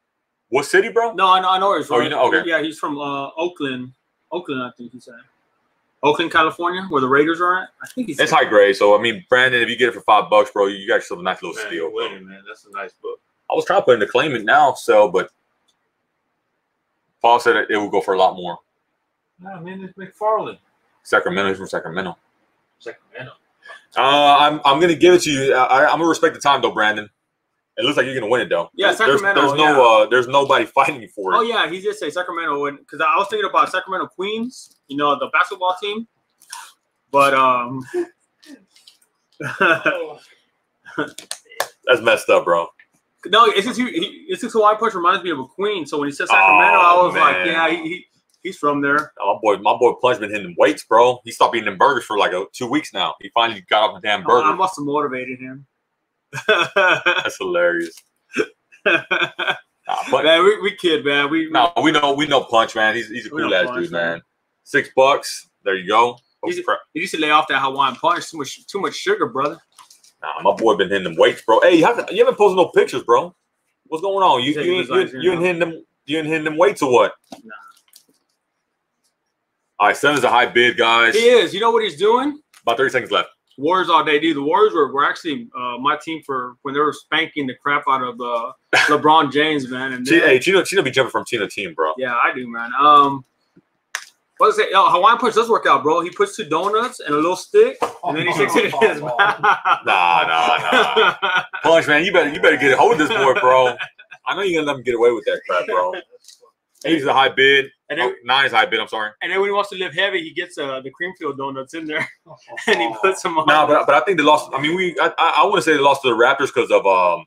Speaker 1: What city, bro?
Speaker 2: No, I know, I know where he's
Speaker 1: Oh,
Speaker 2: from.
Speaker 1: you know- okay.
Speaker 2: Yeah, he's from uh, Oakland. Oakland, I think he said. Oakland, California, where the Raiders are at. I think he's.
Speaker 1: It's high grade, so I mean, Brandon, if you get it for five bucks, bro, you got yourself a nice little
Speaker 3: Man,
Speaker 1: steal.
Speaker 3: you're winning, man. That's a nice book.
Speaker 1: I was trying to put in the claim it now, sell, but Paul said it, it would go for a lot more.
Speaker 3: No, I mean, it's McFarlane.
Speaker 1: Sacramento, he's from Sacramento.
Speaker 3: Sacramento.
Speaker 1: Uh, I'm I'm gonna give it to you. I, I'm gonna respect the time though, Brandon. It looks like you're gonna win it though.
Speaker 2: Yeah,
Speaker 1: There's-
Speaker 2: Sacramento,
Speaker 1: There's, no uh, there's nobody fighting for it.
Speaker 2: Oh yeah, he did say Sacramento, and because I was thinking about Sacramento Queens, you know, the basketball team. But um, <laughs>
Speaker 1: That's messed up, bro.
Speaker 2: no, it's just he, he, it's just Hawaii Punch reminds me of a Queen. So when he said Sacramento, I
Speaker 1: Oh,
Speaker 2: was like, yeah, he, he he's from there.
Speaker 1: Oh, my boy, my boy Plunge been hitting weights, bro. He stopped eating them burgers for like a, two weeks now. He finally got off the damn
Speaker 2: Oh, I must have motivated him.
Speaker 1: That's hilarious. Nah, but
Speaker 2: man, we, we kid, man. We
Speaker 1: no, we know we know Punch, man. He's he's a cool ass
Speaker 2: Punch,
Speaker 1: dude,
Speaker 2: man.
Speaker 1: Six bucks. There you go.
Speaker 2: He's-
Speaker 1: crap.
Speaker 2: he used to lay off that Hawaiian punch. Too much, too much sugar, brother.
Speaker 1: Nah, my boy been hitting them weights, bro. Hey, you haven't you haven't posted no pictures, bro. What's going on? You you you, you, you ain't hitting them you ain't hitting them weights or what?
Speaker 2: Nah.
Speaker 1: All right, Sun is a high bid, guys.
Speaker 2: He is. You know what he's doing?
Speaker 1: About 30 seconds left.
Speaker 2: Warriors all day, dude. The Warriors were, were actually uh, my team for when they were spanking the crap out of uh, <laughs> LeBron James, man. And
Speaker 1: Chi-
Speaker 2: then-
Speaker 1: hey, Chino, Chino be jumping from team to team, bro.
Speaker 2: yeah, I do, man. Um, what is it? Oh, Hawaiian punch does work out, bro. He puts two donuts and a little stick, and then he sticks it in his <laughs> mouth.
Speaker 1: Nah, nah, nah. <laughs> Punch, man, you better you better get a hold of this boy, bro. I know you're gonna let him get away with that crap, bro. He's a high bid.
Speaker 2: And
Speaker 1: Oh, nine is high bid. I'm sorry.
Speaker 2: and then when he wants to live heavy, he gets uh, the cream filled donuts in there, <laughs> and he puts them on.
Speaker 1: No, but but I think they lost. I mean, we I I, I want to say they lost to the Raptors because of um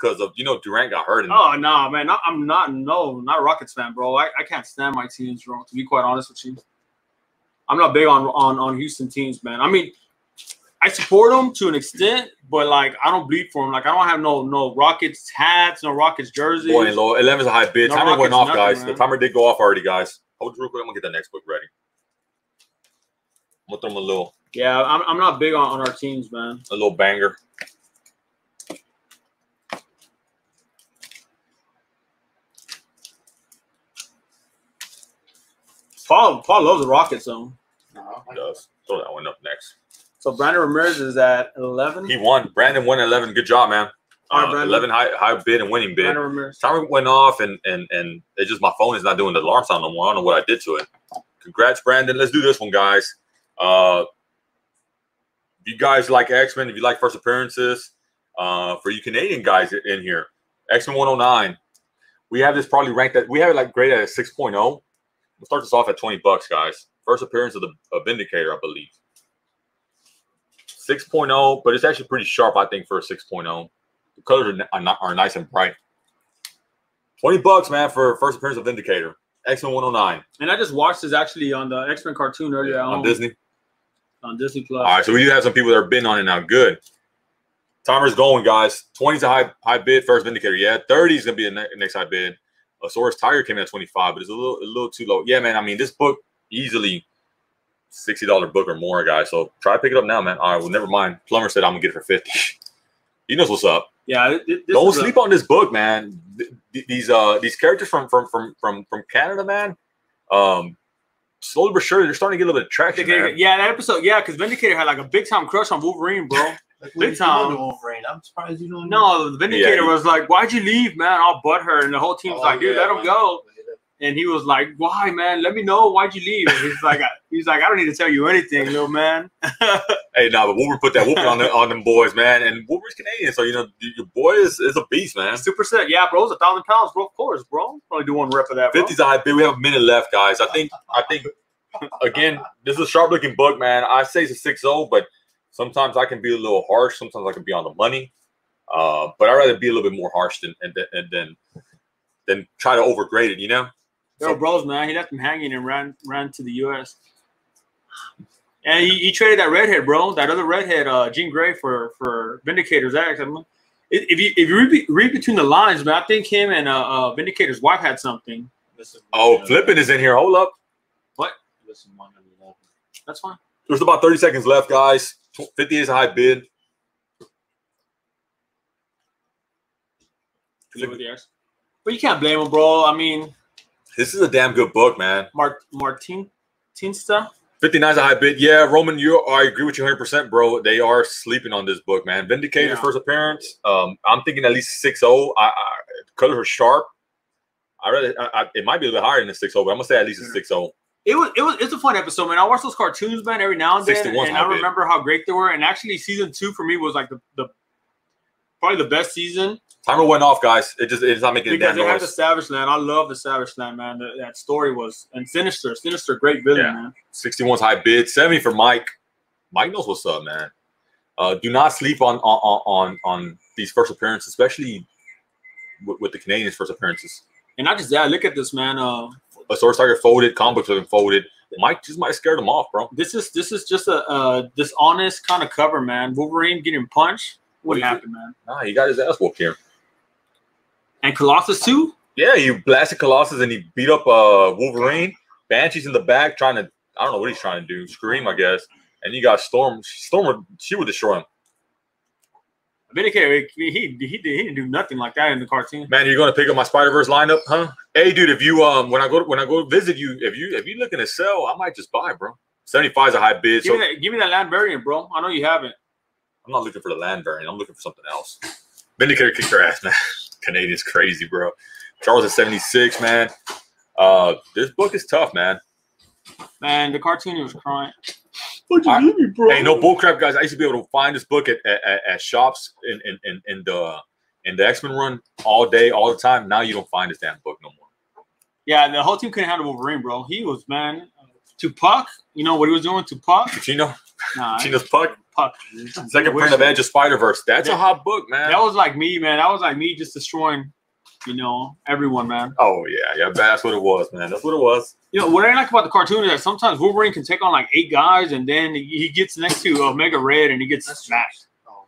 Speaker 1: because of you know Durant got hurt
Speaker 2: Oh no, man! Not, I'm not no, not a Rockets fan, bro. I, I can't stand my teams, bro. To be quite honest with you, I'm not big on on on Houston teams, man. I mean, I support him to an extent, but like I don't bleed for him. Like I don't have no no Rockets hats, no Rockets jerseys.
Speaker 1: Boy, and low. 11 is a high bid.
Speaker 2: No
Speaker 1: timer went
Speaker 2: Rockets,
Speaker 1: off,
Speaker 2: nothing,
Speaker 1: guys.
Speaker 2: man.
Speaker 1: The timer did go off already, guys. Hold it real quick. I'm gonna get the next book ready. I'm gonna throw him a little,
Speaker 2: Yeah, I'm, I'm not big on, on our teams, man.
Speaker 1: a little banger.
Speaker 2: Paul Paul loves the Rockets, though.
Speaker 3: No,
Speaker 1: He does. Throw that one up next.
Speaker 2: So Brandon Ramirez is at 11.
Speaker 1: He won. Brandon won 11. Good job, man.
Speaker 2: All right,
Speaker 1: Uh, 11 high high bid and winning bid.
Speaker 2: Brandon.
Speaker 1: Timer went off, and and and it's just my phone is not doing the alarm sound no more. I don't know what I did to it. Congrats, Brandon. Let's do this one, guys. Uh, if you guys like X Men, if you like first appearances, uh, for you Canadian guys in here, X Men 109, we have this probably ranked at we have it like graded at a 6.0. We'll start this off at 20 bucks, guys. First appearance of the of Vindicator, I believe. 6.0, but it's actually pretty sharp, I think, for a 6.0. The colors are, are, are nice and bright. 20 bucks, man, for first appearance of Vindicator. X-Men 109
Speaker 2: And I just watched this actually on the X Men cartoon earlier
Speaker 1: on
Speaker 2: on,
Speaker 1: Disney.
Speaker 2: on Disney Plus.
Speaker 1: All right, so we do have some people that are bidding on it now. Good. Timer's going, guys. 20 is a high high bid first Vindicator. Yeah, 30 is gonna be the ne- next high bid. Azores Tiger came in at 25, but it's a little a little too low. Yeah, man. I mean, this book easily $60 book or more, guys. So try to pick it up now, man. All right, well, never mind. Plumber said I'm gonna get it for 50. <laughs> he knows what's up.
Speaker 2: Yeah, th- th- this
Speaker 1: Don't
Speaker 2: is a-
Speaker 1: sleep on this book, man. Th- th- These uh these characters from from from from from Canada, man. Um, slowly but surely they're starting to get a little bit of traction. man.
Speaker 2: Yeah, that episode. Yeah, because Vindicator had like a big time crush on Wolverine, bro. <laughs>
Speaker 3: Like,
Speaker 2: Big
Speaker 3: Big
Speaker 2: time.
Speaker 3: time. Wolverine. I'm surprised you don't. Know.
Speaker 2: No, the Vindicator
Speaker 1: Yeah.
Speaker 2: was like, "Why'd you leave, man?" I'll butt her, and the whole team's
Speaker 3: Oh,
Speaker 2: like, "Dude,
Speaker 3: yeah,
Speaker 2: let him
Speaker 3: man.
Speaker 2: go." And he was like, "Why, man? Let me know. Why'd you leave?" And he's like, "He's like, I don't need to tell you anything, little man." <laughs>
Speaker 1: Hey, nah, but Wolverine put that whooping on the, on them boys, man. And Wolverine's Canadian, so you know your boy is, is a beast, man.
Speaker 2: Super set, yeah, bro. It's a thousand pounds, bro. Of course, bro. Probably do one rep of that. Bro.
Speaker 1: 50's a high bid. We have a minute left, guys. I think I think again, this is a sharp looking book, man. I say it's a 6-0, but sometimes I can be a little harsh. Sometimes I can be on the money. Uh, but I'd rather be a little bit more harsh than and, and than than try to overgrade it, you know?
Speaker 2: Yo, bros, man, he left him hanging and ran ran to the U.S. And he, he traded that redhead, bro, that other redhead, uh, Jean Grey, for for Vindicator's ex. I mean, if if you if you read, read between the lines, man, I think him and uh, uh, Vindicator's wife had something.
Speaker 3: Listen,
Speaker 1: Oh, flipping is in here. Hold up.
Speaker 3: Listen, 111.
Speaker 2: That's fine.
Speaker 1: There's about 30 seconds left, guys. 50 is a high bid.
Speaker 2: Live with the ex. But you can't blame him, bro. I mean,
Speaker 1: This is a damn good book, man.
Speaker 2: Mart Martin Tinsta.
Speaker 1: 59 is a high bid. Yeah, Roman, you I agree with you 100%, bro. They are sleeping on this book, man. Vindicator's
Speaker 2: Yeah.
Speaker 1: first appearance. Um, I'm thinking at least 6-0. I, I colors are sharp. I rather I, I, it might be a little bit higher than a 6-0, but I'm gonna say at least a 6-0.
Speaker 2: It was it was it's a fun episode, man. I watch those cartoons, man, every now and then,
Speaker 1: 61 's
Speaker 2: and I
Speaker 1: bid.
Speaker 2: remember how great they were. And actually, season two for me was like the, the probably the best season
Speaker 1: Timer went off, guys. It just it's not making a
Speaker 2: because
Speaker 1: damn
Speaker 2: they had the. Savage Land. I love the Savage Land, man. That, that story was and Sinister, Sinister, great villain,
Speaker 1: Yeah.
Speaker 2: man.
Speaker 1: 61's high bid. 70 for Mike. Mike knows what's up, man. Uh, do not sleep on on on on, on these first appearances, especially with, with the Canadians' first appearances.
Speaker 2: And not just that, look at this, man. Uh,
Speaker 1: A source target folded, comic books have been folded. Mike just might have scared them off, bro.
Speaker 2: this is this is just a uh, dishonest kind of cover, man. Wolverine getting punched
Speaker 1: What do
Speaker 2: wouldn't
Speaker 1: you
Speaker 2: happen, man.
Speaker 1: Nah, he got his ass whooped here.
Speaker 2: And Colossus too.
Speaker 1: Yeah, he blasted Colossus and he beat up uh Wolverine. Banshee's in the back trying to I don't know what he's trying to do, scream, I guess. And you got Storm. Storm she would destroy him.
Speaker 2: Vindicator, he, he he did he didn't do nothing like that in the cartoon.
Speaker 1: Man, you're gonna pick up my Spider Verse lineup, huh? Hey, dude, if you um when I go when I go visit you, if you if you looking to sell, I might just buy, bro. 75 is a high bid,
Speaker 2: Give
Speaker 1: so
Speaker 2: me that, give me that land variant, bro. I know you haven't.
Speaker 1: I'm not looking for the land variant. I'm looking for something else. <laughs> Vindicator kicked their ass, man. <laughs> Canadian's crazy, bro. Charles at 76, man. Uh, this book is tough, man.
Speaker 2: Man, the cartoon was crying.
Speaker 1: What'd you
Speaker 2: I-
Speaker 1: give me, bro? Hey, no bullcrap, guys. I used to be able to find this book at at, at- at shops in in in, in the in the X Men run all day, all the time. Now you don't find this damn book no more.
Speaker 2: Yeah, the whole team couldn't handle Wolverine, bro. He was man. Tupac, you know what he was doing? Tupac,
Speaker 1: Chino,
Speaker 2: nah, <laughs>
Speaker 1: Chino's Puck,
Speaker 2: Puck.
Speaker 1: second print of Edge of Spider Verse. That's a hot book, man.
Speaker 2: That was like me, man. That was like me just destroying, you know, everyone, man.
Speaker 1: oh yeah, yeah. That's what it was, man. That's what it was.
Speaker 2: You know what I like about the cartoon is that sometimes Wolverine can take on like eight guys, and then he gets next to Omega Red and he gets
Speaker 3: That's
Speaker 2: smashed.
Speaker 3: Oh,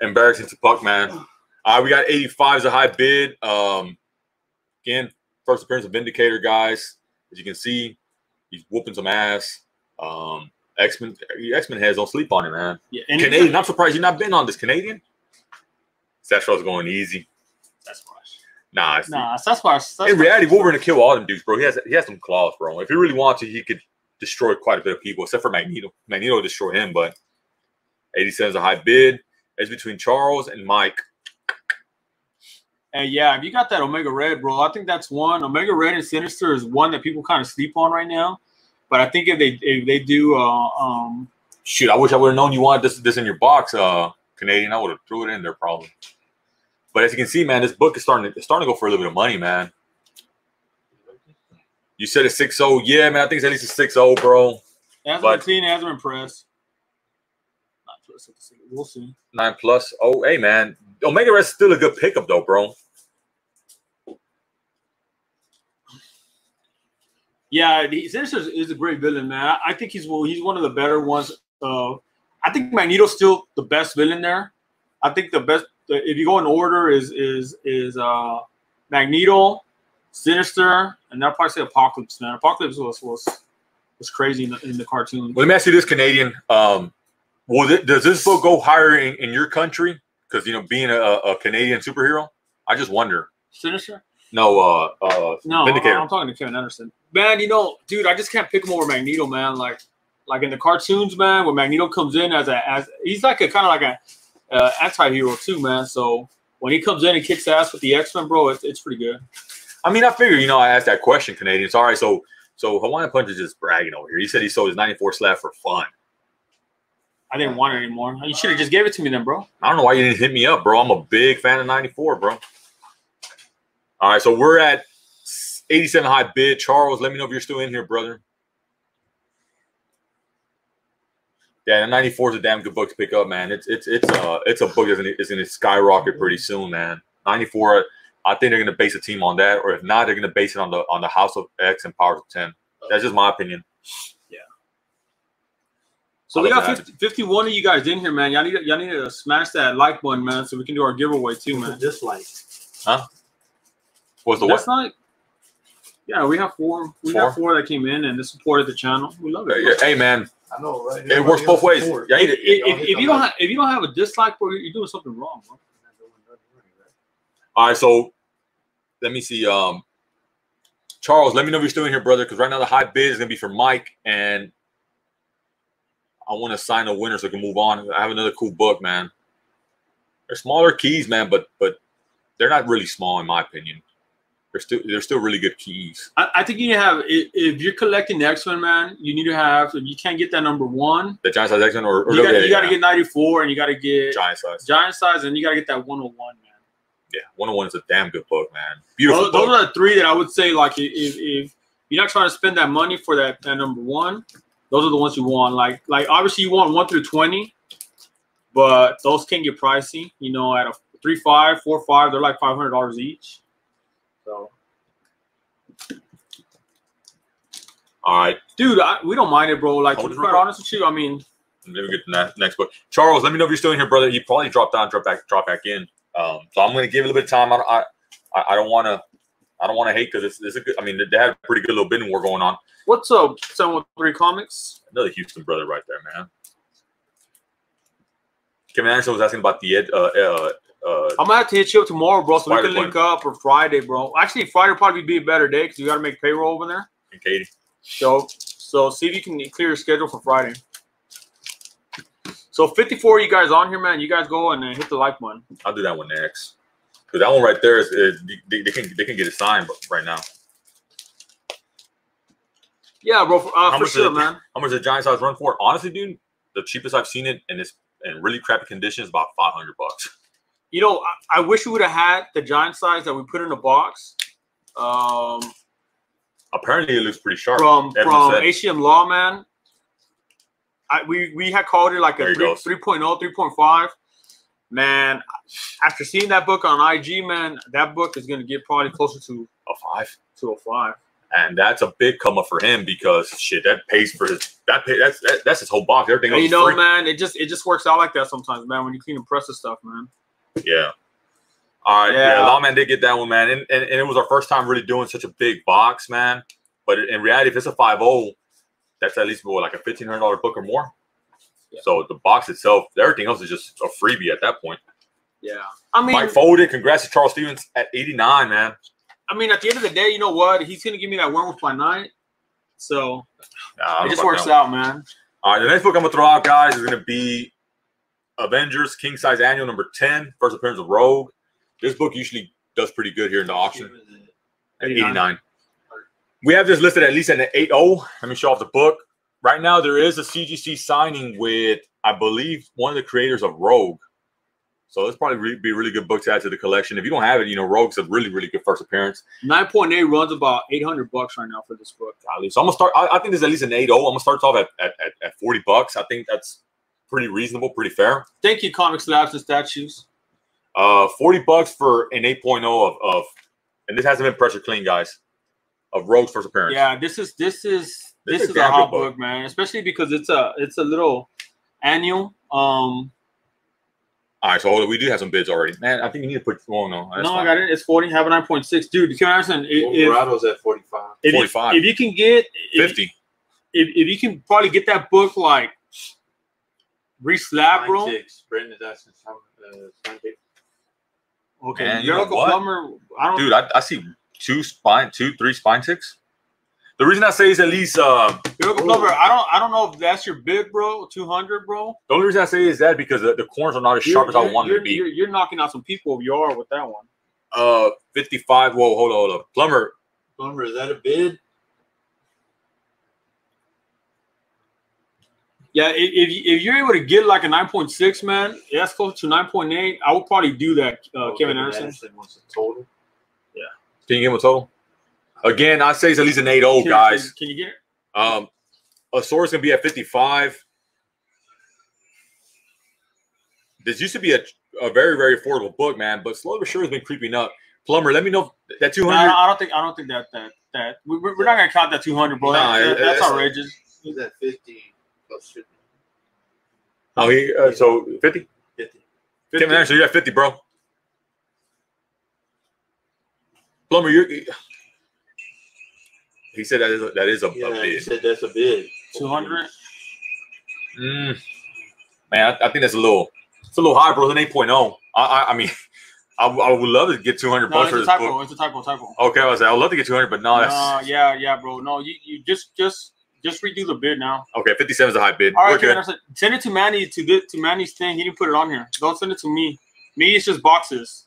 Speaker 1: Embarrassing to Puck, man. All right, we got 85 as a high bid. Um, again, first appearance of Vindicator, guys. As you can see, he's whooping some ass. Um, X Men, X Men heads don't sleep on it, man.
Speaker 2: Yeah, and
Speaker 1: Canadian. I'm surprised you're not been on this Canadian. Sasquatch's going easy.
Speaker 2: Sasquatch.
Speaker 1: Nah, it's,
Speaker 2: Nah, Sasquatch. Sasquatch.
Speaker 1: in reality, Wolverine to kill all them dudes, bro. He has he has some claws, bro. If he really wants to, he could destroy quite a bit of people, except for Magneto. Magneto would destroy him, but 87 is a high bid. It's between Charles and Mike.
Speaker 2: And yeah, if you got that Omega Red, bro, I think that's one. Omega Red and Sinister is one that people kind of sleep on right now. But I think if they if they do, uh, um,
Speaker 1: Shoot, I wish I would have known you wanted this this in your box, uh, Canadian. I would have threw it in there probably. But as you can see, man, this book is starting to it's starting to go for a little bit of money, man. You said it's 6-0. Yeah, man, I think it's at least a 6-0, bro.
Speaker 2: hasn't
Speaker 1: But-
Speaker 2: been seen, hasn't been. Pressed, We'll see.
Speaker 1: Nine plus. Oh, hey, man. Omega Red's still a good pickup, though, bro.
Speaker 2: Yeah, Sinister is- is a great villain, man. I, think he's well, he's one of the better ones. Uh, I think Magneto's still the best villain there. I think the best, if you go in order, is is is uh, Magneto, Sinister, and I'll probably say Apocalypse. Man, Apocalypse was was was crazy in the, in the cartoon.
Speaker 1: Well, let me ask you this, Canadian. Um, will it, does this book go higher in, in your country? Because you know, being a, a Canadian superhero, I just wonder.
Speaker 2: Sinister?
Speaker 1: No, uh, uh,
Speaker 2: No,
Speaker 1: Vindicator.
Speaker 2: I'm talking to Kevin Anderson. Man, you know, dude, I just can't pick him over Magneto, man. Like, like in the cartoons, man, when Magneto comes in as a as he's like a kind of like a uh, anti-hero too, man. So when he comes in and kicks ass with the X Men, bro, it's, it's pretty good.
Speaker 1: I mean, I figure, you know, I asked that question, Canadians. All right, so so Hawaiian Punch is just bragging over here. He said he sold his 94 slab for fun.
Speaker 2: I didn't want it anymore. You should have just gave it to me then, bro.
Speaker 1: I don't know why you didn't hit me up, bro. I'm a big fan of 94, bro. All right, so we're at 87 high bid. Charles, let me know if you're still in here, brother. Yeah, the 94 is a damn good book to pick up, man. It's it's it's uh it's a book that's gonna, it's gonna skyrocket pretty soon, man. 94, I think they're gonna base a team on that, or if not, they're gonna base it on the on the House of X and Powers of 10. That's just my opinion. Yeah.
Speaker 2: So
Speaker 1: I'll
Speaker 2: we got 50, 51 of you guys in here, man. Y'all need to, y'all need to smash that like button, man, so we can do our giveaway too, man.
Speaker 3: Dislike. Huh?
Speaker 1: What's the
Speaker 2: That's
Speaker 1: what?
Speaker 2: not. Yeah, we have four. We
Speaker 1: Four?
Speaker 2: got four that came in and they supported the channel. We love it.
Speaker 1: Yeah, yeah. Hey, man,
Speaker 3: I know, right?
Speaker 1: it works both ways. Yeah,
Speaker 2: If,
Speaker 1: it-
Speaker 2: if, if you don't have if you don't have a dislike, bro, you're doing something wrong, bro.
Speaker 1: All right, so let me see. Um, Charles, let me know if you're still in here, brother, because right now the high bid is gonna be for Mike, and I want to sign a winner so I can move on. I have another cool book, man. They're smaller keys, man, but but they're not really small in my opinion. They're still they're still really good keys.
Speaker 2: I, I think you need to have if, if you're collecting X Men, man, you need to have. If you can't get that number one,
Speaker 1: The giant size X Men or, or
Speaker 2: you got to get 94 and you got to get
Speaker 1: giant size.
Speaker 2: giant size and you got to get that 101, man.
Speaker 1: Yeah, one on one is a damn good book, man. Beautiful
Speaker 2: Those, those are the three that I would say like if, if, if you're not trying to spend that money for that, that number one, those are the ones you want. Like like obviously you want one through twenty, but those can get pricey. You know, at a three five, four five, they're like five hundred dollars each.
Speaker 1: All right,
Speaker 2: dude, I, we don't mind it, bro. Like to be quite honest with you, I mean,
Speaker 1: me get the next book. Charles, let me know if you're still in here, brother. You probably dropped down, drop back, drop back in. Um, so I'm going to give it a little bit of time. I don't, I, I- don't want to, I don't want to hate because it's, it's a good. I mean, they had a pretty good little bidding war going on.
Speaker 2: what's up, seven one three comics?
Speaker 1: Another Houston brother right there, man. Kevin Anderson was asking about the ed, uh, uh, uh,
Speaker 2: I'm gonna have to hit you up tomorrow, bro, so we can link up or Friday, bro. Actually, Friday probably be a better day because you got to make payroll over there.
Speaker 1: and Katie.
Speaker 2: So, so see if you can clear your schedule for Friday. So 54, you guys on here, man. You guys go and uh, hit the like button.
Speaker 1: I'll do that one next. Because that one right there is, is they, they can they can get it signed right now.
Speaker 2: Yeah, bro, for, uh,
Speaker 1: How
Speaker 2: for
Speaker 1: much
Speaker 2: sure,
Speaker 1: it?
Speaker 2: man.
Speaker 1: How much the giant size run for? Honestly, dude, the cheapest I've seen it, and it's in really crappy conditions, about five hundred bucks.
Speaker 2: You know, I, I wish we would have had the giant size that we put in the box um,
Speaker 1: Apparently, it looks pretty sharp.
Speaker 2: from
Speaker 1: Everyone
Speaker 2: from
Speaker 1: said.
Speaker 2: HCM Law, man. I, we we had called it like a
Speaker 1: he
Speaker 2: 3, 3.0, 3.5. Man, after seeing that book on IG, man, that book is gonna get probably closer to
Speaker 1: A five.
Speaker 2: to a five.
Speaker 1: and that's a big come up for him because shit that pays for his that pay, that's that, that's his whole box. Everything else
Speaker 2: you
Speaker 1: is
Speaker 2: know,
Speaker 1: free.
Speaker 2: man, it just it just works out like that sometimes, man. When you clean and press the stuff, man.
Speaker 1: Yeah. All right. Yeah.
Speaker 2: Yeah.
Speaker 1: Lawman did get that one, man. And, and, and it was our first time really doing such a big box, man. But in reality, if it's a 5 that's at least what, like a $1,500 book or more.
Speaker 2: Yeah.
Speaker 1: So the box itself, everything else is just a freebie at that point.
Speaker 2: Yeah. I mean,
Speaker 1: Mike folded. Congrats to Charles Stevens at 89, man.
Speaker 2: I mean, at the end of the day, you know what? He's gonna give me that werewolf by night. So
Speaker 1: Nah,
Speaker 2: it just works out, man.
Speaker 1: All right. The next book I'm going to throw out, guys, is going to be Avengers King Size Annual number 10, first appearance of Rogue. This book usually does pretty good here in the auction. at 89. We have this listed at least at an 8.0. Let me show off the book. Right now, there is a CGC signing with, I believe, one of the creators of Rogue. So this probably re- be a really good book to add to the collection. If you don't have it, you know, Rogue's a really, really good first appearance.
Speaker 2: Nine point eight runs about eight hundred bucks right now for this book.
Speaker 1: At least. So I'm gonna start. I, I think there's at least an 8.0. I'm gonna start off at, at, at, at 40 bucks. I think that's pretty reasonable, pretty fair.
Speaker 2: Thank you, Comics Labs and Statues.
Speaker 1: Uh, 40 bucks for an 8.0 of, of and this hasn't been pressure clean, guys, of Rogue's first appearance.
Speaker 2: Yeah, this is this is
Speaker 1: This
Speaker 2: this,
Speaker 1: is
Speaker 2: is
Speaker 1: a
Speaker 2: a hot
Speaker 1: book.
Speaker 2: book, man. Especially because it's a it's a little annual. Um,
Speaker 1: All right, so hold on. We do have some bids already. Man, I think you need to put. Oh no, that's
Speaker 2: no, I got it. It's forty. Have a nine point six, dude. Can I understand? If, if,
Speaker 3: Wolverado's at 45.
Speaker 2: if, you,
Speaker 1: 45.
Speaker 2: if you can get if,
Speaker 1: 50.
Speaker 2: if, if you can probably get that book like re-slab, bro.
Speaker 3: Six. Brendan is asking. Uh, sign tape.
Speaker 2: Okay,
Speaker 1: Man, you
Speaker 2: your
Speaker 1: know
Speaker 2: Uncle? Plumber. I don't.
Speaker 1: Dude, I, I see two spine, two, three spine ticks. The reason I say is at least uh,
Speaker 2: your Uncle Plumber. I don't. I don't know if that's your bid, bro. Two hundred, bro.
Speaker 1: the only reason I say is that because the, the corners are not as sharp as I want them
Speaker 2: you're,
Speaker 1: to be.
Speaker 2: You're, you're knocking out some people if you are with that one.
Speaker 1: Uh, 55. Whoa, hold on, hold on. Plumber,
Speaker 3: Plumber, is that a bid?
Speaker 2: Yeah, if, if you're able to get like a 9.6, man, that's close to 9.8. I would probably do that, uh,
Speaker 3: Oh,
Speaker 2: Kevin Anderson.
Speaker 3: wants a total. Yeah.
Speaker 1: can you give him a total? Again, I say it's at least an 8 0, guys.
Speaker 2: Can, you get it?
Speaker 1: Um, Azores gonna be at 55. This used to be a, a very, very affordable book, man, but slowly but sure has been creeping up. Plumber, let me know if that 200.
Speaker 2: I don't- I don't think. I don't think that that that we, we're we're not gonna count that 200, bro.
Speaker 1: Nah,
Speaker 2: That-
Speaker 1: it-
Speaker 2: that's outrageous.
Speaker 3: He's at 50 plus 50.
Speaker 1: Oh, he, uh, so 50?
Speaker 3: 50.
Speaker 1: Kevin Anderson, you got 50, bro. Plumber, you're. He said that is a, that is a, a
Speaker 3: Yeah, he
Speaker 1: bid.
Speaker 3: said that's a bid.
Speaker 2: 200.
Speaker 1: Mm. Man, I, I think that's a little. It's a little high, bro. It's an 8.0. I, I, I mean, I, I would love to get 200
Speaker 2: No,
Speaker 1: bucks
Speaker 2: it's
Speaker 1: for
Speaker 2: a
Speaker 1: this
Speaker 2: typo.
Speaker 1: book.
Speaker 2: It's a typo. Typo.
Speaker 1: Okay, I was like, I would love to get 200, but no, that's
Speaker 2: No, yeah, yeah, bro. No, you, you just just just redo the bid now.
Speaker 1: okay. 57 is a high bid.
Speaker 2: All Kevin
Speaker 1: good.
Speaker 2: Send it to Manny to the, to Manny's thing. He didn't put it on here. Don't send it to me. Me, it's just boxes.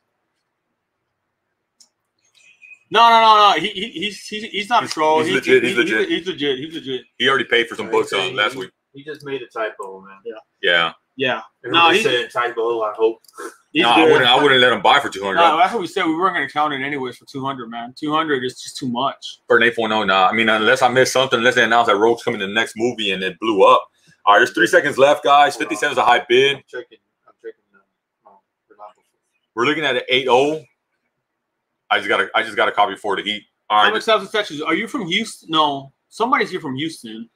Speaker 2: No, no, no, no. He, he he's, he's he's not a
Speaker 1: He's-
Speaker 2: troll.
Speaker 1: he's
Speaker 2: He-
Speaker 1: legit,
Speaker 2: he-
Speaker 1: he's
Speaker 2: he-
Speaker 1: legit.
Speaker 2: He's legit. He's legit.
Speaker 1: He already paid for some books
Speaker 3: He
Speaker 1: uh, last
Speaker 3: he-
Speaker 1: week.
Speaker 3: He just made a typo, man.
Speaker 1: Yeah.
Speaker 2: Yeah.
Speaker 3: Everybody
Speaker 2: he-
Speaker 3: said typo, I hope.
Speaker 1: No, I wouldn't. I wouldn't let him buy for 200
Speaker 2: No, that's what we said. We weren't going to count it anyways for 200, man. 200 is just too much.
Speaker 1: for an 8.0. Nah, I mean, unless I missed something, unless they announced that Rogue's coming in the next movie and it blew up. All right, there's three seconds left, guys. 57 is a high bid.
Speaker 3: I'm checking. I'm checking. Uh, um,
Speaker 1: We're looking at an 8.0. I just got a, I just got a copy for the Heat. All right,
Speaker 2: Comic Styles and Statues. Are you from Houston? No. Somebody's here from Houston.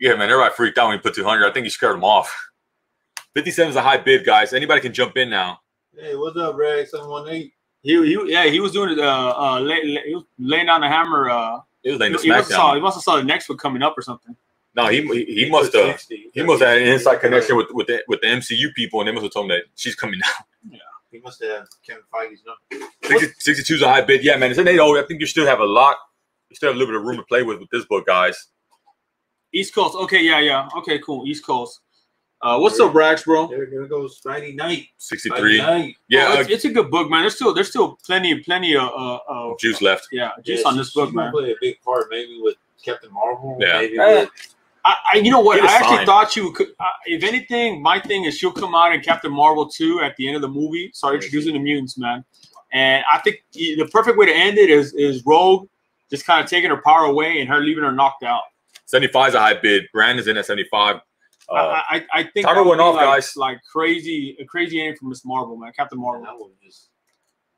Speaker 1: Yeah, man, everybody freaked out when he put 200. I think he scared them off. 57 is a high bid, guys. Anybody can jump in now.
Speaker 3: Hey, what's up, Rag? 718.
Speaker 2: He, he yeah, he was doing it. Uh, uh, lay, lay, he was laying down the hammer. Uh,
Speaker 1: It was like the
Speaker 2: he must have saw. He must have saw the next one coming up or something.
Speaker 1: No, he he, he must have he must have had an inside connection with with the, with the MCU people, and they must have told him that she's coming out. Yeah.
Speaker 3: He must have Kevin Feige's number.
Speaker 1: 60, 62 is a high bid. Yeah, man, it's an 8.0. I think you still have a lot. You still have a little bit of room to play with with this book, guys.
Speaker 2: East Coast. Okay, yeah, yeah. Okay, cool. East Coast. Uh, what's up, Rags, bro?
Speaker 3: There, there goes Friday night.
Speaker 1: 63.
Speaker 3: Friday night.
Speaker 1: Yeah,
Speaker 2: Oh,
Speaker 1: uh,
Speaker 2: it's, it's a good book, man. There's still there's still plenty plenty of uh,
Speaker 1: juice left.
Speaker 2: yeah juice
Speaker 3: Yeah,
Speaker 2: on this book,
Speaker 3: she's
Speaker 2: man.
Speaker 3: Play a big part, maybe with Captain Marvel.
Speaker 1: Yeah.
Speaker 3: Maybe with
Speaker 2: I, I you know what? I actually
Speaker 1: sign.
Speaker 2: thought you could. Uh, if anything, my thing is she'll come out in Captain Marvel two at the end of the movie, start introducing the mutants, man. And I think the the perfect way to end it is is Rogue just kind of taking her power away and her leaving her knocked out.
Speaker 1: 75 is a high bid. Brandon's in at 75. Uh,
Speaker 2: I, I, I think
Speaker 1: timer went off,
Speaker 2: like,
Speaker 1: guys.
Speaker 2: Like crazy, a crazy ending for Miss Marvel, man. Captain Marvel.
Speaker 3: that was just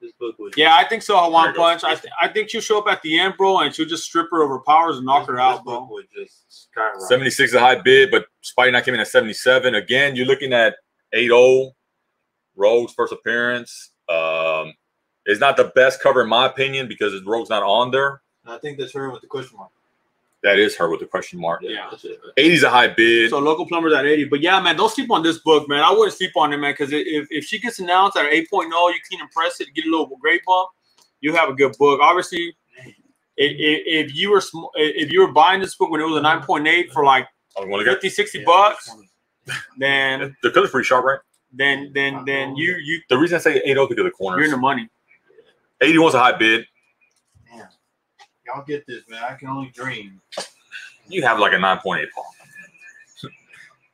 Speaker 3: This book was.
Speaker 2: Yeah, I think so. Hawaiian
Speaker 1: There.
Speaker 2: Punch. I, th- I think she'll show up at the end, bro, and she'll just strip her of her powers and knock
Speaker 3: this-
Speaker 2: her out, bro.
Speaker 3: just skyrocket.
Speaker 1: 76 is a high bid, but Spidey Knight came in at 77. Again, you're looking at 8-0, Rogue's first appearance. Um, it's not the best cover in my opinion because Rogue's not on there.
Speaker 3: I think that's her with the question mark.
Speaker 1: That is her with the question mark.
Speaker 2: Yeah.
Speaker 3: that's it.
Speaker 1: 80 is a high bid.
Speaker 2: So local plumbers at 80. But yeah, man, don't sleep on this book, man. I wouldn't sleep on it, man, because if, if she gets announced at 8.0, you can impress it, get a little grade bump, you have a good book. Obviously, if, if, if you were if you were buying this book when it was a 9.8 for like
Speaker 1: I want to get
Speaker 2: 50, 60
Speaker 3: Yeah,
Speaker 2: bucks, then <laughs>
Speaker 1: the color's pretty sharp, right?
Speaker 2: then then then you you
Speaker 1: The reason I say 8 is because of the corner,
Speaker 2: you're in the money.
Speaker 1: 81's a high bid.
Speaker 3: Damn. Y'all get this, man. I can only dream.
Speaker 1: You have like a 9.8 Paul. <laughs>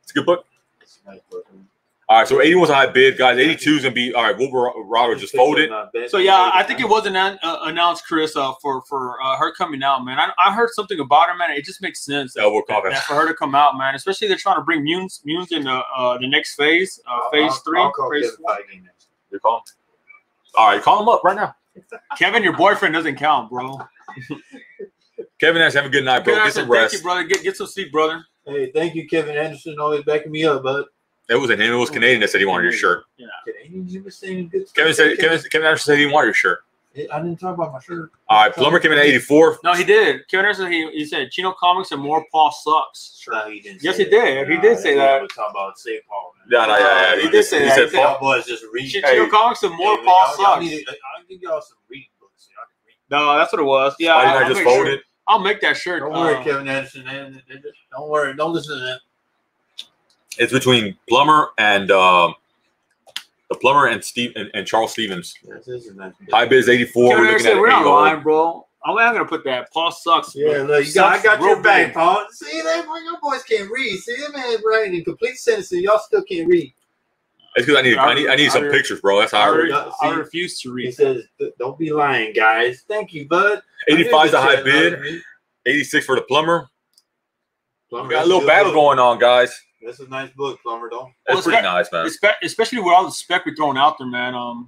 Speaker 1: it's a good book.
Speaker 3: It's a nice book, man.
Speaker 1: All right, so 81's a high bid, guys. 82 is gonna be all right. Wilbur Roberts just folded.
Speaker 2: So yeah, I think it was annou- uh, announced, Chris, uh, for for uh, her coming out, man. I, I heard something about her, man. It just makes sense that, that- that for her to come out, man. Especially they're trying to bring Munes Munes in the uh, the next phase, uh, phase
Speaker 3: I'll,
Speaker 2: three,
Speaker 3: I'll call
Speaker 2: phase
Speaker 3: Kevin
Speaker 2: four.
Speaker 3: Next.
Speaker 1: You call him? All right, call him up right now.
Speaker 2: Kevin, your boyfriend doesn't count, bro.
Speaker 1: Kevin Nash, have a good night, bro.
Speaker 2: Kevin,
Speaker 1: Get
Speaker 2: said,
Speaker 1: some
Speaker 2: thank
Speaker 1: rest.
Speaker 2: you, brother. Get get some sleep, brother.
Speaker 3: Hey, thank you, Kevin Anderson, always backing me up, bud.
Speaker 1: It wasn't him. It was Canadian that said he wanted your shirt.
Speaker 3: Canadians, you were saying good stuff.
Speaker 1: Kevin said Kevin, Kevin Anderson said he didn't your shirt.
Speaker 3: I didn't talk about my shirt.
Speaker 1: All right, Plumber came in at 84.
Speaker 2: No, he did. Kevin Anderson, he, he said Chino Comics and more Paul sucks.
Speaker 3: No, he didn't.
Speaker 2: Yes,
Speaker 3: say
Speaker 2: he
Speaker 3: that.
Speaker 2: did. He did say that.
Speaker 3: I was talking about St. Paul. Man.
Speaker 1: Yeah, no, yeah, yeah.
Speaker 2: He
Speaker 1: He,
Speaker 2: did
Speaker 1: just,
Speaker 2: say
Speaker 1: he
Speaker 2: that.
Speaker 1: said
Speaker 2: He
Speaker 1: Paul.
Speaker 3: Y'all boys just read.
Speaker 2: Ch-
Speaker 1: Hey.
Speaker 2: Chino Comics and more
Speaker 3: Hey,
Speaker 2: Paul
Speaker 3: y'all- y'all
Speaker 2: sucks.
Speaker 3: need I'll give y'all some reading books. So y'all can read.
Speaker 2: No, that's what it was. Yeah,
Speaker 1: Spidey
Speaker 2: I'll, I'll
Speaker 1: just
Speaker 2: make sure- I'll make that shirt.
Speaker 3: Don't worry,
Speaker 2: uh,
Speaker 3: Kevin Anderson. man. Don't worry. Don't listen to that.
Speaker 1: It's between Plumber and um, the Plumber and Steve and, and Charles Stevens.
Speaker 3: This is a nice book.
Speaker 1: High bid is 84. We're looking at
Speaker 2: we're not
Speaker 1: 80.
Speaker 2: lying, bro. I'm not gonna put that. Paul sucks.
Speaker 3: Yeah, look, you got, I got your back. Paul. See, they, your boys can't read. See, that man writing in complete sentences. Y'all still can't read.
Speaker 1: It's because I need I need I need some
Speaker 2: I-
Speaker 1: pictures, bro. That's how
Speaker 2: I,
Speaker 1: I
Speaker 2: re-
Speaker 1: read.
Speaker 3: got-
Speaker 2: I refuse to
Speaker 3: He
Speaker 2: read.
Speaker 3: says, "Don't be lying, guys." Thank you, bud.
Speaker 1: 85 is a high bid. 86 for the Plumber.
Speaker 3: Plumber,
Speaker 1: We got a little battle
Speaker 3: book.
Speaker 1: going on, guys.
Speaker 3: That's a nice book, Plumber. Don't.
Speaker 1: That's
Speaker 2: Well,
Speaker 1: pretty
Speaker 2: it's
Speaker 1: nice, man.
Speaker 2: Espe- especially with all the spec we're throwing out there, man. Um,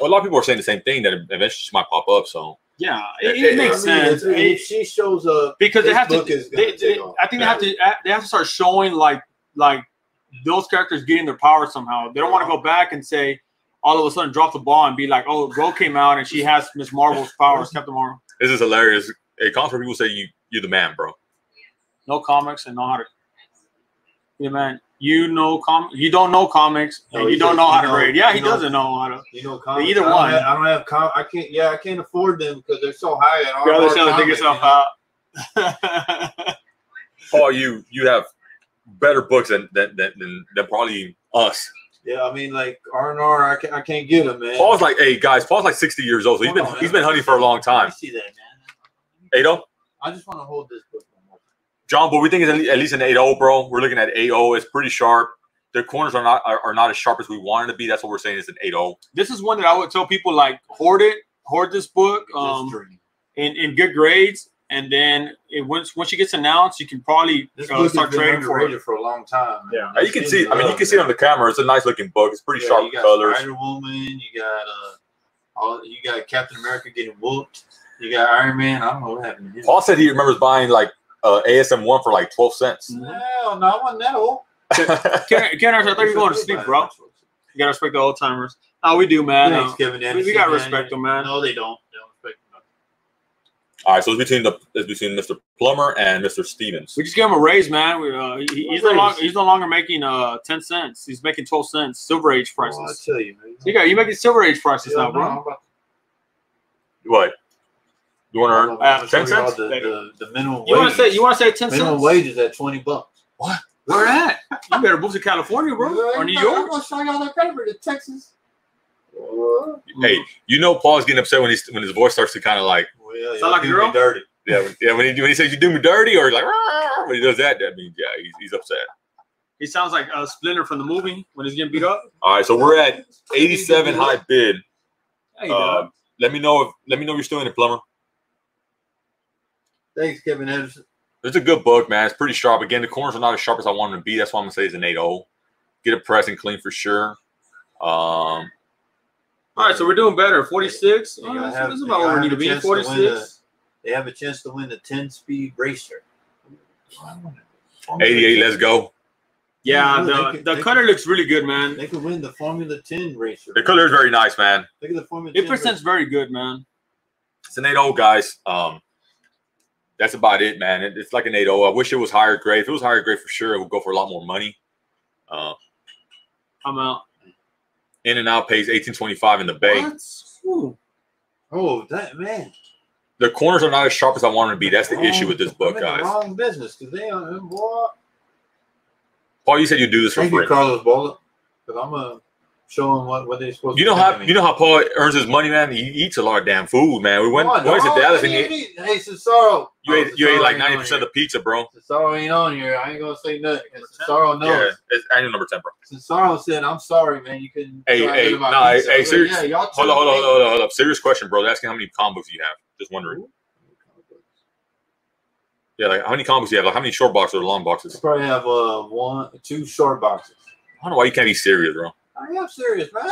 Speaker 1: Well, a lot of people are saying the same thing that eventually she might pop up. So
Speaker 2: yeah, it,
Speaker 1: Yeah,
Speaker 2: it makes
Speaker 3: I mean,
Speaker 2: sense.
Speaker 3: if- If she shows up,
Speaker 2: because they have to.
Speaker 3: book gonna
Speaker 2: They, they. I think they have to. They have to start showing like like those characters getting their power somehow. They don't want to go back and say all of a sudden drop the ball and be like, oh, Ro came out and she has Miss Marvel's powers, Captain Marvel.
Speaker 1: this is hilarious. A concert people say you you're the man, bro.
Speaker 2: No comics and know how to. Yeah, man. You know com. You don't know comics and you don't know how to
Speaker 3: know-
Speaker 2: read. Yeah, he
Speaker 3: know-
Speaker 2: doesn't know how to.
Speaker 3: You know, comics,
Speaker 2: Either
Speaker 3: I
Speaker 2: one.
Speaker 3: have- I don't have. Com- I can't. Yeah, I can't afford them because they're so high. At
Speaker 2: You're
Speaker 3: our
Speaker 2: always trying to dig yourself out.
Speaker 1: Paul, you you have better books than than than, than, than probably us.
Speaker 3: Yeah, I mean, like R and R, I can't. I can't get them, man.
Speaker 1: Paul's like, hey guys, Paul's like 60 years old, so he's been
Speaker 3: Hold on,
Speaker 1: he's
Speaker 3: man.
Speaker 1: been hunting for a long time.
Speaker 3: me see that, man.
Speaker 1: Ado,
Speaker 3: I just want to hold this book. one more time.
Speaker 1: John, but we think it's at least an 8-0, bro. We're looking at 8-0. It's pretty sharp. The corners are not are, are not as sharp as we wanted to be. That's what we're saying is an oh. 8-0.
Speaker 2: this is one that I would tell people like hoard it, hoard this book um,
Speaker 3: dream.
Speaker 2: in, in good grades, and then it, once once she gets announced, you can probably uh, start
Speaker 3: been
Speaker 2: trading for it.
Speaker 3: for a long time. man.
Speaker 2: Yeah.
Speaker 1: You can see. I mean, you can see it on the camera. It's a nice looking book. It's pretty
Speaker 3: Yeah,
Speaker 1: sharp
Speaker 3: you got
Speaker 1: colors.
Speaker 3: Spider Woman. You got uh, all, you got Captain America getting whooped. You got Iron Man. I don't know what happened to him.
Speaker 1: Paul said he remembers buying like uh, ASM one for like 12 cents.
Speaker 3: Hell no, I wasn't that old.
Speaker 2: Ken, Ken, I thought you were going to sleep, bro. You gotta respect the old timers. Oh, we do, man.
Speaker 3: Thanks,
Speaker 2: Uh,
Speaker 3: Kevin
Speaker 2: we, we gotta
Speaker 3: man.
Speaker 2: respect them, man.
Speaker 3: No, they don't. They don't respect them.
Speaker 1: All right, so it's between the it's between Mr. Plummer and Mr. Stevens.
Speaker 2: We just gave him a raise, man. We, uh, he, he's no
Speaker 3: What
Speaker 2: longer he's no longer making uh ten cents. He's making twelve cents. Silver Age
Speaker 3: Oh, I tell you, man.
Speaker 2: You got you making Silver Age prices
Speaker 3: Yeah,
Speaker 2: now,
Speaker 3: no,
Speaker 2: bro.
Speaker 3: I'm about-
Speaker 1: What? You want to earn?
Speaker 3: I'm about to
Speaker 2: Uh,
Speaker 1: 10 cents?
Speaker 3: The, the, the minimum
Speaker 2: You want to say you want to say ten
Speaker 3: minimum
Speaker 2: cents?
Speaker 3: wage is at twenty bucks. What?
Speaker 2: Where at? You better move to California, bro, or New York.
Speaker 3: I'm
Speaker 2: York.
Speaker 3: gonna show y'all that paper to Texas.
Speaker 1: Hey, you know Paul's getting upset when he's when his voice starts to kind of like
Speaker 3: Well, yeah,
Speaker 2: Sound like a
Speaker 3: do me
Speaker 2: girl?
Speaker 3: dirty.
Speaker 1: yeah when, yeah when he when he says you do me dirty or like "Rah," when he does that that means yeah he's, he's upset.
Speaker 2: He sounds like uh, Splinter from the movie when he's getting beat up.
Speaker 1: All right, so we're at 87 high bid.
Speaker 2: Uh,
Speaker 1: let me know if let me know if you're still in it, Plumber.
Speaker 3: Thanks, Kevin Anderson.
Speaker 1: It's a good book, man. It's pretty sharp. Again, the corners are not as sharp as I want them to be. That's why I'm gonna say it's an 8-0. Get it pressed and clean for sure. Um,
Speaker 2: All right, so we're doing better. 46.
Speaker 3: They
Speaker 2: Oh,
Speaker 3: gotta
Speaker 2: this
Speaker 3: have-
Speaker 2: is about where we need to
Speaker 3: a
Speaker 2: be.
Speaker 3: chance to win
Speaker 2: 46.
Speaker 3: They have a chance to win the 10 speed racer.
Speaker 1: 88. Let's go.
Speaker 2: Yeah,
Speaker 3: They
Speaker 2: the,
Speaker 3: could-
Speaker 2: the
Speaker 3: they
Speaker 2: color looks really good, man.
Speaker 3: They could win the Formula 10 racer.
Speaker 1: The color is very nice, man.
Speaker 3: Look at the Formula
Speaker 2: It
Speaker 3: 10
Speaker 2: presents very good, man.
Speaker 1: It's an 8 guys. Um, that's about it, man. It- it's like an 8 I wish it was higher grade. If it was higher grade for sure, it would go for a lot more money. Uh,
Speaker 2: I'm out.
Speaker 1: In and out pays 1825 in the bay.
Speaker 2: What?
Speaker 3: Oh, that man.
Speaker 1: The corners are not as sharp as I want them to be. That's the issue with this oh,
Speaker 3: I'm
Speaker 1: book, guys.
Speaker 3: Wrong business because they are boy.
Speaker 1: Paul, you said you do this for
Speaker 3: Thank you,
Speaker 1: free.
Speaker 3: Carlos Bola. Because I'm gonna show them what, what they're supposed
Speaker 1: You know
Speaker 3: think
Speaker 1: how
Speaker 3: of
Speaker 1: you know how Paul earns his money, man. He eats a lot of damn food, man. We went,
Speaker 3: Come on,
Speaker 1: went to. Dallas and you,
Speaker 3: didn't Hey, Cesaro.
Speaker 1: you
Speaker 3: Oh,
Speaker 1: ate you ate like 90% of the pizza, bro.
Speaker 3: Cesaro ain't on here. I ain't gonna say nothing. 'cause Cesaro knows.
Speaker 1: Yeah, it's annual number ten, bro.
Speaker 3: Cesaro said, "I'm sorry, man. You couldn't."
Speaker 1: Hey, hey,
Speaker 3: to my
Speaker 1: nah, hey,
Speaker 3: pizza."
Speaker 1: hey,
Speaker 3: I was like,
Speaker 1: serious-
Speaker 3: Yeah, y'all
Speaker 1: Hold on, hold on,
Speaker 3: too,
Speaker 1: hold on, hold on. Serious question, bro. They're asking how many comic books you have. Just wondering. Yeah, like how many comic books do you have? Like how many short boxes or long
Speaker 3: I
Speaker 1: boxes?
Speaker 3: probably have uh one, two short boxes.
Speaker 1: I don't know why you can't be serious, bro.
Speaker 3: I am serious, man.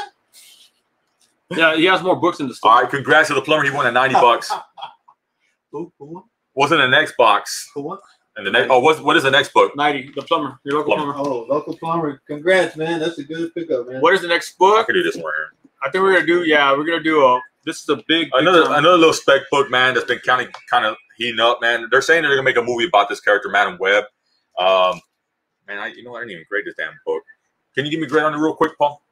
Speaker 2: Yeah, he has more books in the store.
Speaker 1: All right, congrats to the plumber. He won at ninety bucks. <laughs>
Speaker 3: Who, who, won?
Speaker 1: What's in the next box?
Speaker 3: who won?
Speaker 1: And the next, oh, what's what is the next book?
Speaker 2: 90, the plumber, your local
Speaker 1: Plumber.
Speaker 2: plumber.
Speaker 3: Oh, local plumber. Congrats, man. That's a good pickup, man.
Speaker 2: What is the next book?
Speaker 1: I
Speaker 2: book?
Speaker 1: could do this one right here.
Speaker 2: I think we're gonna do. Yeah, we're gonna do a. This is a big. big
Speaker 1: Another
Speaker 2: time.
Speaker 1: another little spec book, man. That's been kind of kind of heating up, man. They're saying they're gonna make a movie about this character, Madame Web. Um, man, I you know? I didn't even grade this damn book. Can you give me a grade on it real quick, Paul?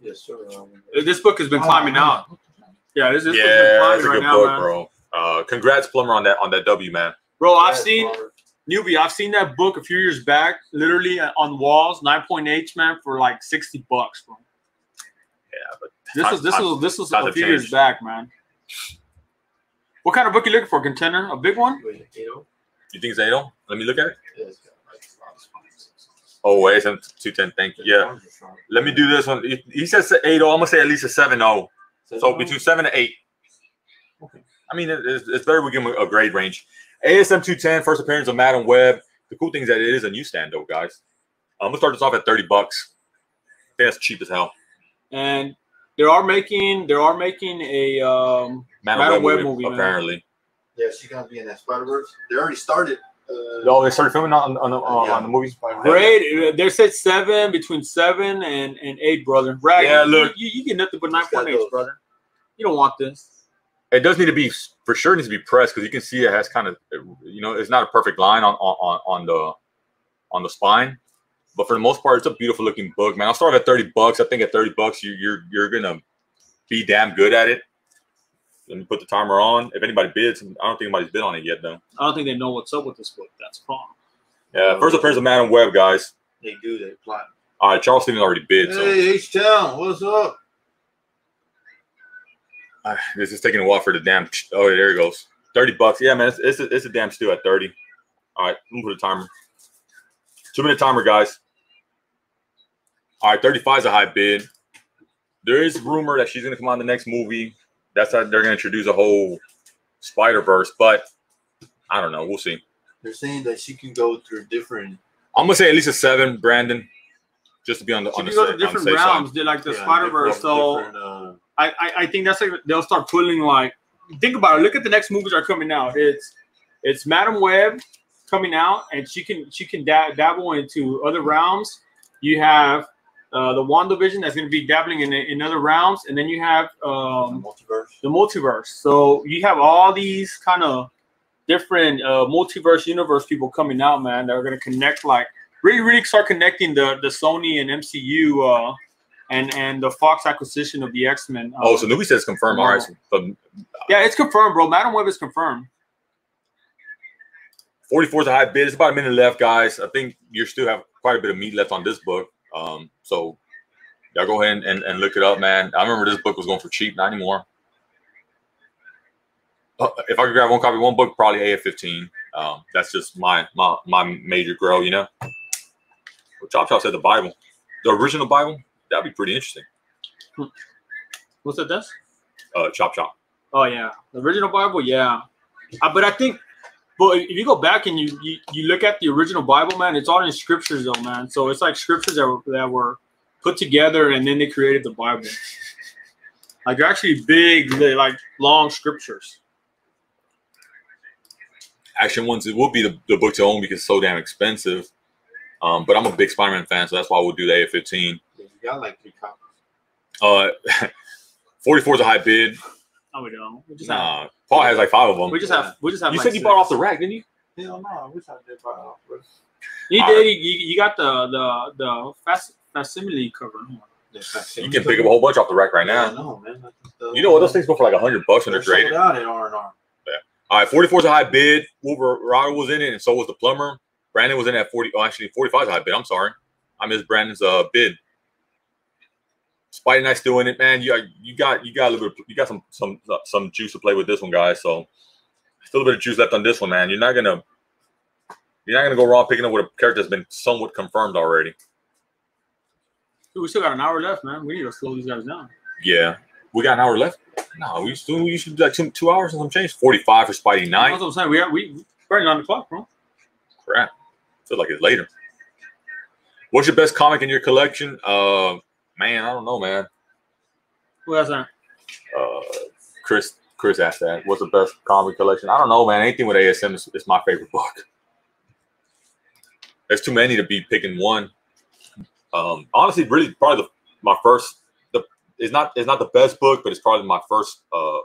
Speaker 3: Yes, sir. Um,
Speaker 2: This book has been climbing out. Yeah, this, this book's been
Speaker 1: yeah,
Speaker 2: climbing
Speaker 1: that's a
Speaker 2: right
Speaker 1: good
Speaker 2: now,
Speaker 1: book,
Speaker 2: man.
Speaker 1: bro. Uh, congrats, plumber, on that on that W, man.
Speaker 2: Bro, I've
Speaker 3: yes,
Speaker 2: seen
Speaker 3: plumber.
Speaker 2: newbie. I've seen that book a few years back, literally on walls, nine point eight, man, for like sixty bucks, bro.
Speaker 1: Yeah, but
Speaker 2: This
Speaker 1: Time-
Speaker 2: was this
Speaker 1: time-
Speaker 2: was this was a
Speaker 1: have
Speaker 2: few years back, man. What kind of book you looking for? Contender? A big one?
Speaker 3: You
Speaker 1: think it's Adel? Let me look at it.
Speaker 3: Yeah, it's got, like, a lot of spines.
Speaker 1: Oh, wait, it's two ten. Thank you. Yeah, let me do this one. He, he says eight zero. I'm gonna say at least a seven zero. So between seven to eight.
Speaker 3: Okay.
Speaker 1: I mean, it- it's, it's better we give him a grade range. ASM 210, first appearance of Madame Web. The cool thing is that it is a new stand, though, guys. I'm gonna start this off at 30 bucks. That's cheap as hell.
Speaker 2: And they are making they are making a um
Speaker 1: Madam,
Speaker 2: Madame
Speaker 1: Web,
Speaker 2: Web
Speaker 1: movie,
Speaker 2: movie, man.
Speaker 1: apparently.
Speaker 3: Yeah, she's gonna be in that Spider Verse. They already started. Uh,
Speaker 1: Oh, they started filming on on, on,
Speaker 3: Yeah.
Speaker 1: on the movies.
Speaker 2: grade. They said seven between seven and, and eight, brother. Right?
Speaker 1: Yeah, look.
Speaker 2: you, you get nothing but nine
Speaker 3: It's got
Speaker 2: point eight,
Speaker 3: those.
Speaker 2: brother. You don't want this.
Speaker 1: It does need to be for sure. Needs to be pressed because you can see it has kind of, you know, it's not a perfect line on on on the on the spine. But for the most part, it's a beautiful looking book, man. I'll start at 30 bucks. I think at 30 bucks, you, you're you're gonna be damn good at it. Let me put the timer on. If anybody bids, I don't think anybody's bid on it yet, though.
Speaker 2: I don't think they know what's up with this book. That's the problem.
Speaker 1: Yeah, first appearance of Madame Web, guys.
Speaker 3: they do. They plot.
Speaker 1: All right, Charles Stevens already bid, so
Speaker 3: Hey, H Town, what's up?
Speaker 1: uh, this is taking a while for the damn. Oh, there he goes. 30 bucks. Yeah, man, it's, it's, a, it's a damn steal at 30. All right, I'm gonna put a timer. Two minute timer, guys. All right, 35 is a high bid. There is rumor that she's gonna come on the next movie. That's how they're gonna introduce a whole Spider Verse, but I don't know. We'll see.
Speaker 3: They're saying that she can go through different.
Speaker 1: I'm gonna say at least a seven, Brandon, just to be on the
Speaker 2: So
Speaker 1: on
Speaker 2: you
Speaker 1: the,
Speaker 2: go to different
Speaker 1: safe side.
Speaker 2: realms. They're like the
Speaker 3: yeah,
Speaker 2: Spider Verse. So
Speaker 3: uh,
Speaker 2: I, I I think that's like they'll start pulling like think about it. Look at the next movies that are coming out. It's it's Madame Web coming out, and she can she can dab, dabble into other realms. You have uh, the WandaVision that's going to be dabbling in in other realms, and then you have um,
Speaker 3: multiverse.
Speaker 2: the multiverse. So you have all these kind of different uh, multiverse universe people coming out, man. That are going to connect, like really, really start connecting the the Sony and MCU uh, and and the Fox acquisition of the X Men.
Speaker 1: Oh, so Newbie says confirm. All right, so, so
Speaker 2: yeah, it's confirmed, bro. Madame Web is confirmed.
Speaker 1: 44 is a high bid. It's about a minute left, guys. I think you still have quite a bit of meat left on this book. Um, so y'all go ahead and, and look it up, man. I remember this book was going for cheap, not anymore. Uh, if I could grab one copy, one book, probably AF15. Um, that's just my my my major grow, you know. Well, Chop Chop said the Bible, the original Bible. That'd be pretty interesting.
Speaker 2: What's that? This?
Speaker 1: Uh, Chop Chop.
Speaker 2: Oh yeah, the original Bible. Yeah, uh, but I think, but if you go back and you, you you look at the original Bible, man, it's all in scriptures, though, man. So it's like scriptures that were, that were put together, and then they created the Bible. <laughs> Like they're actually big, like long scriptures.
Speaker 1: Action ones, it will be the, the book to own because it's so damn expensive. Um, but I'm a big Spider-Man fan, so that's why we'll do the A15.
Speaker 3: You got like three copies.
Speaker 1: Uh, <laughs> 44 is a high bid.
Speaker 2: No, we don't. We just have.
Speaker 1: Nah, Paul has like five of them.
Speaker 2: We just have. We just have.
Speaker 1: you
Speaker 2: like
Speaker 1: said you
Speaker 2: six.
Speaker 1: bought off the rack, didn't you?
Speaker 3: Hell no, I wish I did buy off. bro.
Speaker 2: You
Speaker 1: All
Speaker 2: did.
Speaker 1: right.
Speaker 2: You, you got the the the fac- facsimile cover.
Speaker 3: Yeah, fact,
Speaker 1: You can pick up a whole bunch off the rack right
Speaker 3: Yeah,
Speaker 1: now.
Speaker 3: no, man. the-
Speaker 1: You know what? Those things go for like a hundred bucks when
Speaker 3: They're
Speaker 1: they're
Speaker 3: sold out at R and R.
Speaker 1: All right, 44 is a high bid. Wolverine was in it, and so was the plumber. Brandon was in at 40. Oh, actually, 45 is a high bid. I'm sorry. I missed Brandon's uh bid. Spidey Knight's doing it, man. You got you got you got a little bit. You got some some some juice to play with this one, guys. So still a bit of juice left on this one, man. You're not gonna you're not gonna go wrong picking up with a character that's been somewhat confirmed already.
Speaker 2: Dude, we still got an hour left, man. We need to slow these guys down.
Speaker 1: Yeah, we got an hour left. No, we to we to do like two, two hours and some change. 45 for Spidey
Speaker 2: That's
Speaker 1: Knight.
Speaker 2: what I'm saying. We are we burning on the clock, bro.
Speaker 1: crap. Feel like it's later. What's your best comic in your collection? Uh, man, I don't know, man.
Speaker 2: Who has that?
Speaker 1: Uh, Chris, Chris asked that. What's the best comic collection? I don't know, man. Anything with ASM is, is my favorite book. There's too many to be picking one. Um, honestly, really, probably the, my first. The is not it's not the best book, but it's probably my first. Uh,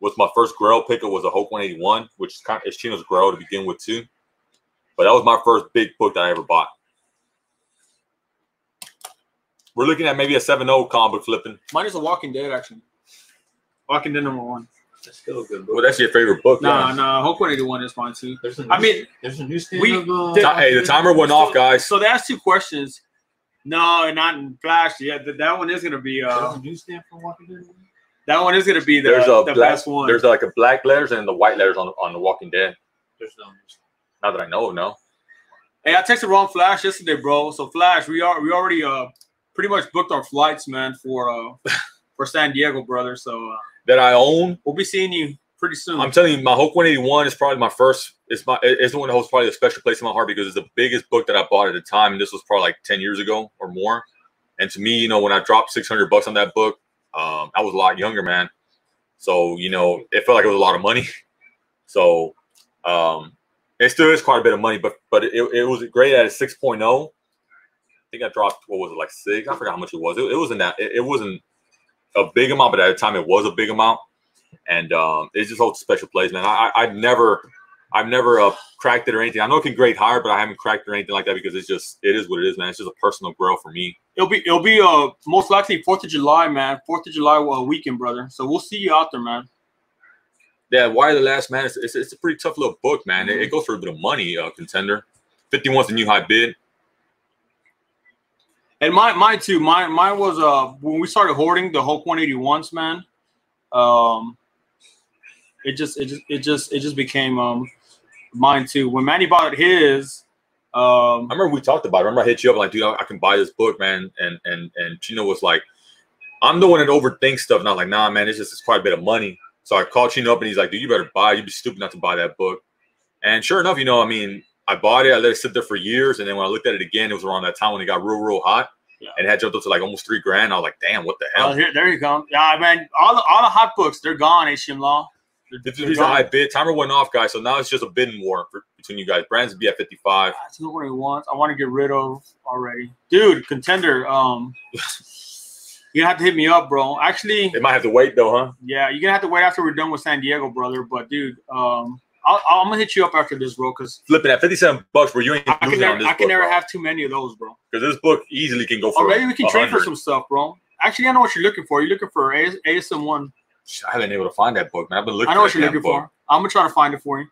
Speaker 1: was my first Grail picker was a Hulk 181, which is kind of is Chino's Grail to begin with too. But that was my first big book that I ever bought. We're looking at maybe a 7-0 comic flipping.
Speaker 2: Mine is a Walking Dead, actually. Walking Dead number one.
Speaker 3: That's still a good book.
Speaker 1: Well, that's your favorite book.
Speaker 2: Nah,
Speaker 1: yeah.
Speaker 2: nah. Hulk 181 is mine too.
Speaker 3: There's a
Speaker 2: I
Speaker 3: new- I
Speaker 2: mean,
Speaker 3: there's a new stand
Speaker 2: we
Speaker 3: of, uh,
Speaker 2: did-
Speaker 1: Hey, the timer went off, guys.
Speaker 2: So they asked two questions. No, not in Flash. Yeah, that, that one is gonna be.
Speaker 3: There's
Speaker 2: Uh,
Speaker 3: a new stand for Walking Dead.
Speaker 2: that one is gonna be the,
Speaker 1: There's a
Speaker 2: the
Speaker 1: black,
Speaker 2: best one.
Speaker 1: there's like a black letters and the white letters on on the Walking Dead.
Speaker 3: There's no new.
Speaker 1: Not that I know of, no.
Speaker 2: Hey, I texted wrong Flash yesterday, bro. So Flash, we are we already uh pretty much booked our flights, man, for uh <laughs> for San Diego, brother. So uh,
Speaker 1: That I own.
Speaker 2: we'll be seeing you pretty soon.
Speaker 1: I'm telling you, my Hulk 181 is probably my first. It's my. It's the one that holds probably a special place in my heart because it's the biggest book that I bought at the time, and this was probably like 10 years ago or more. And to me, you know, when I dropped 600 bucks on that book, um, I was a lot younger, man. So you know, it felt like it was a lot of money. <laughs> So um, it still is quite a bit of money, but but it, it was great at a 6.0. I think I dropped what was it like six? I forgot how much it was. It, it wasn't that. It, it wasn't a big amount, but at the time it was a big amount and um, it just holds a special place, man. I, I I've never, I've never uh, cracked it or anything. I know it can grade higher, but I haven't cracked it or anything like that because it's just, it is what it is, man. It's just a personal growth for me.
Speaker 2: it'll be it'll be uh most likely Fourth of July, man. Fourth of July uh, weekend, brother. So we'll see you out there, man.
Speaker 1: Yeah, Y the Last Man? It's, it's, it's a pretty tough little book, man. It, it goes for a bit of money, uh, contender. 51's the new high bid.
Speaker 2: And my mine too. Mine, mine was uh when we started hoarding the Hulk 181s, man. Um, it just, it just, it just, it just became um mine too. When Manny bought his, um,
Speaker 1: I remember we talked about it. I remember I hit you up like, dude, I, I can buy this book, man. And and and Chino was like, I'm the one that overthinks stuff. I'm like, nah, man, it's just it's quite a bit of money. So I called Chino up and he's like, dude, you better buy. it. You'd be stupid not to buy that book. And sure enough, you know, I mean, I bought it. I let it sit there for years, and then when I looked at it again, it was around that time when it got real, real hot,
Speaker 2: Yeah.
Speaker 1: and it had jumped up to like almost three grand. I was like, damn, what the
Speaker 2: oh,
Speaker 1: hell?
Speaker 2: here, there you go. Yeah, man. All the all the hot books, they're gone. HM Law.
Speaker 1: This is a high bid. Timer went off, guys. So now it's just a bidding war for, between you guys. Brands be at 55.
Speaker 2: That's not what he wants. I want to get rid of already, dude. Contender. Um, <laughs> you gonna have to hit me up, bro. Actually,
Speaker 1: They might have to wait though, huh?
Speaker 2: yeah, you're gonna have to wait after we're done with San Diego, brother. But dude, um, I'll, I'm gonna hit you up after this, bro, because
Speaker 1: Flipping at 57 bucks, bro. You ain't
Speaker 2: I can never,
Speaker 1: on this
Speaker 2: I can
Speaker 1: book,
Speaker 2: never
Speaker 1: bro.
Speaker 2: have too many of those, bro.
Speaker 1: because this book easily can go oh, for.
Speaker 2: Or maybe we can trade for some stuff, bro. Actually, I know what you're looking for. You're looking for AS, ASM one.
Speaker 1: I haven't been able to find that book, man. I've been looking.
Speaker 2: I know what you're looking
Speaker 1: book.
Speaker 2: for. I'm gonna try to find it for you.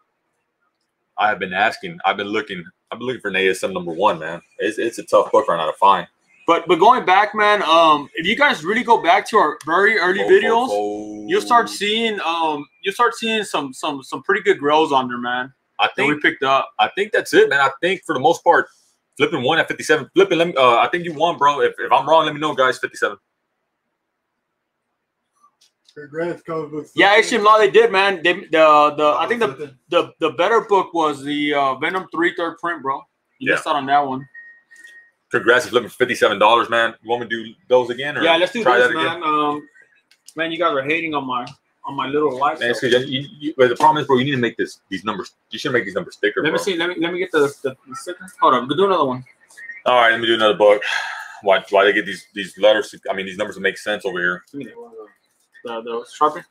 Speaker 1: I have been asking. I've been looking. I've been looking for an ASM number one, man. It's, it's a tough book right now to find.
Speaker 2: But but going back, man, um, if you guys really go back to our very early
Speaker 1: Oh,
Speaker 2: videos,
Speaker 1: oh, oh.
Speaker 2: you'll start seeing um, you'll start seeing some some some pretty good grills on there, man.
Speaker 1: I
Speaker 2: That we picked up.
Speaker 1: I think that's it, man. I think for the most part, flipping one at 57. Flipping. Let me. Uh, I think you won, bro. If, if I'm wrong, let me know, guys. 57.
Speaker 5: Congrats, comic book.
Speaker 2: Yeah,
Speaker 5: flipping.
Speaker 2: HM Law, they did, man. They, the the I think the, the the better book was the uh, Venom three third print, bro. You
Speaker 1: Yeah.
Speaker 2: missed out on that one.
Speaker 1: Congrats, for 57 dollars, man. You want me to do those again? Or
Speaker 2: Yeah, let's do
Speaker 1: try
Speaker 2: this,
Speaker 1: that again?
Speaker 2: man. Um, Man, you guys are hating on my on my little life.
Speaker 1: Man, you, you, you- but the problem is, bro, you need to make this these numbers. You should make these numbers thicker,
Speaker 2: Let
Speaker 1: bro.
Speaker 2: me see. Let me let me get the, the, the sticker. Hold on. Do another one.
Speaker 1: All right, let me do another book. Why why they get these these letters? to- I mean, these numbers to make sense over here,
Speaker 2: Give me that. The the sharpie.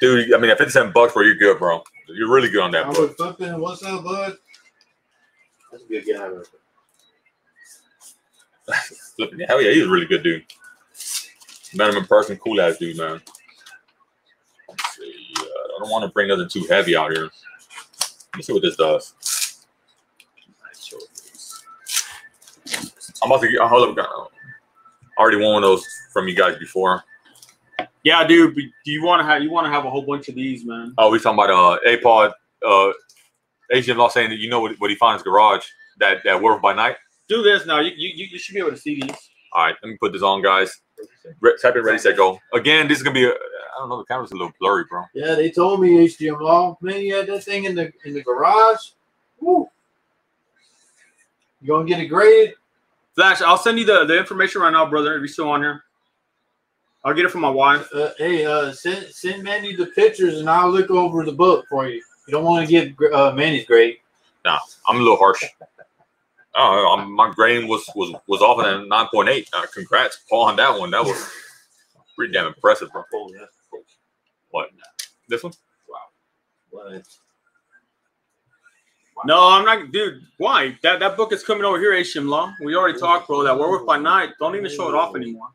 Speaker 1: dude. I mean, at fifty seven bucks, bro, you're good, bro. You're really good on that
Speaker 5: I
Speaker 1: book.
Speaker 5: was flipping. What's up, bud?
Speaker 3: That's a good guy. right there.
Speaker 1: Flipping, <laughs> hell yeah, he's a really good dude. Met him in person, cool ass dude, man. Let's see. Uh, I don't want to bring nothing too heavy out here. Let's see what this does. I'm about to get. Hold up, I already won one of those from you guys before.
Speaker 2: Yeah, dude. but Do you want to have you want to have a whole bunch of these, man?
Speaker 1: Oh, we talking about uh, APOD, uh, Asian Law saying that you know what, what he found in his garage that that werewolf by night.
Speaker 2: Do this now. You, you you should be able to see these.
Speaker 1: All right, let me put this on, guys. Re- Type it, ready, set, go. Again, this is gonna be. A, I don't know. The camera's a little blurry, bro.
Speaker 5: Yeah, they told me HDM Law. Man, you had that thing in the in the garage. Woo. You gonna get it graded?
Speaker 2: Flash, I'll send you the, the information right now, brother. If you're still on here, I'll get it from my wife.
Speaker 5: Uh, hey, uh, send send Manny the pictures and I'll look over the book for you. You don't want to give uh, Manny's grade.
Speaker 1: Nah, I'm a little harsh. Oh, I'm, my grain was was was off at nine point eight. Uh, congrats, Paul, on that one. That was pretty damn impressive, bro.
Speaker 3: Oh, yeah.
Speaker 1: What? This one? Wow.
Speaker 3: What?
Speaker 2: No, I'm not, dude. Why? That that book is coming over here, Asian Law. We already talked, bro. That Werewolf by Night. Don't even show it off anymore.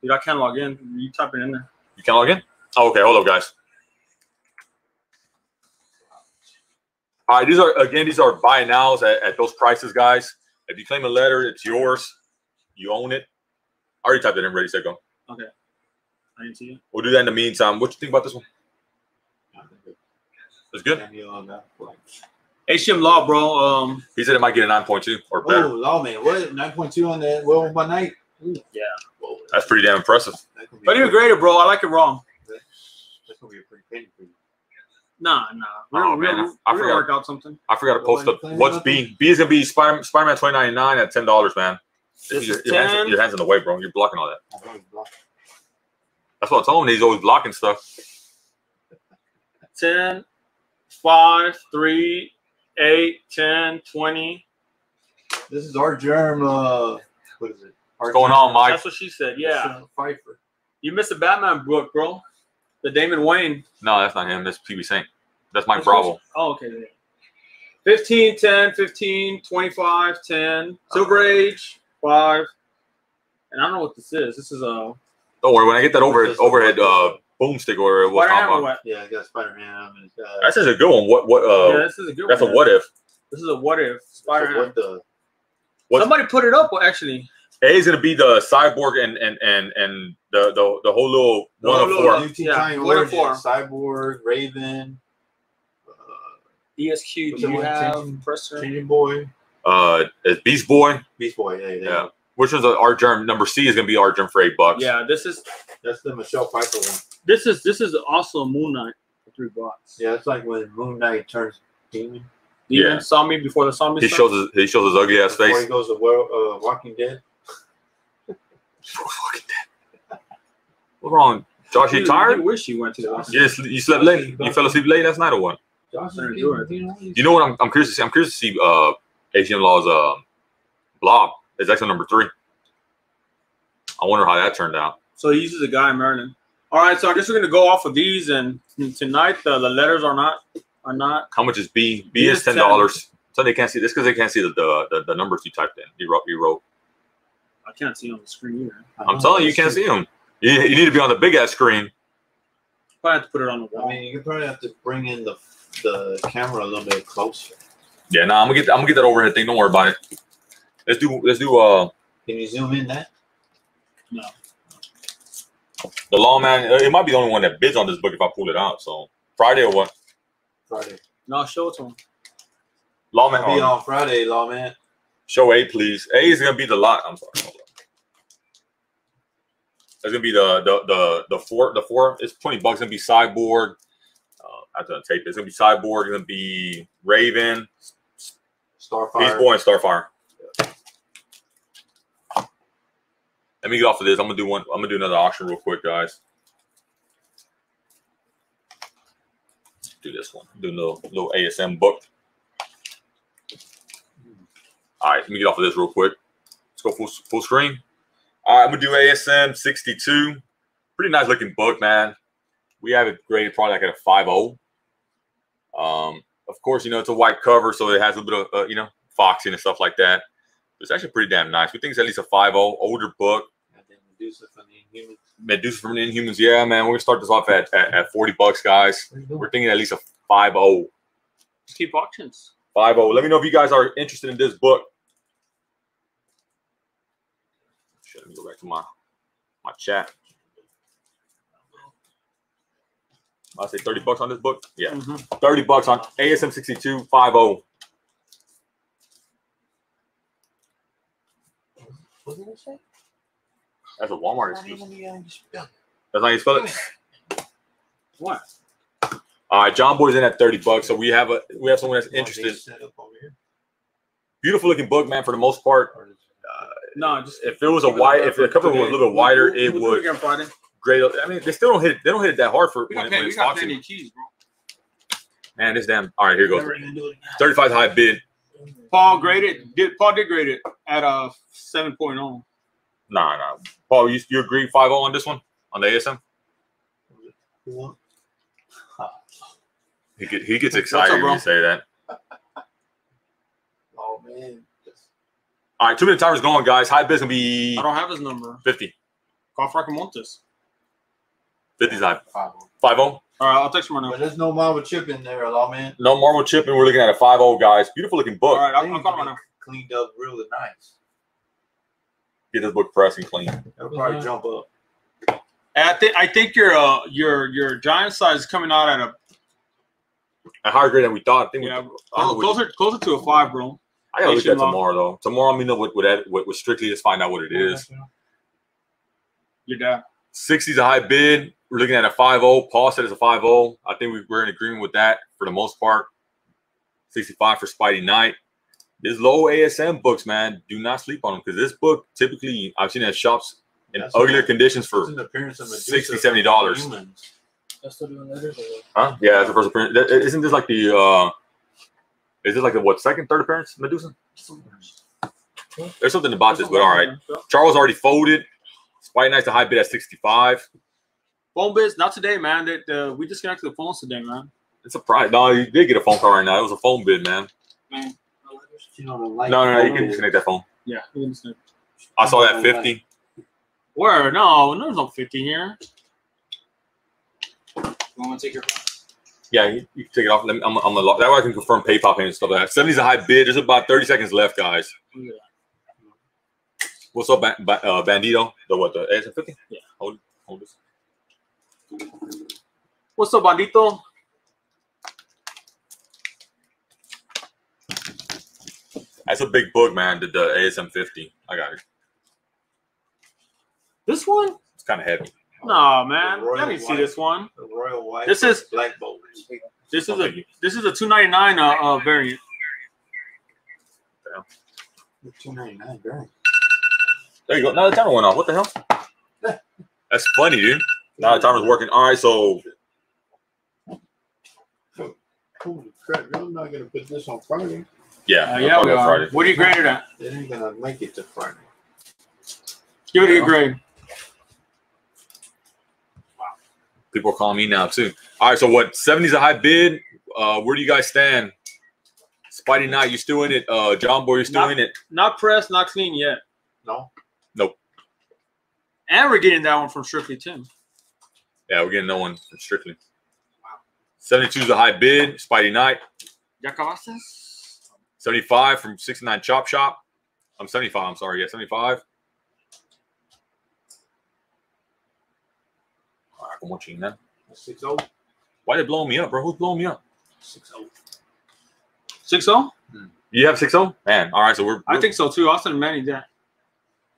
Speaker 2: Dude, I can't log in. You type it in there.
Speaker 1: You can't log in. Oh, okay, hold up, guys. All right, these are again, these are buy nows at, at those prices, guys. If you claim a letter, it's yours. You own it. I already typed it in. Ready, set, go. Okay.
Speaker 2: I didn't see you.
Speaker 1: We'll do that in the meantime. What you think about this one? It's good.
Speaker 2: HM Law, bro. Um,
Speaker 1: He said it might get a nine point two or better.
Speaker 5: Oh,
Speaker 1: better.
Speaker 5: lawman, what? Nine point two on that. Well, by night.
Speaker 3: Whoa,
Speaker 1: That's pretty damn impressive.
Speaker 3: that could be
Speaker 2: but even greater, bro. I like it wrong.
Speaker 3: That's gonna be a pretty penny for you.
Speaker 2: Nah, nah. We're,
Speaker 1: Oh,
Speaker 2: we're,
Speaker 1: man, I-
Speaker 2: we're, gonna
Speaker 1: forgot.
Speaker 2: work out something.
Speaker 1: I forgot to post
Speaker 5: why
Speaker 1: up what's? B. B is gonna be Spider Spider Man twenty ninety nine at ten dollars, man.
Speaker 2: This
Speaker 1: Your,
Speaker 2: is
Speaker 1: your hands, your hands in the way, bro. You're blocking all that.
Speaker 3: I've always blocked.
Speaker 1: That's what I told him. He's always blocking stuff.
Speaker 2: 10, 5, 3, 8, 10, 20.
Speaker 5: This is our germ. Uh,
Speaker 3: What is it?
Speaker 1: What's going on, Mike?
Speaker 2: That's what she said. Yeah.
Speaker 5: Pfeiffer.
Speaker 2: You missed the Batman book, bro. The Damian Wayne.
Speaker 1: No, that's not him. That's PB Saint. That's Mike Bravo.
Speaker 2: Oh, okay. yeah. 15, 10, 15, 25, 10. Silver Age, 5. And I don't know what this is. This is a.
Speaker 1: Don't worry. When I get that overhead overhead uh, boomstick or whatever it was
Speaker 2: Spider-Man
Speaker 1: talking
Speaker 2: or
Speaker 1: about,
Speaker 2: what?
Speaker 3: Yeah, it's got Spider Man. and It's got.
Speaker 1: that's a good one. What? What? Uh,
Speaker 2: yeah, this is a good
Speaker 1: that's a what if.
Speaker 2: This is a what if. Spider Man.
Speaker 3: What the?
Speaker 1: What-
Speaker 2: Somebody put it up, well, actually.
Speaker 1: A is gonna be the cyborg and and and and the the, the whole little
Speaker 2: The
Speaker 1: one
Speaker 2: whole
Speaker 1: of
Speaker 2: little-
Speaker 1: four.
Speaker 5: New Teen
Speaker 2: Yeah, one of four.
Speaker 3: Cyborg, Raven, uh,
Speaker 2: ESQ,
Speaker 3: What's
Speaker 2: do
Speaker 3: that
Speaker 2: you have
Speaker 3: Changing-
Speaker 2: Presser?
Speaker 3: Changing Boy,
Speaker 1: Uh, is Beast Boy.
Speaker 3: Beast Boy. Yeah, yeah.
Speaker 1: Yeah. Which one's our germ? Number C is gonna be our germ for eight bucks.
Speaker 2: Yeah, this is
Speaker 3: That's the Michelle Pfeiffer one.
Speaker 2: this is this is also Moon Knight for three bucks.
Speaker 3: Yeah, it's like when Moon Knight turns demon.
Speaker 2: You
Speaker 1: Yeah.
Speaker 2: saw me before the zombie.
Speaker 1: He
Speaker 2: stuff?
Speaker 1: shows his he shows his ugly ass
Speaker 3: Before
Speaker 1: face.
Speaker 3: he goes to World, uh, Walking Dead.
Speaker 1: What's wrong, Josh? You tired?
Speaker 2: I wish you went to the
Speaker 1: You, just, you slept late. You fell asleep late last night or what?
Speaker 5: Josh is
Speaker 2: Better
Speaker 5: getting-
Speaker 2: do it.
Speaker 5: you know, he's-
Speaker 1: You know what? I'm, I'm curious to see. I'm curious to see uh, HM Law's uh, blob. It's actually number three. I wonder how that turned out.
Speaker 2: So he uses a guy in Maryland. All right, so I guess we're gonna go off of these, and tonight the, the letters are not are not.
Speaker 1: How much is B? B,
Speaker 2: B
Speaker 1: is
Speaker 2: is
Speaker 1: ten dollars. So they can't see this because they can't see the, the the the numbers you typed in. You wrote. You wrote.
Speaker 2: I can't see on the screen either.
Speaker 1: I'm telling you, you can't see them. You, you need to be on the big ass screen.
Speaker 2: Probably have to put it on the
Speaker 3: I mean, you could probably have to bring in the the camera a little bit closer.
Speaker 1: Yeah, nah, I'm gonna get I'm gonna get that overhead thing. Don't worry about it. Let's do let's do uh
Speaker 3: Can you zoom in that?
Speaker 2: No.
Speaker 1: the lawman. uh, It might be the only one that bids on this book if I pull it out. So Friday or what?
Speaker 3: Friday.
Speaker 2: No, show it to him.
Speaker 1: Lawman.
Speaker 3: I'll be
Speaker 1: oh,
Speaker 3: on Friday, lawman.
Speaker 1: Show A, please. A is gonna be the lot. I'm sorry. Hold on. That's gonna be the the the the four the four. It's twenty bucks. Gonna be cyborg. I have to tape. it. It's gonna be cyborg. It's gonna be Raven,
Speaker 3: Starfire.
Speaker 1: Beast Boy, and Starfire. Let me get off of this. I'm gonna do one. I'm gonna do another auction real quick, guys. Do this one. Do a little, little ASM book. All right, let me get off of this real quick. Let's go full full screen. All right, I'm gonna do ASM 62. Pretty nice looking book, man. We have it graded probably like at a 5.0. Um, of course, you know it's a white cover, so it has a bit of uh, you know foxing and stuff like that. It's actually pretty damn nice. We think it's at least a 5.0, older book.
Speaker 3: Medusa from the Inhumans.
Speaker 1: Medusa from the Inhumans. Yeah, man, we're gonna start this off at, at, at 40 bucks, guys. We're thinking at least a 5.0.
Speaker 2: Keep auctions.
Speaker 1: 5.0. Let me know if you guys are interested in this book. Shit, let me go back to my my chat. I say 30 bucks on this book. Yeah,
Speaker 2: Mhm.
Speaker 1: 30 bucks on ASM 62 5.0.
Speaker 5: What did I say?
Speaker 1: That's a Walmart
Speaker 5: Not
Speaker 1: exclusive.
Speaker 5: uh.
Speaker 1: That's how you spell it.
Speaker 2: What?
Speaker 1: All right, John Boy's in at 30 bucks. So we have a we have someone that's interested.
Speaker 3: Set up over here.
Speaker 1: Beautiful looking book, man, for the most part.
Speaker 3: Or is-
Speaker 2: No, just
Speaker 1: If it was a wide, if the cover was a little bit wider, it would
Speaker 2: again Friday
Speaker 1: great. I mean, they still don't hit. They don't hit it that hard for
Speaker 2: we
Speaker 1: when, when.
Speaker 2: Keys.
Speaker 1: Man, this damn. All right, here goes. Thirty-five high bid.
Speaker 2: Paul graded. Did Paul did grade it at a seven point oh.
Speaker 1: Nah, nah. Paul, you you agree five zero on this one on the ASM? He gets, he gets excited
Speaker 2: up,
Speaker 1: when you say that. <laughs>
Speaker 3: oh man.
Speaker 1: All right, two minute timer's going, guys. High bid's gonna be.
Speaker 2: I don't have his number.
Speaker 1: Fifty.
Speaker 2: Call
Speaker 1: Frank Montes.
Speaker 3: 59.
Speaker 1: 5 0.
Speaker 2: All right, I'll text him
Speaker 5: more
Speaker 2: now.
Speaker 5: But there's no marble chip in there, law man.
Speaker 1: No marble chip, and we're looking at a 5 0, guys. Beautiful looking book.
Speaker 2: All right, I'll, I'll call him now.
Speaker 3: Cleaned up really nice.
Speaker 1: Get this book pressed and clean.
Speaker 3: It'll probably mm-hmm. jump up.
Speaker 2: And I think I think your uh, your your giant size is coming out at a
Speaker 1: a higher grade than we thought. I think
Speaker 2: yeah,
Speaker 1: we're
Speaker 2: closer closer to a five, bro.
Speaker 1: I gotta look at tomorrow though. Tomorrow, I mean, gonna what what, what what strictly just find out what it is.
Speaker 2: Your dad.
Speaker 1: 60's a high bid. We're looking at a 5-0. Paul said it's a 5-0. I think we, we're in agreement with that for the most part. 65 for Spidey Knight. This low ASM books, man, do not sleep on them because this book typically I've seen it at shops in
Speaker 3: That's
Speaker 1: uglier
Speaker 3: right.
Speaker 1: conditions for
Speaker 3: an appearance of Medusa
Speaker 1: 60,
Speaker 3: from
Speaker 1: 70 dollars.
Speaker 3: Inhumans.
Speaker 4: That's still doing letters or what?
Speaker 1: huh? Yeah, that's the first appearance. That- Isn't this like the uh is this like the what second, third appearance, Medusa? There's something about this, but all right. Charles already folded. Spidey Knight's a high bid at 65.
Speaker 2: Phone biz, not today, man. That uh, we disconnected the phones today, man.
Speaker 1: It's a prize. No, you did get a phone call right now. It was a phone bid, man.
Speaker 2: Man,
Speaker 3: You know, the light
Speaker 1: No, no, no. You can disconnect that phone.
Speaker 2: yeah.
Speaker 1: I saw that 50.
Speaker 2: Where? No, No, there's no fifty here.
Speaker 4: You want to take your phone?
Speaker 1: Yeah, you, you can take it off. Let me, I'm, I'm a, that way I can confirm PayPal payment and stuff like that. 70 is a high bid. There's about 30 seconds left, guys. What's up, ba- ba- uh, Bandito? The what? The ASM 50?
Speaker 2: Yeah.
Speaker 1: Hold, hold this.
Speaker 2: That. What's up, bandito?
Speaker 1: That's a big book, man. The, the ASM 50. I got it.
Speaker 2: This one?
Speaker 1: It's kind of heavy.
Speaker 2: No, man. Let me see this one.
Speaker 3: The Royal White.
Speaker 2: This is-
Speaker 3: Black Bolt.
Speaker 2: This is a this is a two ninety nine uh, uh variant.
Speaker 3: Two ninety nine, right?
Speaker 1: There you go. Now the timer went off. What the hell? <laughs> That's funny, dude. Now the timer's working. All right, so
Speaker 5: Holy crap, I'm not gonna put this on Friday.
Speaker 1: yeah,
Speaker 2: Uh,
Speaker 1: no
Speaker 2: yeah, we are.
Speaker 1: Friday.
Speaker 2: What do you grade it at?
Speaker 3: They ain't gonna make it to Friday.
Speaker 2: Give it a good grade.
Speaker 1: People are calling me now too. All right, so what? 70's a high bid. Uh, where do you guys stand? Spidey Knight, you still in it? Uh, John Boy, you still
Speaker 2: Not-
Speaker 1: in it?
Speaker 2: Not pressed, not clean yet.
Speaker 3: No. Nope.
Speaker 2: And we're getting that one from Strictly Tim.
Speaker 1: Yeah, we're getting no one from Strictly. 72 is a high bid. Spidey Knight.
Speaker 2: ¿Ya acabaste?
Speaker 1: 75 from 69 Chop Shop. I'm 75. I'm sorry. Yeah, 75. All right, como chingan.
Speaker 3: Six oh.
Speaker 1: Why they blowing me up, bro? Who's blowing me up?
Speaker 3: Six oh.
Speaker 2: 6 0?
Speaker 1: You have 6 0? Man, all right, so we're.
Speaker 2: I
Speaker 1: we're-
Speaker 2: think so too. Austin and Manny that.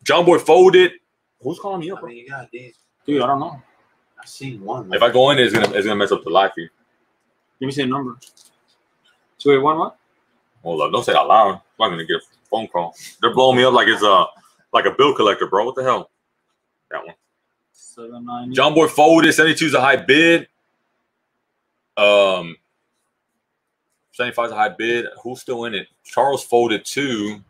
Speaker 1: John Boy folded. Who's calling me up,
Speaker 3: I mean, you got these.
Speaker 2: Dude, I don't know.
Speaker 3: I seen one.
Speaker 1: If I go in, it's gonna it's gonna mess up the live feed.
Speaker 2: Give me the number. Two eight one what?
Speaker 1: Hold up, don't say it out loud. I'm not gonna get a phone call. They're blowing me up like it's a like a bill collector, bro. What the hell? That one.
Speaker 2: Seven ninety.
Speaker 1: John Boy folded. 72 is a high bid. Um, 75 is a high bid. Who's still in it? Charles folded too.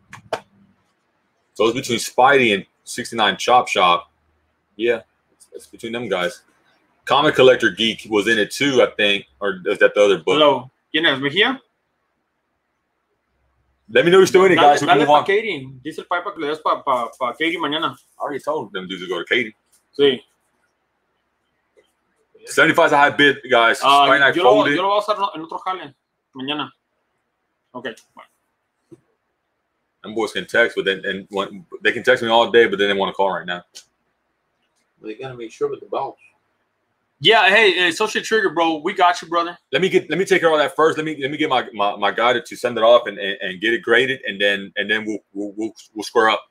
Speaker 1: So it's between Spidey and 69 Chop Shop. Yeah, it's, it's between them guys. Comic Collector Geek was in it too, I think. Or is that the other book?
Speaker 2: Hello. ¿Quién es? ¿Mejía?
Speaker 1: Let me know you're still in it, guys. We can
Speaker 2: dale
Speaker 1: move
Speaker 2: pa
Speaker 1: on.
Speaker 2: Katy. Dice el pipa que le des pa, pa, pa Katy mañana.
Speaker 1: I already told them dudes to go to Katy.
Speaker 2: Sí.
Speaker 1: 75 is a high bid, guys.
Speaker 2: Ah,
Speaker 1: Spidey Knight
Speaker 2: yo, lo,
Speaker 1: folded.
Speaker 2: yo lo voy a hacer en otro jale. Mañana. Ok. bueno.
Speaker 1: Them boys can text, but then and when, they can text me all day, but then they want to call right now.
Speaker 5: They gotta make sure with the balls.
Speaker 2: Yeah, hey, hey, social trigger, bro. We got you, brother.
Speaker 1: let me get let me take care of that first. Let me let me get my my, my guy to, to send it off and, and, and get it graded and then and then we'll, we'll we'll we'll square up.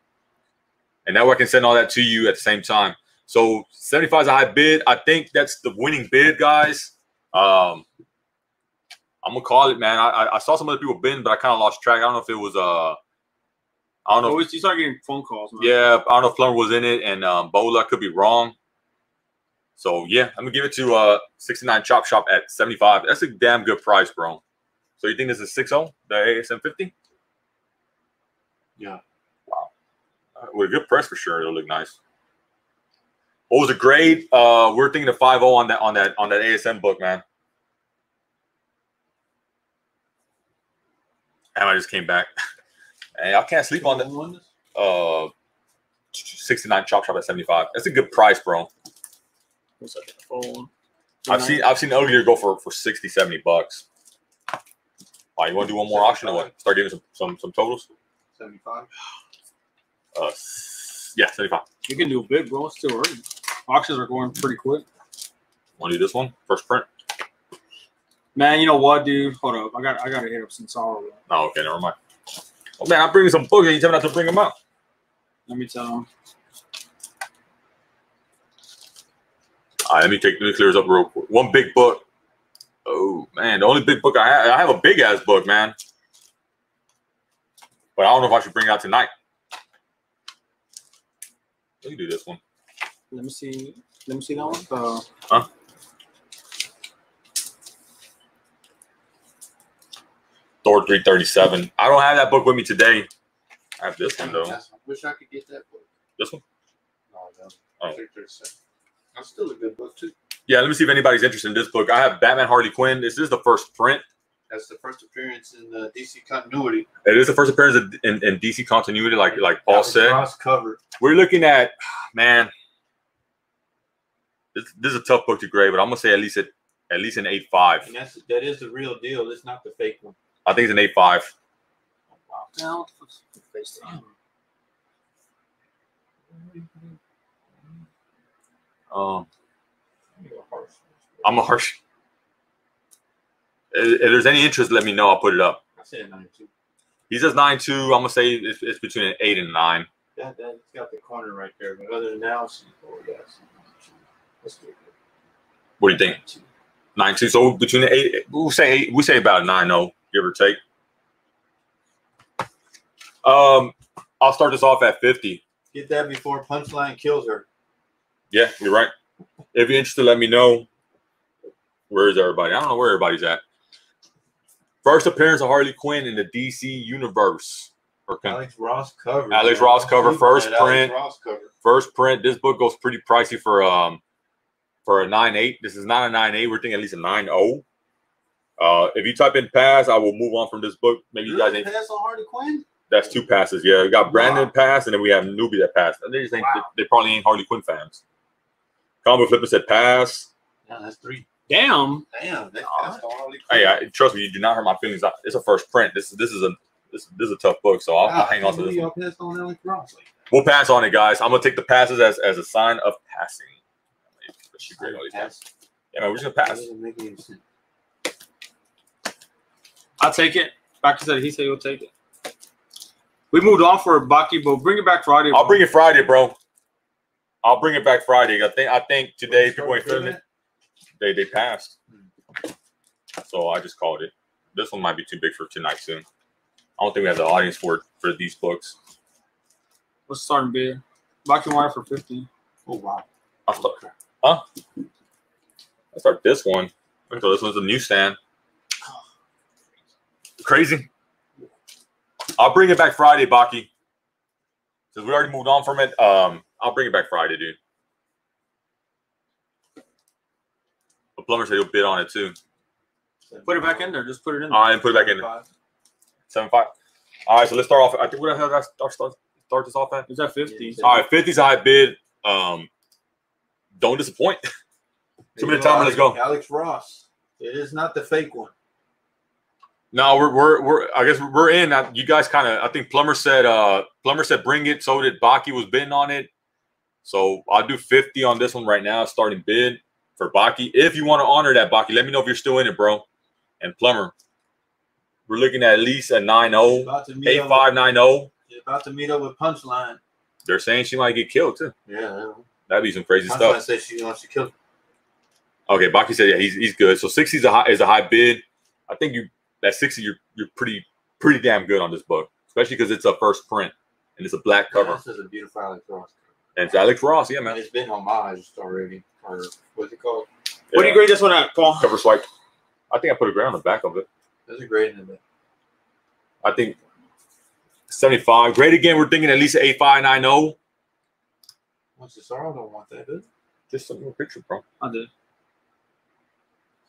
Speaker 1: And that way I can send all that to you at the same time. So 75 is a high bid. I think that's the winning bid, guys. Um I'm gonna call it, man. I I, saw some other people bid, but I kind of lost track. I don't know if it was uh I don't know.
Speaker 2: Always, you start getting phone calls, man.
Speaker 1: Yeah, I don't know if Plummer was in it and um, Bola could be wrong. So yeah, I'm gonna give it to uh 69 Chop Shop at 75. That's a damn good price, bro. So you think this is 60, the ASM 50?
Speaker 5: Yeah.
Speaker 1: Wow. Uh, with a good press for sure, it'll look nice. What was the grade? Uh we're thinking of 5 on that on that on that ASM book, man. And I just came back. <laughs> Hey, I can't sleep on that uh 69 chop shop at 75 that's a good price bro
Speaker 2: What's up, phone?
Speaker 1: i've seen i've seen uglier go for for 60 70 bucks all right you want to do one more auction or what start giving some some, some totals
Speaker 5: 75.
Speaker 1: uh yeah 75
Speaker 2: You can do a bid, bro. It's still early. Auctions are going pretty quick.
Speaker 1: want to do this one first print
Speaker 2: Man, you know what, dude? Hold up. I got I gotta hit up some sorrow.
Speaker 1: oh okay never mind oh man i'm bringing some books you tell me not to bring them out
Speaker 2: Let me tell him.
Speaker 1: All right let me take let me clear this up real quick one big book oh man the only big book i have i have a big ass book man but i don't know if i should bring it out tonight let me do this one
Speaker 2: Let me see. Let me see that one. Uh,
Speaker 1: Huh? Thor 337. I don't have that book with me today. I have this one though.
Speaker 5: I wish I could get that book.
Speaker 1: This one?
Speaker 5: No, no.
Speaker 1: Oh.
Speaker 5: 337. That's still a good book too.
Speaker 1: Yeah, let me see if anybody's interested in this book. I have Batman Harley Quinn. This is the first print.
Speaker 5: That's the first appearance in uh, the DC continuity.
Speaker 1: It is the first appearance in, in, in DC continuity, like like Paul
Speaker 5: Alex
Speaker 1: said.
Speaker 5: Ross cover.
Speaker 1: We're looking at <sighs> man. This, this is a tough book to grade, but I'm gonna say at least at at least an eight five.
Speaker 5: And that's that is the real deal. It's not the fake one.
Speaker 1: I think it's an eight five.
Speaker 2: now, face time.
Speaker 1: Um, I'm a harsh. If if there's any interest, let me know. I'll put it up.
Speaker 5: I said 92.
Speaker 1: He says nine two. I'm gonna say it's, it's between an eight and nine.
Speaker 5: That that's got the corner right there. But other than that, oh yes. Let's do it.
Speaker 1: What do you think? Nine two. So between the eight, we'll say eight, we say about nine zero, give or take. Um, I'll start this off at fifty.
Speaker 5: Get that before Punchline kills her.
Speaker 1: Yeah, you're right. If you're interested, let me know. Where is everybody? I don't know where everybody's at. First appearance of Harley Quinn in the DC universe. Or con-
Speaker 5: Alex Ross cover.
Speaker 1: Alex. Ross cover, first print.
Speaker 5: Ross cover.
Speaker 1: first print. This book goes pretty pricey for um for a nine eight. This is not a nine eight. We're thinking at least a nine oh. Uh, if you type in pass, I will move on from this book. Maybe you guys ain't.
Speaker 5: pass on Harley Quinn.
Speaker 1: That's two passes. Yeah, we got Brandon
Speaker 5: Wow.
Speaker 1: pass, and then we have newbie that passed. And they just ain't. They, they probably ain't Harley Quinn fans. Combo Flipper said pass.
Speaker 5: Yeah, that's three.
Speaker 2: Damn.
Speaker 5: Damn, they passed
Speaker 1: Hey, I, trust me, you do not hurt my feelings. It's a first print. This is this is a this, this is a tough book, so I'll, I'll hang on to this.
Speaker 5: Y'all
Speaker 1: One.
Speaker 5: on Alex Ross. Like
Speaker 1: We'll pass on it, guys. I'm gonna take the passes as, as a sign of passing. Let's all these.
Speaker 5: Pass.
Speaker 1: Yeah, man, we're just gonna pass.
Speaker 5: doesn't make any sense.
Speaker 2: I'll take it. Back said he said he'll take it. We moved on for Baki, but bring it back Friday.
Speaker 1: I'll bring it Friday, bro. I'll bring it back Friday. I think I think today people ain't feeling it. They they passed. So I just called it. This one might be too big for tonight soon. I don't think we have the audience for for these books.
Speaker 2: What's starting bid? Baki wire for fifty.
Speaker 3: Oh wow.
Speaker 1: I'll start. Huh? I'll start this one. So this one's a newsstand. Crazy. I'll bring it back Friday, Baki. Because we already moved on from it, um, I'll bring it back Friday, dude. The plumber said he'll bid on it too.
Speaker 2: Put it back in there. Just put it in. There.
Speaker 1: All right, put it back in there. Seven five. All right, so let's start off. I think what the hell did I start, start, start this off at?
Speaker 2: Is that fifty?
Speaker 1: All right, 50's I bid. Um, don't disappoint. <laughs> Two minute timer. Let's go.
Speaker 5: Alex Ross. It is not the fake one.
Speaker 1: No, we're we're we're. I guess we're in. Uh, You guys kind of. I think Plumber said. Uh, Plumber said bring it. So did Baki was bidding on it. So I'll do fifty on this one right now. Starting bid for Baki. If you want to honor that, Baki, let me know if you're still in it, bro. And Plumber, we're looking at at least a 9-0,
Speaker 5: About to meet up.
Speaker 1: 8-5-9-0.
Speaker 5: With, oh. about to meet up with Punchline.
Speaker 1: They're saying she might get killed too.
Speaker 3: Yeah.
Speaker 1: That'd be some crazy
Speaker 3: Punchline
Speaker 1: stuff.
Speaker 3: said she wants to kill.
Speaker 1: Okay, Baki said yeah, he's he's good. So 60 is a high is a high bid. I think you that 60 you're you're pretty pretty damn good on this book, especially because it's a first print and it's a black cover.
Speaker 3: This is a beautiful Alex Ross.
Speaker 1: And it's Alex Ross, yeah,
Speaker 3: Man,
Speaker 1: man.
Speaker 3: it's been homaged already. Or what's it called?
Speaker 2: What do you
Speaker 1: Yeah.
Speaker 2: grade this one at, Paul?
Speaker 1: cover swipe? I think I put a grade on the back of it.
Speaker 3: There's a grade in it.
Speaker 1: I think 75. Grade again, we're thinking at least an 8590.
Speaker 3: What's the sorrow don't want that, does it?
Speaker 1: Just a little picture, bro.
Speaker 2: I did.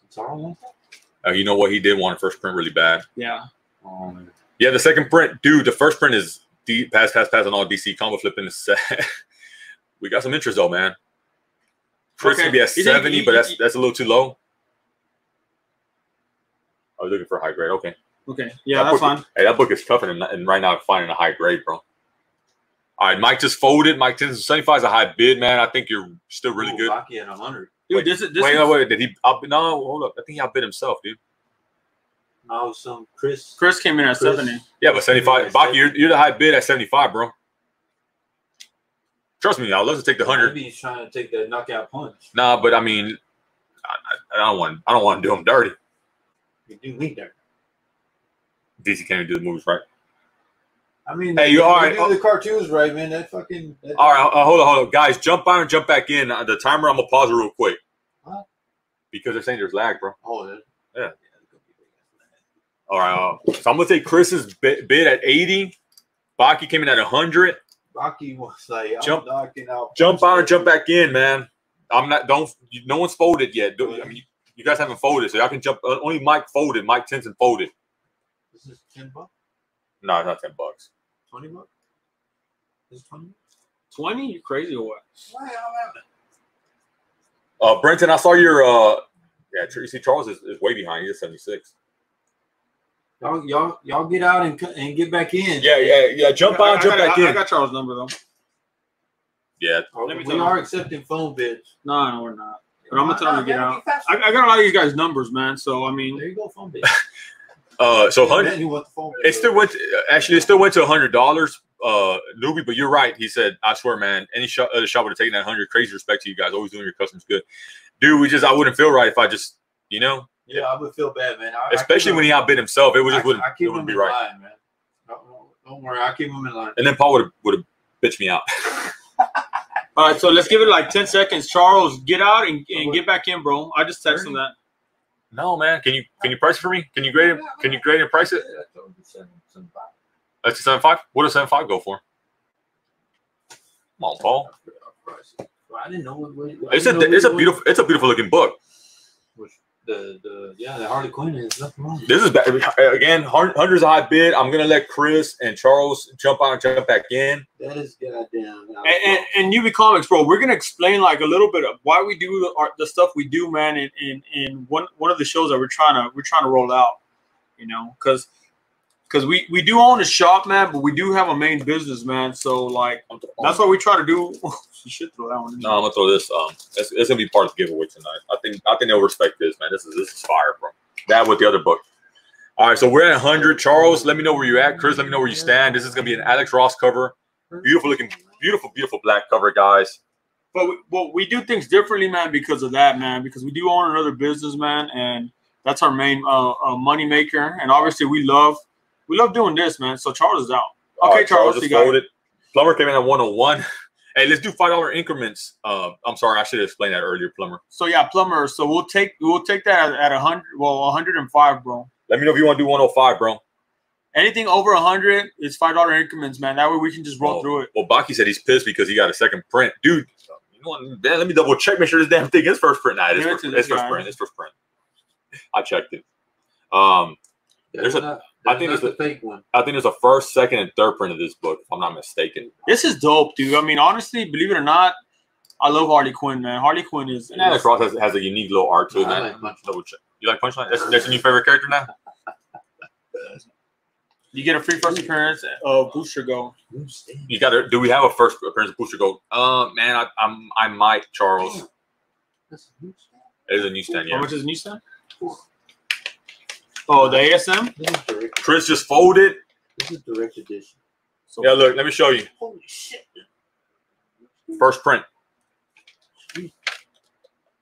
Speaker 3: Sorrow wants that?
Speaker 1: Uh, you know what? He did want a first print really bad.
Speaker 2: Yeah.
Speaker 3: Oh man.
Speaker 1: Yeah, the second print, dude, the first print is D pass, pass, pass on all DC combo flipping is <laughs> set. We got some interest though, man. Chris
Speaker 2: Okay.
Speaker 1: gonna be at
Speaker 2: You think-
Speaker 1: 70,
Speaker 2: you-
Speaker 1: but that's
Speaker 2: you-
Speaker 1: that's a little too low. I was looking for a high grade. Okay.
Speaker 2: Okay. Yeah,
Speaker 1: That
Speaker 2: that's
Speaker 1: book-
Speaker 2: fine.
Speaker 1: Hey, that book is tough, than and right now I'm finding a high grade, bro. All right, Mike just folded. Mike 10 75 is a high bid, man. I think you're still really
Speaker 3: Ooh,
Speaker 1: good.
Speaker 3: Rocky at 100.
Speaker 2: Dude,
Speaker 1: Wait,
Speaker 2: this is this
Speaker 1: wait,
Speaker 2: is,
Speaker 1: no, wait. Did he? Up, no, hold up. I think he outbid himself, dude.
Speaker 3: Now some Chris.
Speaker 2: Chris came in at
Speaker 3: Chris.
Speaker 2: seventy.
Speaker 1: Yeah, but 75. Baki, you're, you're the high bid at 75, bro. Trust me, I'd love to take the 100.
Speaker 3: Maybe he's trying to take that knockout punch.
Speaker 1: Nah, but I mean, I, I- don't want I don't want to do him dirty.
Speaker 3: You do need that.
Speaker 1: DC can't even do the movies right.
Speaker 5: I mean,
Speaker 1: Hey, you all right?
Speaker 5: do the cartoons right, man. That fucking. That,
Speaker 1: All right, uh, hold on, hold on, guys. Jump on and jump back in. Uh, the timer, I'm gonna pause it real quick
Speaker 5: What?
Speaker 1: because they're saying there's lag, bro.
Speaker 3: Oh, that,
Speaker 1: Yeah. All right, uh, so I'm gonna take Chris's bid, bid at 80. Baki came in at 100.
Speaker 5: Rocky was like, I'm
Speaker 1: Jump-
Speaker 5: knocking out.
Speaker 1: Jump on and jump back in, man. I'm not. Don't. You, no one's folded yet. Do- I mean, you, you guys haven't folded, so y'all can jump. uh, Only Mike folded. Mike Tenson folded.
Speaker 5: This is ten bucks,
Speaker 1: No, not ten bucks.
Speaker 5: twenty bucks. Is twenty.
Speaker 2: Twenty? You crazy or what?
Speaker 5: Why
Speaker 1: Uh, Brenton, I saw your. uh Yeah, you see, Charles is, is way behind. He's at 76.
Speaker 5: Y'all, y'all, y'all get out and and get back in.
Speaker 1: Yeah, yeah, yeah. Jump
Speaker 2: I-
Speaker 1: on,
Speaker 2: I
Speaker 1: jump
Speaker 2: got-
Speaker 1: back
Speaker 2: I, I got Charles' number though.
Speaker 1: Yeah,
Speaker 5: Let
Speaker 2: Let me
Speaker 5: we
Speaker 2: tell
Speaker 5: are
Speaker 2: you.
Speaker 5: accepting phone bids.
Speaker 2: No, no, we're not. But I'm gonna tell him to get out. I, I got a lot of you guys' numbers, man. So I mean,
Speaker 5: There you go, phone bids. <laughs>
Speaker 1: Uh, so hundred.
Speaker 5: Man, you want the phone bids.
Speaker 1: It still went. To, actually, it still went to hundred dollars. Uh, newbie, but you're right. He said, "I swear, man, any shop, other shop would have taken that hundred. Crazy respect to you guys, always doing your customers good, dude. We just, I wouldn't feel right if I just, you know,
Speaker 5: Yeah, I would feel bad, man. I,
Speaker 1: especially when he outbid himself. It would just
Speaker 5: I,
Speaker 1: wouldn't,
Speaker 5: I
Speaker 1: it wouldn't
Speaker 5: him
Speaker 1: be
Speaker 5: in
Speaker 1: right.
Speaker 5: line, man. Don't, don't worry, I keep him in line.
Speaker 1: And then Paul would have would have bitched me out. <laughs>
Speaker 2: all right. So let's give it like ten seconds. Charles, get out and, and get back in, bro. I just texted him that.
Speaker 1: no, man. Can you can you price it for me? Can you grade it? Can you grade and price it?
Speaker 5: I told you seven, seven, five.
Speaker 1: That's a seven five. What does seven five go for? Come on, Paul.
Speaker 5: I didn't know what. what
Speaker 1: It's a
Speaker 5: didn't know
Speaker 1: it's a beautiful it's a beautiful looking book.
Speaker 3: The the yeah, the Harley Quinn is nothing wrong.
Speaker 1: This is bad. again hun- hundreds of high bid. I'm gonna let Chris and Charles jump on and jump back in.
Speaker 5: That is goddamn.
Speaker 2: And, and, and UV Comics, bro, we're gonna explain like a little bit of why we do the, art, the stuff we do, man. In, in in one one of the shows that we're trying to we're trying to roll out, you know, because because we we do own a shop, man, but we do have a main business, man. So like that's what we try to do. <laughs> you should throw that one.
Speaker 1: No, I'm gonna throw this. Um, it's, it's gonna be part of the giveaway tonight. I think I think they'll respect this, man. This is this is fire, bro. That with the other book. All right, so we're at 100. Charles, let me know where you're at. Chris, let me know where you stand. This is gonna be an Alex Ross cover. Beautiful looking, beautiful, beautiful black cover, guys.
Speaker 2: But we, but we do things differently, man, because of that, man. Because we do own another business, man, and that's our main uh, uh, money maker. And obviously, we love we love doing this, man. So Charles is out. Okay,
Speaker 1: right,
Speaker 2: Charles,
Speaker 1: just
Speaker 2: you got it.
Speaker 1: folded. Plumber came in at 101. <laughs> Hey, let's do five dollar increments. Uh, I'm sorry, I should have explained that earlier, plumber.
Speaker 2: So yeah, plumber. So we'll take we'll take that at a hundred. Well, hundred and five, bro.
Speaker 1: Let me know if you want to do 105, bro.
Speaker 2: Anything over hundred is five dollar increments, man. That way we can just roll
Speaker 1: Oh,
Speaker 2: through it.
Speaker 1: Well, Baki said he's pissed because he got a second print, dude. You know what? Man, let me double check, make sure this damn thing is first print. Nah, it is first,
Speaker 2: to
Speaker 1: it's
Speaker 2: this
Speaker 1: first
Speaker 2: guy.
Speaker 1: print. It's first print. I checked it. Um, There's a-
Speaker 5: Not-
Speaker 1: I think it's
Speaker 5: the
Speaker 1: a-
Speaker 5: fake one.
Speaker 1: I think there's a first, second, and third print of this book, if I'm not mistaken.
Speaker 2: This is dope, dude. I mean, honestly, believe it or not, I love Harley Quinn, man. Harley Quinn is.
Speaker 1: And Alex Ross has, has a unique little art to it,
Speaker 5: I
Speaker 1: man.
Speaker 5: like
Speaker 1: Double check. You like Punchline? That's, that's your new favorite character now? <laughs>
Speaker 2: You get a free first appearance of Booster Gold.
Speaker 1: You got to. Do we have a first appearance of Booster Gold? Uh, man, I, I'm I might Charles.
Speaker 5: That's a new stand.
Speaker 1: It is a newsstand,
Speaker 2: How
Speaker 1: yeah.
Speaker 2: much is Nissan? Oh, the ASM.
Speaker 5: This is direct.
Speaker 1: Chris just folded.
Speaker 5: This is direct edition.
Speaker 2: So
Speaker 1: Yeah, look, let me show you.
Speaker 5: Holy shit!
Speaker 1: First print.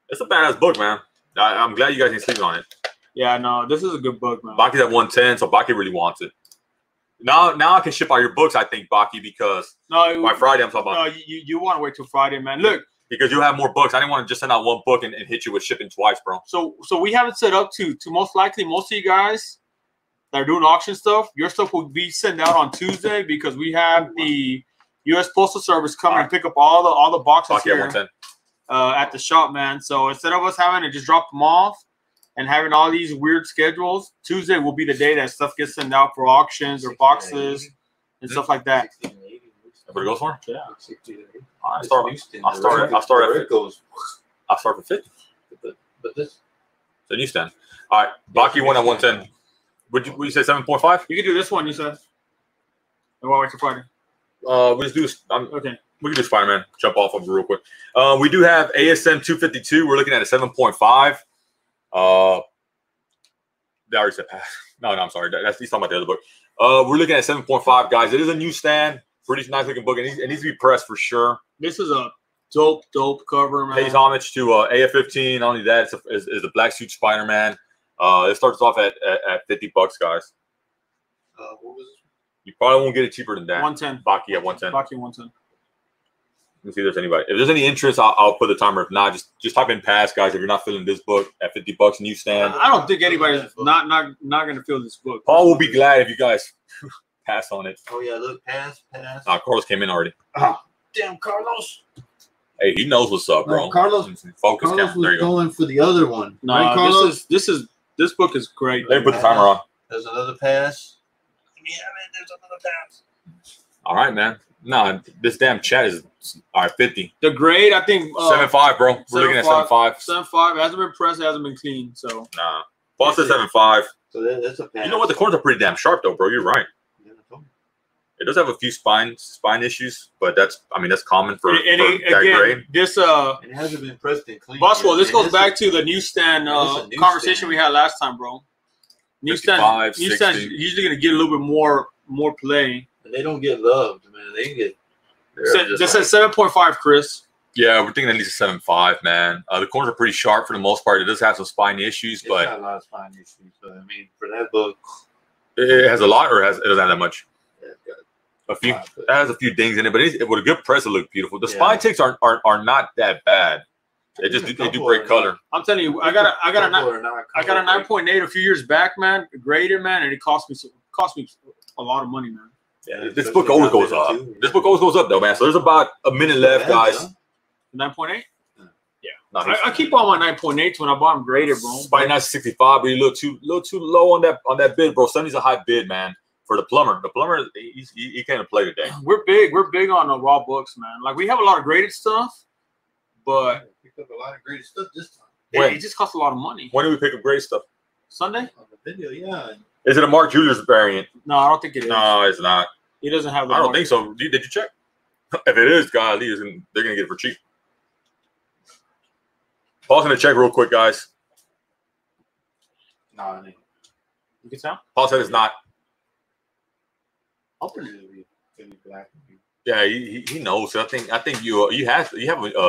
Speaker 1: It's a badass book, man. I, I'm glad you guys ain't sleeping on it.
Speaker 2: yeah, no, this is a good book, man.
Speaker 1: Baki's at 110, so Baki really wants it. Now, now I can ship out your books, I think, Baki, because
Speaker 2: No,
Speaker 1: by Friday I'm talking about
Speaker 2: no, you, you want to wait till Friday, man. Look,
Speaker 1: because you have more books. I didn't want to just send out one book and, and hit you with shipping twice, bro.
Speaker 2: so so we have it set up to to most likely most of you guys that are doing auction stuff. Your stuff will be sent out on Tuesday because we have the U.S. Postal Service coming and pick up all the all the boxes
Speaker 1: Baki at
Speaker 2: here uh, at the shop, man. So instead of us having to just drop them off and having all these weird schedules, Tuesday will be the day that stuff gets sent out for auctions or boxes and stuff like that.
Speaker 1: That's what it goes for?
Speaker 2: Yeah.
Speaker 1: I start. I start. I start at.
Speaker 5: It goes,
Speaker 1: I start for 50.
Speaker 5: but, but this.
Speaker 1: The newsstand. All right, Baki one at 110. Would you, would you say 7.5?
Speaker 2: You can do this one, you said. And we'll wait till Friday.
Speaker 1: Uh, we just do. Um,
Speaker 2: Okay.
Speaker 1: we can do Spider Man. Jump off of it real quick. Uh, we do have ASM 252. We're looking at a 7.5. Uh, that already said pass. <laughs> No, no, I'm sorry. That's he's talking about the other book. Uh, we're looking at 7.5, guys. It is a newsstand. Pretty nice looking book. It needs, it needs to be pressed for sure.
Speaker 2: This is a dope, dope cover, man.
Speaker 1: Pays homage to uh, AF15. Not only that, it's a, is, is a black suit Spider Man. Uh, it starts off at, at, at 50 bucks, guys.
Speaker 5: Uh, what was
Speaker 1: You probably won't get it cheaper than that.
Speaker 2: 110.
Speaker 1: Baki at 110.
Speaker 2: Baki 110.
Speaker 1: Let me see if there's anybody. If there's any interest, I'll, I'll put the timer. If not, just just type in pass, guys. If you're not feeling this book at 50 bucks newsstand,
Speaker 2: I don't think anybody's not not not gonna feel this book.
Speaker 1: Paul will be glad if you guys pass on it.
Speaker 5: Oh yeah, look, pass, pass.
Speaker 1: Uh, Carlos came in already.
Speaker 5: Damn, Carlos.
Speaker 1: Hey, he knows what's up, bro.
Speaker 5: No, Carlos-
Speaker 1: focus
Speaker 5: Carlos
Speaker 1: count. There
Speaker 5: was
Speaker 1: you go.
Speaker 5: going for the other one.
Speaker 2: No,
Speaker 5: right, Carlos?
Speaker 2: this is this is this book is great.
Speaker 1: Let me put the timer on.
Speaker 5: There's another pass. Yeah, man, there's another pass.
Speaker 1: All right, man. No, this damn chat is all right. 50.
Speaker 2: The grade, I think uh,
Speaker 1: seven five, bro. We're looking at seven five.
Speaker 2: seven five. It hasn't been pressed, it hasn't been clean. So
Speaker 1: Nah. Paul said seven five.
Speaker 5: So that's a pass.
Speaker 1: You know what? The corners are pretty damn sharp, though, bro. You're right.
Speaker 5: Yeah, I told you.
Speaker 1: It does have a few spine spine issues, but that's I mean that's common for,
Speaker 2: and, and
Speaker 1: for
Speaker 2: it-
Speaker 1: that
Speaker 2: again,
Speaker 1: grade.
Speaker 2: this uh
Speaker 5: it hasn't been pressed and clean.
Speaker 2: Boswell, this
Speaker 5: And
Speaker 2: goes
Speaker 5: is-
Speaker 2: back to the newsstand
Speaker 5: and
Speaker 2: uh,
Speaker 5: a newsstand.
Speaker 2: conversation we had last time, bro. Newsstand,
Speaker 1: 55,
Speaker 2: newstand's usually gonna get a little bit more more play.
Speaker 5: And they don't get loved, man. They get. they're
Speaker 2: So,
Speaker 5: just
Speaker 2: this
Speaker 5: like-
Speaker 2: says seven point five, Chris.
Speaker 1: Yeah, we're thinking at least a seven five, man. Uh, the corners are pretty sharp for the most part. It does have some spine issues,
Speaker 5: It's
Speaker 1: but
Speaker 5: got a lot of spine issues, but I mean, for that book,
Speaker 1: it, it has a lot, or it has it doesn't have that much.
Speaker 5: Yeah, it's got
Speaker 1: A few,
Speaker 5: a lot, but-
Speaker 1: it has a few dings in it, but it's, with a good press, it looks beautiful. The
Speaker 5: Yeah.
Speaker 1: spine ticks aren't, aren't are not that bad. They just do, they do
Speaker 5: couple
Speaker 1: break color.
Speaker 2: Uh, I'm telling you, I got a, I got a,
Speaker 5: couple
Speaker 2: ni-
Speaker 5: are not
Speaker 2: I got a nine point eight a few years back, man, graded, man, and it cost me so- cost me a lot of money, man.
Speaker 1: Yeah,
Speaker 5: Yeah,
Speaker 1: this book always goes up.
Speaker 5: too.
Speaker 1: This book always goes up, though, man. So there's about a minute left, guys.
Speaker 2: Nine point eight.
Speaker 1: No,
Speaker 2: I, I keep all my nine point eights when I buy them graded, bro.
Speaker 1: Spine nine sixty five, but you look too little too low on that on that bid, bro. Seventy's a high bid, man. For the plumber, the plumber, he's, he, he can't play today. <sighs>
Speaker 2: We're big. We're big on the raw books, man. Like we have a lot of graded stuff, but
Speaker 5: picked up a lot of great stuff this time
Speaker 2: it,
Speaker 1: When?
Speaker 2: it just costs a lot of money.
Speaker 1: When do we pick up graded stuff?
Speaker 2: Sunday?
Speaker 5: on the video. Yeah,
Speaker 1: Is it a Mark Jewelers variant?
Speaker 2: No, I don't think it is.
Speaker 1: No, it's not.
Speaker 2: He doesn't have. The
Speaker 1: I don't
Speaker 2: mark.
Speaker 1: think so. Did did you check? <laughs> If it is, God, they're gonna get it for cheap. Paul's gonna check real quick, guys.
Speaker 5: no, I mean,
Speaker 2: You can tell.
Speaker 1: Paul said it's not.
Speaker 5: Open it to be, to black.
Speaker 1: Yeah, he, he- he knows. I think I think you uh, you have you have a uh,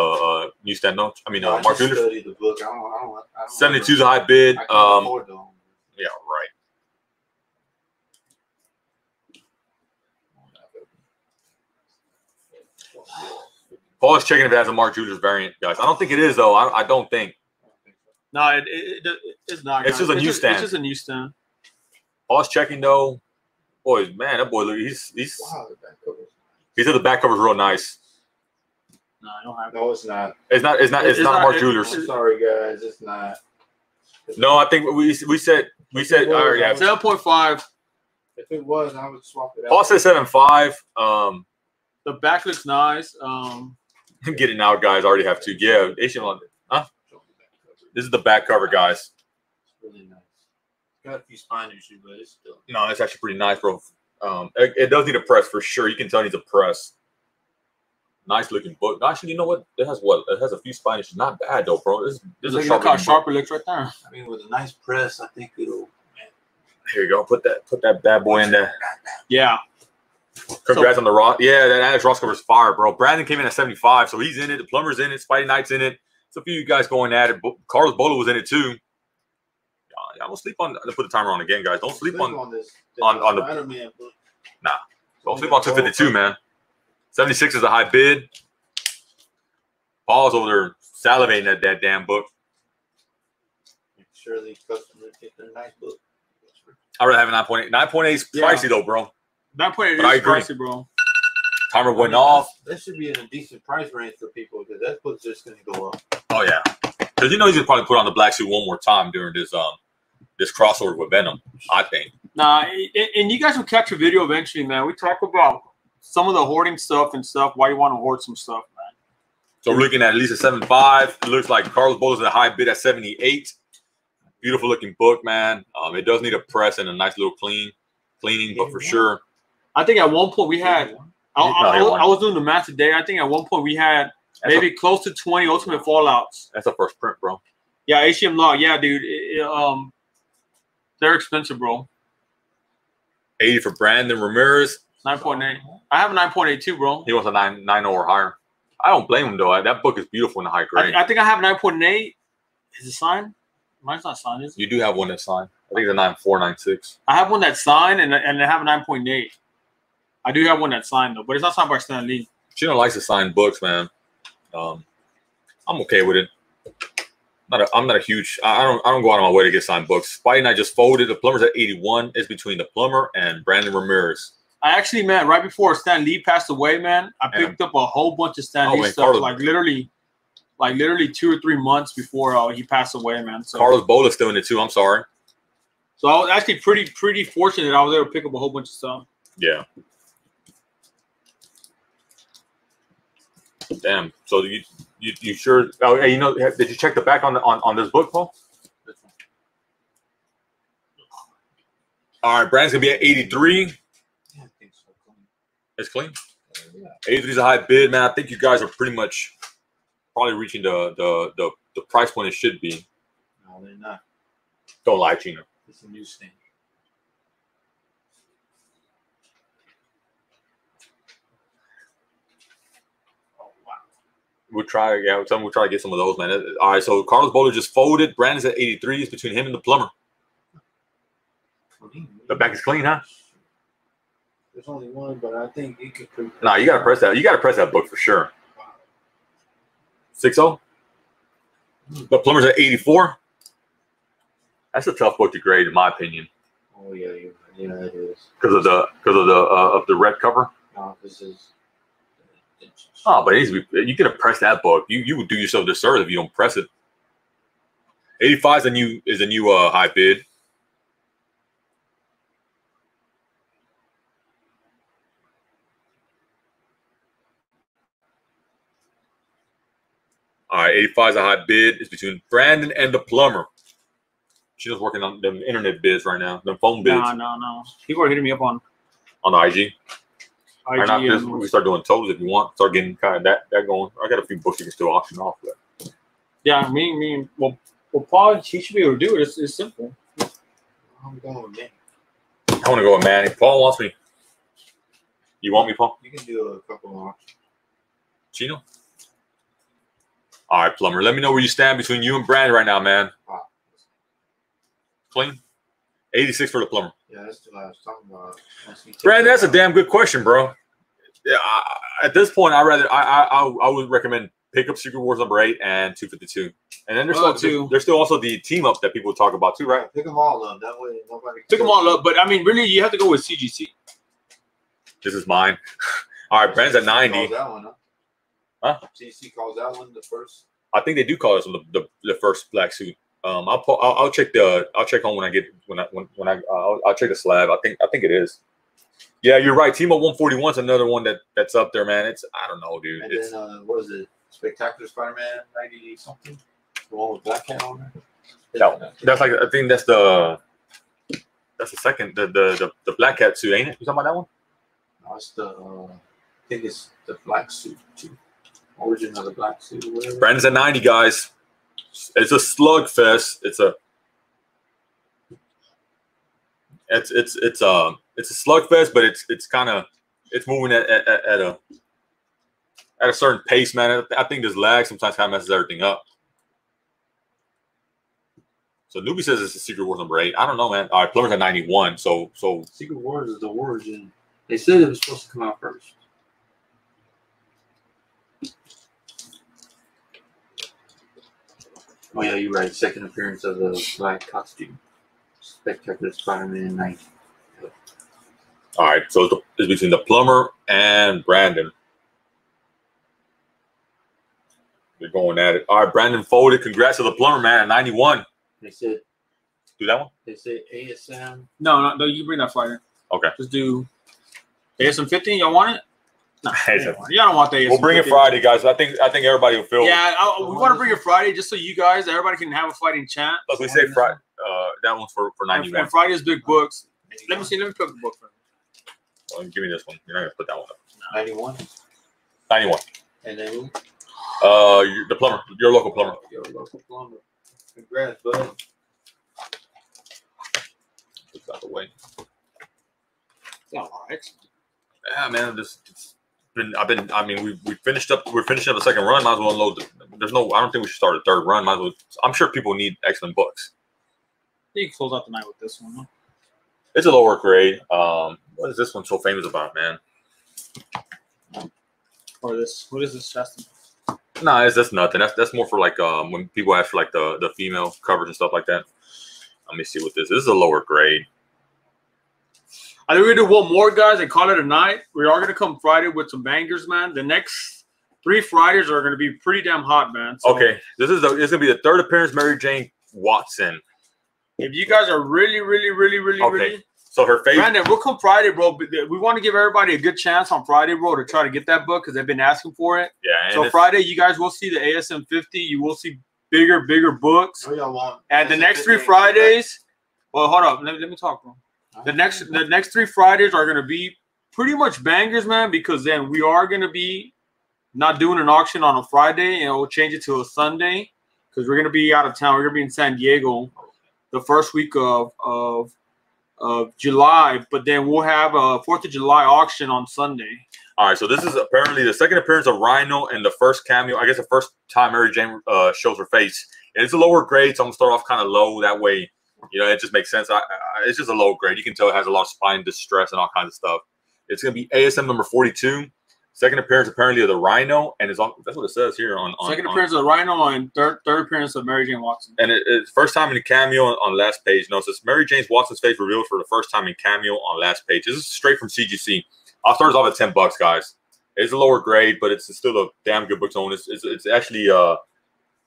Speaker 1: uh, new stand note. I mean, uh,
Speaker 5: I
Speaker 1: Mark
Speaker 5: just
Speaker 1: Jewelers.
Speaker 5: studied the book. I don't. I don't. I don't
Speaker 1: Seventy two is a high bid.
Speaker 5: I
Speaker 1: Um,
Speaker 5: them.
Speaker 1: yeah, right. Paul is checking if it has a Mark Jewelers variant, guys. I don't think it is though. I, I don't think.
Speaker 2: No, it, it, it, it's not.
Speaker 1: It's just a
Speaker 2: it's
Speaker 1: newsstand.
Speaker 2: It's just a newsstand.
Speaker 1: Paul's checking though. Boys, man, that boy, look, he's he's
Speaker 5: Wow, the back cover.
Speaker 1: he said the back cover's real nice.
Speaker 2: No, I don't have.
Speaker 5: No, it's not.
Speaker 1: It's not. It's not. It's,
Speaker 2: It's
Speaker 1: not,
Speaker 2: not-
Speaker 1: Mark
Speaker 2: it-
Speaker 1: Jewelers.
Speaker 5: I'm sorry, guys. It's not.
Speaker 1: No, I think we we said we said. I already have.
Speaker 2: Seven point five.
Speaker 5: If it was, I would swap it out.
Speaker 1: Paul said seven five. Um,
Speaker 2: The back looks nice. Um,
Speaker 1: get it now, guys. I already have two. Yeah, Asian London. Huh? This is the back cover, guys.
Speaker 5: It's really nice.
Speaker 3: Got a few spine issues, but it's still.
Speaker 1: No, it's actually pretty nice, bro. Um, it, it does need a press for sure. You can tell it needs a press. Nice looking book. Actually, you know what? It has what? It has a few spine issues. Not bad though, bro. This, this is a
Speaker 2: look,
Speaker 1: sharp
Speaker 2: look how
Speaker 1: looking book.
Speaker 2: sharp it looks right there.
Speaker 3: I mean, with a nice press, I think it'll.
Speaker 1: Here you go. Put that put that bad boy in there.
Speaker 2: Yeah.
Speaker 1: Congrats on the Ross. Yeah, that Alex Ross cover's fire, bro. Brandon came in at 75, so he's in it. The plumber's in it. Spidey Knight's in it. It's a few of you guys going at it. Bo- Carlos Bola was in it too. Uh, I don't sleep on. Let's put the timer on again, guys. Don't sleep on.
Speaker 5: this.
Speaker 1: on- on the-
Speaker 5: Spider-Man book.
Speaker 1: Don't sleep on 252, man. 76 is a high bid. Paul's over there salivating at that damn book.
Speaker 5: Make sure these customers get their nice book.
Speaker 1: I rather have a 9.8. 9.8 is
Speaker 2: Yeah.
Speaker 1: pricey though, bro.
Speaker 2: Nine point eight
Speaker 1: But I
Speaker 2: is
Speaker 1: agree.
Speaker 2: pricey, bro.
Speaker 1: Timer went off.
Speaker 5: That should be in a decent price range for people because that book's just going to go up.
Speaker 1: Oh yeah, because you know he's gonna probably put on the black suit one more time during this um this crossover with Venom. I think.
Speaker 2: Nah, and, and you guys will catch a video eventually, man. We talk about some of the hoarding stuff and stuff. Why you want to hoard some stuff, man?
Speaker 1: So we're looking at at least a seven five. It looks like Carlos Bola's is a high bid at seventy eight. Beautiful looking book, man. Um, it does need a press and a nice little clean cleaning, but for sure,
Speaker 2: I think at one point we had. I, I, I. I was doing the math today. I think at one point we had
Speaker 1: that's,
Speaker 2: maybe
Speaker 1: a,
Speaker 2: close to twenty ultimate fallouts.
Speaker 1: that's a first print, bro.
Speaker 2: Yeah, HM Law. Yeah, dude. It- it, um, they're expensive, bro.
Speaker 1: Eighty for Brandon Ramirez.
Speaker 2: Nine point eight. I have a nine point eight two, bro.
Speaker 1: He wants a nine nine or higher. I don't blame him though. That book is beautiful in the high grade.
Speaker 2: I, I think I have nine point eight. Is it signed? Mine's not signed, is it?
Speaker 1: you do have one that's signed. I think it's a nine four nine six.
Speaker 2: I have one that's signed, and and I have a nine point eight. I do have one that's signed though, but it's not signed by Stan Lee.
Speaker 1: She don't like to sign books, man. Um, I'm okay with it. Not a, I'm not a huge. I don't. I don't go out of my way to get signed books. Spidey Knight just folded. The plumber's at 81. It's between the plumber and Brandon Ramirez.
Speaker 2: I actually, man, right before Stan Lee passed away, man, I
Speaker 1: And-
Speaker 2: picked up a whole bunch of Stan
Speaker 1: Oh,
Speaker 2: Lee
Speaker 1: man,
Speaker 2: stuff,
Speaker 1: Carlos-
Speaker 2: like literally, like literally two or three months before uh, he passed away, man. So,
Speaker 1: Carlos Bola's in it too. I'm sorry.
Speaker 2: so I was actually pretty, pretty fortunate. I was able to pick up a whole bunch of stuff.
Speaker 1: Yeah. Damn. So you you, you sure? Oh, hey, you know, did you check the back on the, on on this book, Paul? All right, Brandon's gonna be at 83.
Speaker 3: Yeah, I think so.
Speaker 1: It's clean.
Speaker 5: Yeah.
Speaker 1: 83 is a high bid, man. I think you guys are pretty much probably reaching the the the, the price point it should be.
Speaker 3: No, they're not.
Speaker 1: Don't lie, Gina.
Speaker 3: It's a new stand.
Speaker 1: We'll try. Yeah, we'll, we'll try to get some of those, man. All right, so Carlos Bola just folded. Brandon's at 83. It's between him and the plumber. The back is clean, huh?
Speaker 5: There's only one, but I think it could.
Speaker 1: No, you gotta press that. You gotta press that book for sure. Six zero. The plumber's at 84. That's a tough book to grade, in my opinion,
Speaker 5: Oh yeah, yeah, it is.
Speaker 1: because of the because of the uh, of the red cover.
Speaker 5: No, this is.
Speaker 1: Oh, but it needs to be. You could have pressed that book. You you would do yourself a disservice if you don't press it. 85 is a new is a new uh, high bid. All right, 85 is a high bid. It's between Brandon and the plumber. She's working on them internet bids right now, them phone bids
Speaker 2: No, no, no. People are hitting me up on
Speaker 1: on IG. Or
Speaker 2: IG.
Speaker 1: not, just,
Speaker 2: and-
Speaker 1: we start doing totals if you want. Start getting kind of that that going. I got a few books you can still auction off. But
Speaker 2: yeah, me, me. Well, well, Paul, he should be able to do it. It's, it's simple.
Speaker 5: I'm going with me.
Speaker 1: I want to go with Manny. Paul wants me. You want me, Paul?
Speaker 5: You can do a couple more.
Speaker 1: Chino? All right, Plumber. Let me know where you stand between you and Brandon right now, man.
Speaker 5: Wow.
Speaker 1: Clean? 86 for the Plumber.
Speaker 5: Yeah, that's the last talking about.
Speaker 1: Brandon, that's a damn good question, bro. yeah, I, at this point, I rather I, I I I would recommend pick up Secret Wars number eight and two fifty two, and then there's
Speaker 2: Oh,
Speaker 1: still,
Speaker 2: two.
Speaker 1: there's still also the team up that people talk about too, right?
Speaker 5: Pick them all up. That way nobody
Speaker 2: Took them all up, but I mean, really, you have to go with CGC.
Speaker 1: This is mine. <laughs> All right, Brand's at ninety.
Speaker 5: Calls that one, huh?
Speaker 1: Huh?
Speaker 5: CGC calls that one the first.
Speaker 1: I think they do call us the, the, the first black suit. Um, I'll, pull, I'll I'll check the I'll check on when I get when I when, when I I'll, I'll check the slab. I think I think it is. Yeah, you're right. Team up 141 is another one that that's up there, man. It's I don't know, dude.
Speaker 5: And
Speaker 1: It's
Speaker 5: then uh, what is it? Spectacular Spider-Man ninety something. The one with Black Cat on there.
Speaker 1: No, that's like I think that's the that's the second the the the, the black cat suit, ain't it? You talking about that one?
Speaker 5: No, it's the. Uh, I think it's the black suit too. Origin of the black suit.
Speaker 1: Brandon's at 90, guys. It's a slugfest. It's a it's it's it's a it's a slugfest, but it's it's kind of it's moving at, at, at- a at a certain pace, man. I think this lag sometimes kind of messes everything up. So newbie says it's a secret wars number eight. I don't know, man. All right, Plumber's at 91. So so
Speaker 5: Secret Wars is the origin. They said it was supposed to come out first. Oh yeah, you're right. Second appearance of the black costume. Spectacular Spider-Man 90.
Speaker 1: all right, so it's, the, it's between the plumber and Brandon. They're going at it. All right, Brandon folded. Congrats to the plumber, man. at 91.
Speaker 5: They said
Speaker 1: Do that one.
Speaker 5: they said ASM.
Speaker 2: No, no, no, you bring that flyer.
Speaker 1: Okay.
Speaker 2: Just do ASM 15. Y'all want it? No,
Speaker 1: ASM.
Speaker 2: y'all don't want the ASM.
Speaker 1: We'll bring it Friday, guys. I think I think everybody will feel.
Speaker 2: Yeah, I, we want to bring it Friday just so you guys, everybody can have a fighting chance.
Speaker 1: Look, we say Friday. Uh, that one's for for
Speaker 2: And,
Speaker 1: 91.
Speaker 2: and Friday's big books. Let me see. Let me pick the book for
Speaker 1: Well, give me this one. You're not gonna put that one up.
Speaker 5: 91.
Speaker 1: 91.
Speaker 5: And then?
Speaker 1: Uh, you the plumber. Your local plumber.
Speaker 5: Your local plumber. Congrats, bud.
Speaker 1: Put that away.
Speaker 2: you. All right.
Speaker 1: Yeah, man. This it's been. I've been. I mean, we we finished up. We're finishing up the second run. Might as well unload. The, there's no. I don't think we should start a third run. Might as well. I'm sure people need excellent books.
Speaker 2: You can close out the night with this one. Huh?
Speaker 1: It's a lower grade. Um, what is this one so famous about, man?
Speaker 2: Or this. What is this, Justin?
Speaker 1: No, it's that's nothing. That's that's more for like um when people ask for like the the female covers and stuff like that. Let me see what this. This is a lower grade.
Speaker 2: I think we're gonna do one more, guys, and call it a night. We are gonna come Friday with some bangers, man. The next three Fridays are gonna be pretty damn hot, man. So
Speaker 1: Okay, this is the, this is gonna be the third appearance, Mary Jane Watson.
Speaker 2: If you guys are really, really, really, really,
Speaker 1: Okay.
Speaker 2: really,
Speaker 1: So her favorite.
Speaker 2: Brandon, we'll come Friday, bro. We want to give everybody a good chance on Friday, bro, to try to get that book because they've been asking for it.
Speaker 1: Yeah,
Speaker 2: So Friday, you guys will see the ASM 50. You will see bigger, bigger books.
Speaker 5: What y'all want?
Speaker 2: And the next three Fridays, well, hold up, let me, let me talk, bro. The next the next three Fridays are gonna be pretty much bangers, man, because then we are gonna be not doing an auction on a Friday and we'll change it to a Sunday because we're gonna be out of town. We're gonna be in San Diego the first week of of of July, but then we'll have a Fourth of July auction on Sunday.
Speaker 1: All right, so this is apparently the second appearance of Rhino and the first cameo. I guess the first time Mary Jane uh, shows her face. And it's a lower grade, so I'm gonna start off kind of low. That way, you know, it just makes sense. I, I, it's just a low grade. You can tell it has a lot of spine distress and all kinds of stuff. It's gonna be ASM number 42. Second appearance apparently of the Rhino, and it's on. That's what it says here on. on
Speaker 2: Second
Speaker 1: on-
Speaker 2: appearance of the Rhino and third third appearance of Mary Jane Watson.
Speaker 1: and it, it's first time in the cameo on, on last page. No, it says Mary Jane Watson's face revealed for the first time in cameo on last page. This is straight from CGC. I'll start us off at ten bucks, guys. It's a lower grade, but it's still a damn good book to own. It's, it's, it's actually uh,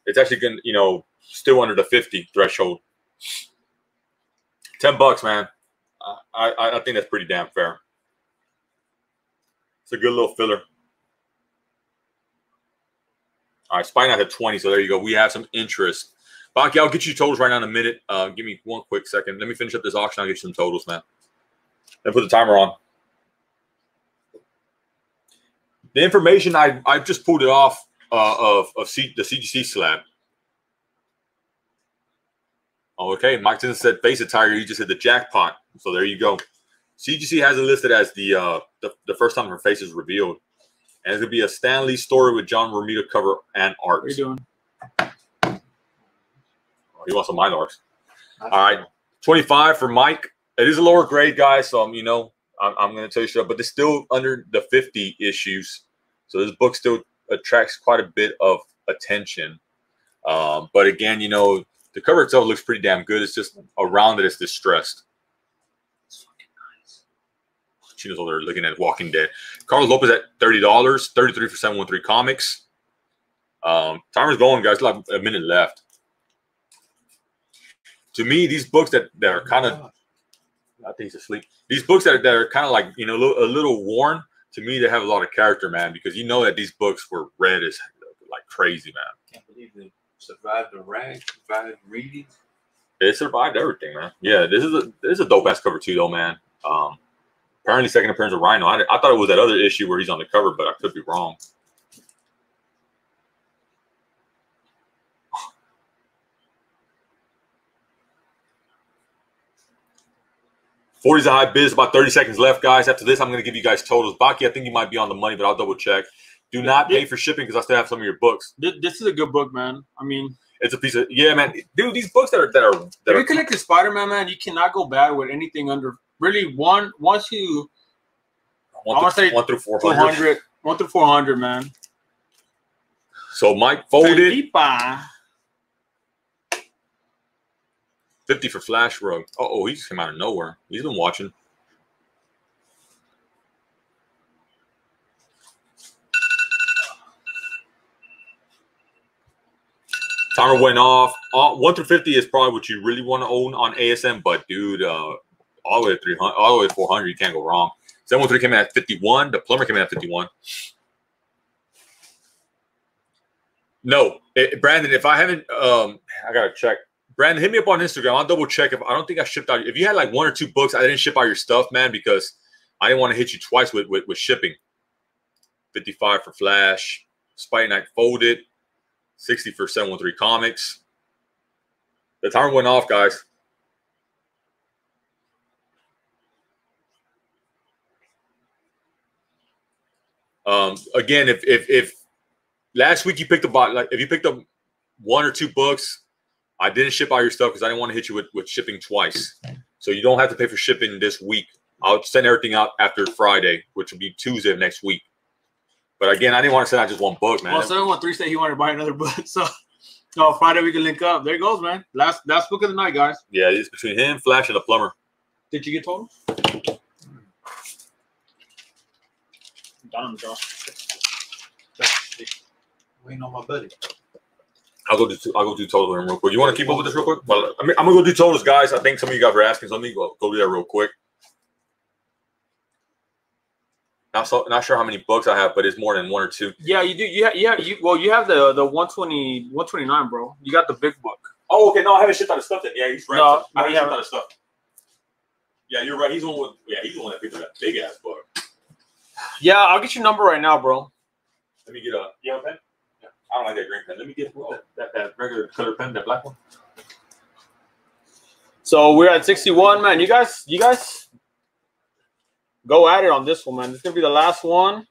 Speaker 1: it's actually going you know still under the fifty threshold. Ten bucks, man. I, I I think that's pretty damn fair. It's a good little filler. All right, Spine out at 20, so there you go. We have some interest. Baki, I'll get you totals right now in a minute. Uh, give me one quick second. Let me finish up this auction. I'll get you some totals, man. Then put the timer on. The information I I just pulled it off uh, of of C, the CGC slab. Oh, okay. Mike Tinson said face it, Tiger. You just hit the jackpot. So there you go. CGC has it listed as the uh the, the first time her face is revealed. And it's gonna be a Stan Lee story with John Romita cover and art.
Speaker 2: What are you doing?
Speaker 1: Oh, he wants some mind arts. All right. 25 for Mike. It is a lower grade, guys. So, um, you know, I'm, I'm going to tell you straight up, but it's still under the 50 issues. So this book still attracts quite a bit of attention. Um, but again, you know, the cover itself looks pretty damn good. It's just around it, it is distressed. Chino's over there looking at Walking Dead. Carlos Lopez at thirty dollars, thirty three for seven one three comics. Um, timer's going, guys. Like a minute left. To me, these books that, that are kind of, I think he's asleep. These books that that are kind of like you know a little, a little worn. To me, they have a lot of character, man, because you know that these books were read as like crazy, man.
Speaker 3: Can't believe they survived the rag, survived reading.
Speaker 1: It survived everything, man. Yeah, this is a this is a dope ass cover too, though, man. Um, apparently, second appearance of Rhino. I, I thought it was that other issue where he's on the cover, but I could be wrong. Forty's a high biz. About thirty seconds left, guys. After this, I'm going to give you guys totals. Baki, I think you might be on the money, but I'll double check. Do not pay for shipping because I still have some of your books.
Speaker 2: This, is a good book, man. I mean,
Speaker 1: It's a piece of yeah, man. Dude, these books that are that are that
Speaker 2: if
Speaker 1: are
Speaker 2: you collect the Spider-Man, man, you cannot go bad with anything under really one. Once you
Speaker 1: one,
Speaker 2: I wanna
Speaker 1: through,
Speaker 2: say
Speaker 1: one through four hundred.
Speaker 2: one through four hundred, man.
Speaker 1: So Mike folded
Speaker 2: Felipa.
Speaker 1: fifty for Flash Rug. Uh oh, he just came out of nowhere. He's been watching. Timer went off. Uh, one through fifty is probably what you really want to own on ASM, but dude, uh, all the way to three hundred, all the way four hundred, you can't go wrong. Seven one three came in at fifty one. The plumber came in at fifty one. No, Eh, Brandon. If I haven't, um, I gotta check. Brandon, hit me up on Instagram. I'll double check if I don't think I shipped out. If you had like one or two books, I didn't ship out your stuff, man, because I didn't want to hit you twice with with, with shipping. Fifty five for Flash, Spidey Knight folded, sixty for seven one three comics. The timer went off, guys. Um, again, if if if last week you picked up like if you picked up one or two books, I didn't ship out your stuff because I didn't want to hit you with, with shipping twice. So you don't have to pay for shipping this week. I'll send everything out after Friday, which will be Tuesday of next week. But again, I didn't want to send out just one book, man.
Speaker 2: Well, seven one three said he wanted to buy another <laughs> book, so no Friday we can link up. There goes, man. Last last book of the night, guys.
Speaker 1: yeah, it's between him, Flash, and the plumber.
Speaker 2: Did you get total? Done, Josh.
Speaker 3: Waiting on my buddy.
Speaker 1: I'll go do I'll go do totals with him real quick. You want to keep up with this real quick? Well, I mean, I'm gonna go do totals, guys. I think some of you guys were asking, so let me go, go do that real quick. Not so not sure how many books I have, but it's more than one or two.
Speaker 2: Yeah, you do. You have, you have, you, well, you have the the 120, 129, bro. You got the big book.
Speaker 1: Oh, okay. No, I have a shipped out his stuff then. Yeah, he's right.
Speaker 2: No,
Speaker 1: I haven't
Speaker 2: you
Speaker 1: shipped
Speaker 2: haven't.
Speaker 1: out his stuff. Yeah, you're right. He's the one with yeah, he's the one that picked up that big ass book.
Speaker 2: Yeah, I'll get your number right now, bro.
Speaker 1: Let me get a you have a pen? Yeah. I don't like that green pen. Let me get that, that, that regular color pen, that black one.
Speaker 2: So we're at 61, man. You guys, you guys go at it on this one, man. This is gonna be the last one.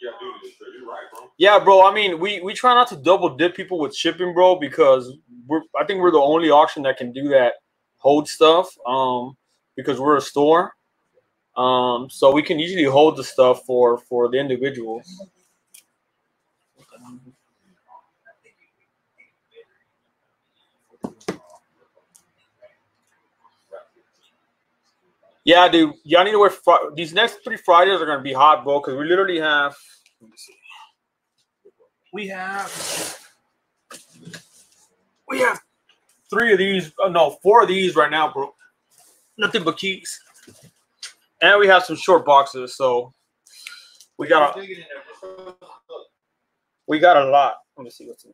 Speaker 1: Yeah, dude, you're right, bro.
Speaker 2: Yeah, bro. I mean, we we try not to double dip people with shipping, bro, because we're I think we're the only auction that can do that hold stuff. Um, because we're a store. Um, so we can usually hold the stuff for for the individuals. Yeah, dude. Y'all need to wear fri- these next three Fridays are gonna be hot, bro. Because we literally have. We have. We have three of these. Oh, no, four of these right now, bro. Nothing but keys. And we have some short boxes, so we got a we got a lot. Let me see what's in.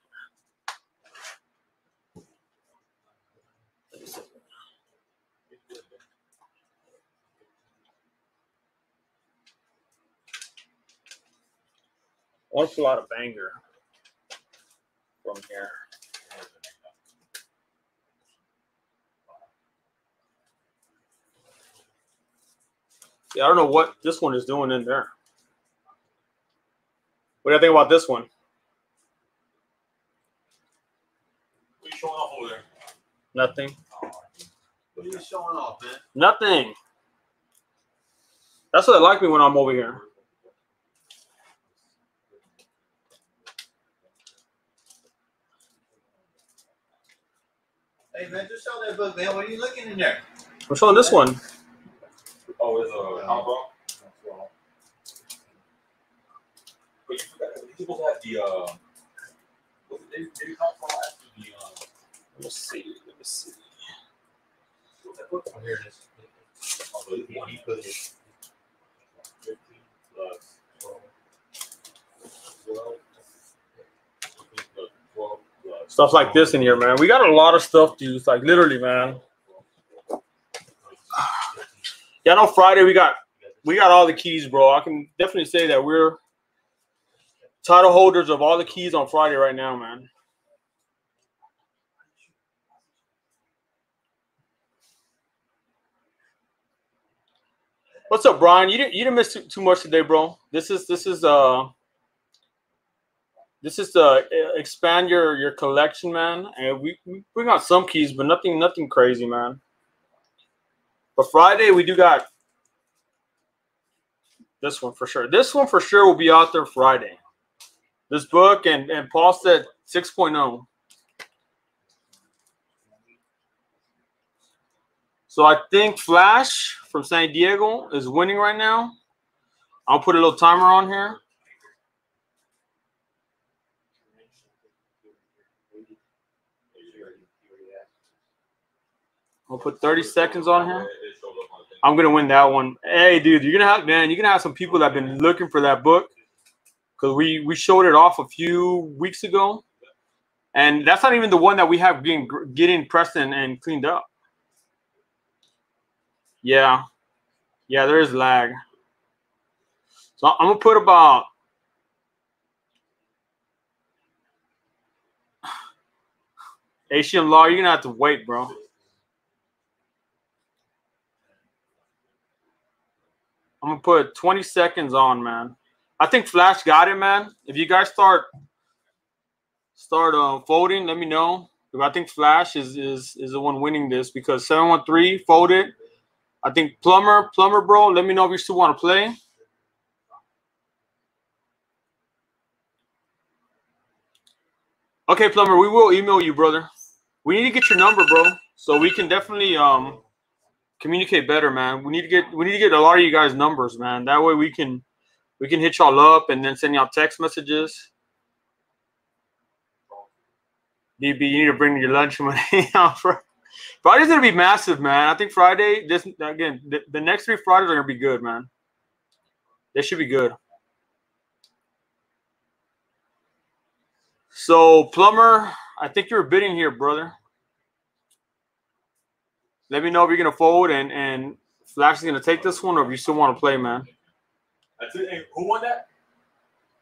Speaker 2: I want to pull out a banger from here. Yeah, I don't know what this one is doing in there. What do you think about this one?
Speaker 1: What are you showing off over there?
Speaker 2: Nothing.
Speaker 3: What are you showing off, man?
Speaker 2: Nothing. That's what they like me when I'm over here.
Speaker 5: Hey man, just show that book, man. What are you looking in there?
Speaker 2: I'm showing this one.
Speaker 1: Oh, it's a combo. But you forgot, you supposed to have the, uh, what did they, come from after the, uh,
Speaker 2: Let me see. Let me see.
Speaker 1: what's that book?
Speaker 5: Oh, here it is.
Speaker 1: Oh, the one he put it. Fifteen plus twelve. Twelve.
Speaker 2: Stuff like this in here, man. We got a lot of stuff, dude. It's like literally, man. <sighs> Yeah, know Friday we got we got all the keys, bro. I can definitely say that we're title holders of all the keys on Friday right now, man. What's up, Brian? You didn't you didn't miss too, too much today, bro. This is this is uh this is to uh, expand your your collection, man. And we we bring out some keys, but nothing nothing crazy, man. But Friday we do got this one for sure. This one for sure will be out there Friday. This book and and Paul said oh. 6.0. So I think Flash from San Diego is winning right now. I'll put a little timer on here. I'll put 30 seconds on him. I'm gonna win that one. Hey, dude, you're gonna have man, you're gonna have some people that have been looking for that book because we we showed it off a few weeks ago, and that's not even the one that we have getting getting pressed and, and cleaned up. Yeah, yeah, there is lag. So I'm gonna put about <sighs> Asian law. You're gonna have to wait, bro. I'm gonna put 20 seconds on, man. I think Flash got it, man. If you guys start start uh, folding, let me know. I think Flash is is is the one winning this because 713 folded. I think Plumber, Plumber, bro. Let me know if you still want to play. Okay, Plumber, we will email you, brother. We need to get your number, bro, so we can definitely um communicate better, man. We need to get we need to get a lot of you guys numbers, man. That way we can we can hit y'all up and then send y'all text messages. DB, you need to bring your lunch money <laughs> out Friday's gonna be massive, man. I think Friday, this again, the, the next three Fridays are gonna be good, man. They should be good. So, plumber, I think you're bidding here, brother. Let me know if you're gonna fold and and Flash is gonna take this one, or if you still want to play, man.
Speaker 1: That's it. Hey, who won that?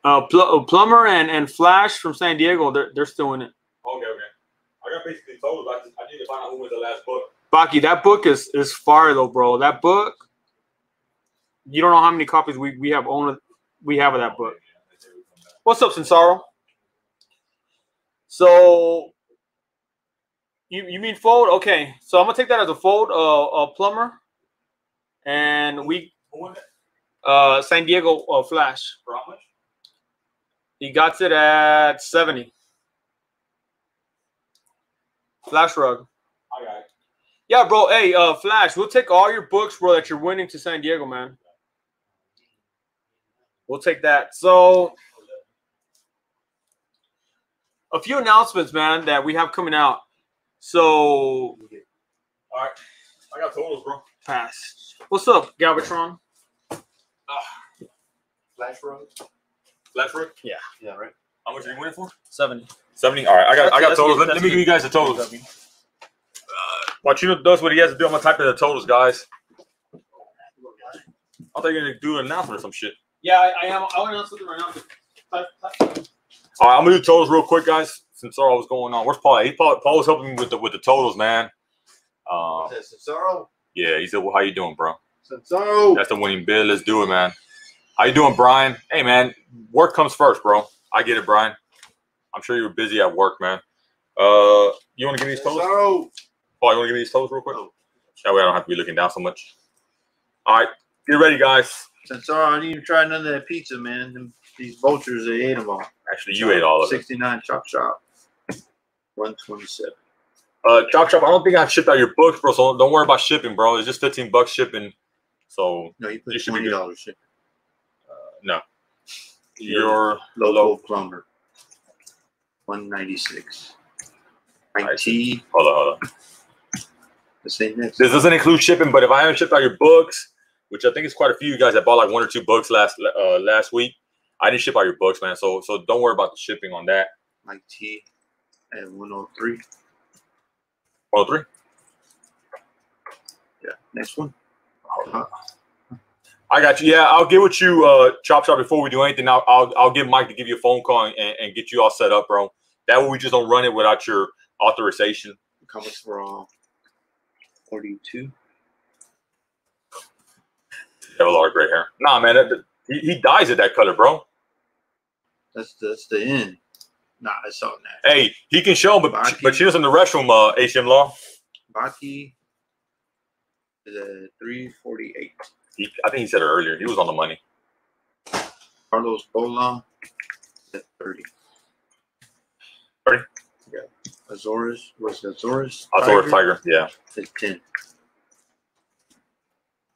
Speaker 2: Uh, Pl- plumber and and Flash from San Diego, they're they're still in it.
Speaker 1: Okay, okay. I got basically told. I, just, I need to find out who was the last book.
Speaker 2: Baki, that book is is fire though, bro. That book, you don't know how many copies we we have owned. We have of that book. What's up, Sinsaro? So you you mean fold? Okay, so I'm gonna take that as a fold. Uh, a plumber, and we
Speaker 1: Who won that?
Speaker 2: uh San Diego uh, Flash.
Speaker 1: For how much?
Speaker 2: He got it at seventy. Flash rug.
Speaker 1: I got it.
Speaker 2: Yeah, bro. Hey, uh, Flash, we'll take all your books, bro, that you're winning to San Diego, man. We'll take that. So, a few announcements, man, that we have coming out. So,
Speaker 1: All right. I got totals, bro.
Speaker 2: pass. What's up, Galvatron?
Speaker 5: Flash road.
Speaker 1: Flash rook.
Speaker 5: Yeah, Yeah, right.
Speaker 1: How much are you winning for?
Speaker 2: 70.
Speaker 1: 70. All right. I got I got
Speaker 2: That's-
Speaker 1: totals. Let, let me
Speaker 2: good.
Speaker 1: give you guys the totals. Uh, Martino does what he has to do. I'm gonna type in the totals, guys. I thought you were gonna do an announcement or some shit.
Speaker 2: Yeah, I, I am. I want to announce something right now. Type- type-
Speaker 1: All right, I'm gonna do totals real quick, guys. All was going on, where's Paul? He Paul, Paul was helping me with the with the totals, man. Um,
Speaker 5: Cesaro.
Speaker 1: yeah, he said, "Well, how you doing, bro?"
Speaker 5: Cesaro.
Speaker 1: That's the winning bid. Let's do it, man. How you doing, Brian? Hey, man. Work comes first, bro. I get it, Brian. I'm sure you were busy at work, man. Uh, you want to give me these totals?
Speaker 5: Cesaro.
Speaker 1: Paul, you want to give me these totals real quick? That way I don't have to be looking down so much. All right. Get ready, guys.
Speaker 3: Cesaro, I didn't even try none of that pizza, man. These vultures, they ate them all.
Speaker 1: Actually, you ate all of it.
Speaker 3: 69 chop chop. 127.
Speaker 1: Uh, Chop Chop, I don't think I shipped out your books, bro. So don't worry about shipping, bro. It's just 15 bucks shipping. So
Speaker 3: No, you put
Speaker 1: You should be
Speaker 3: dollars shit.
Speaker 1: no. Your
Speaker 3: Local plumber. One ninety six. IT.
Speaker 1: hold on, hold on.
Speaker 3: The same next.
Speaker 1: This doesn't include shipping, but if I haven't shipped out your books, which I think is quite a few of you guys that bought like one or two books last uh, last week, I didn't ship out your books, man. So so don't worry about the shipping on that.
Speaker 3: My IT oh three.
Speaker 1: 103.
Speaker 3: Yeah. Next one.
Speaker 1: I got you. Yeah, I'll get with you, uh, Chop Chop. Before we do anything, I'll, I'll I'll get Mike to give you a phone call and, and get you all set up, bro. That way we just don't run it without your authorization.
Speaker 3: Comics for all. Forty two.
Speaker 1: Have a lot of gray hair. Nah, man, that, that- he, he dies at that color, bro.
Speaker 3: That's the, that's the end. Nah, that's all that.
Speaker 1: Hey, he can show him, but
Speaker 3: Baki.
Speaker 1: but she was in the restroom. Uh, HM Law.
Speaker 3: Baki is at three forty eight.
Speaker 1: He, I think he said it earlier. He was on the money.
Speaker 3: Carlos Bola at thirty.
Speaker 1: 30?
Speaker 3: Yeah. Azores was Azores.
Speaker 1: I saw a tiger. Yeah.
Speaker 3: at ten.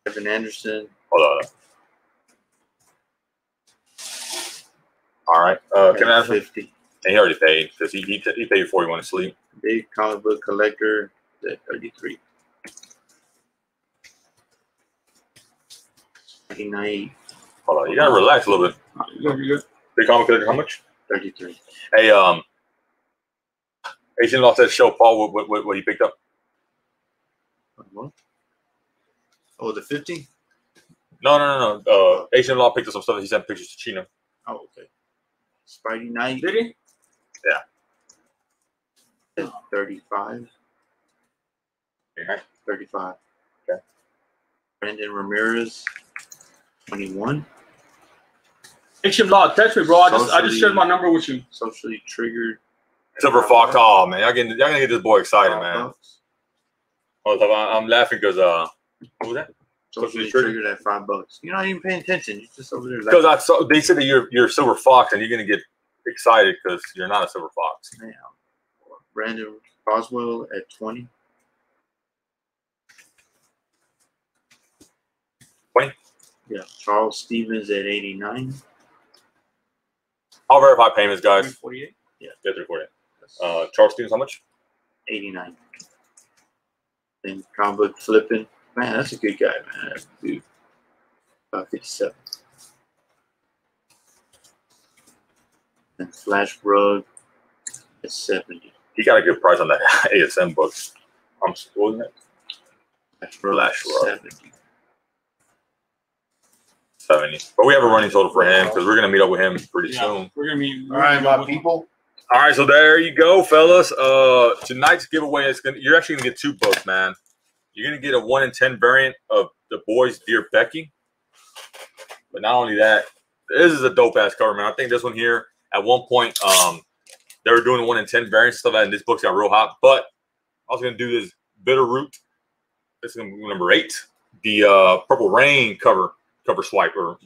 Speaker 3: Evan Anderson
Speaker 1: Hold on. All right. Uh, Kevin Anderson.
Speaker 3: fifty.
Speaker 1: And he already paid because he, he he paid before he went to sleep.
Speaker 3: Big comic book collector at thirty three. Thirty nine,
Speaker 1: Hold on. You gotta relax a little bit.
Speaker 2: You're good.
Speaker 1: Big comic collector, how much?
Speaker 3: thirty three.
Speaker 1: Hey, um, HM Law said show Paul what, what, what, what he picked up.
Speaker 3: Oh, the fifty?
Speaker 1: No, no, no, no. Uh, HM Law picked up some stuff. He sent pictures to Chino.
Speaker 3: Oh, okay. Spidey Knight
Speaker 2: Did he?
Speaker 3: At 35.
Speaker 1: Yeah.
Speaker 3: 35.
Speaker 1: Okay.
Speaker 3: Brandon Ramirez, 21.
Speaker 2: HM Law, text me, bro. I just I just shared my number with you.
Speaker 3: Socially triggered.
Speaker 1: Silver Fox. Oh man, y'all getting y'all gonna get this boy excited, man.
Speaker 3: bucks.
Speaker 1: Hold up, I- I'm laughing because uh, what was that?
Speaker 3: Socially
Speaker 1: Socially triggered.
Speaker 3: triggered at five bucks. You're not even paying attention. You're just over there. like,
Speaker 1: Because I saw they said that you're you're Silver Fox and you're gonna get excited because you're not a Silver Fox.
Speaker 3: Damn. Brandon Boswell at 20.
Speaker 1: 20?
Speaker 3: Yeah. Charles Stevens at 89.
Speaker 1: I'll verify payments, guys.
Speaker 2: 348.
Speaker 1: Yeah, they're recording. Uh, Charles Stevens, how much?
Speaker 3: 89. Then comic book flipping. Man, that's a good guy, man. Dude. About 57. Flash Rug at 70.
Speaker 1: He got a good price on that ASM books. I'm wasn't it
Speaker 3: Flash Rug,
Speaker 1: Flash Rug.
Speaker 3: 70.
Speaker 1: seventy? But we have a running total for him because we're gonna meet up with him pretty
Speaker 2: Yeah,
Speaker 1: soon.
Speaker 2: we're gonna be.
Speaker 3: All right, my people.
Speaker 1: All right, so there you go, fellas. Uh, tonight's giveaway is gonna you're actually gonna get two books, man. You're gonna get a one in ten variant of the boys Dear Becky. But not only that, this is a dope ass cover, man. I think this one here at one point, um, they were doing one in ten variants and stuff, and this book's got real hot. But I was gonna do this bitter root. This is gonna be number eight, the uh purple rain cover cover swiper.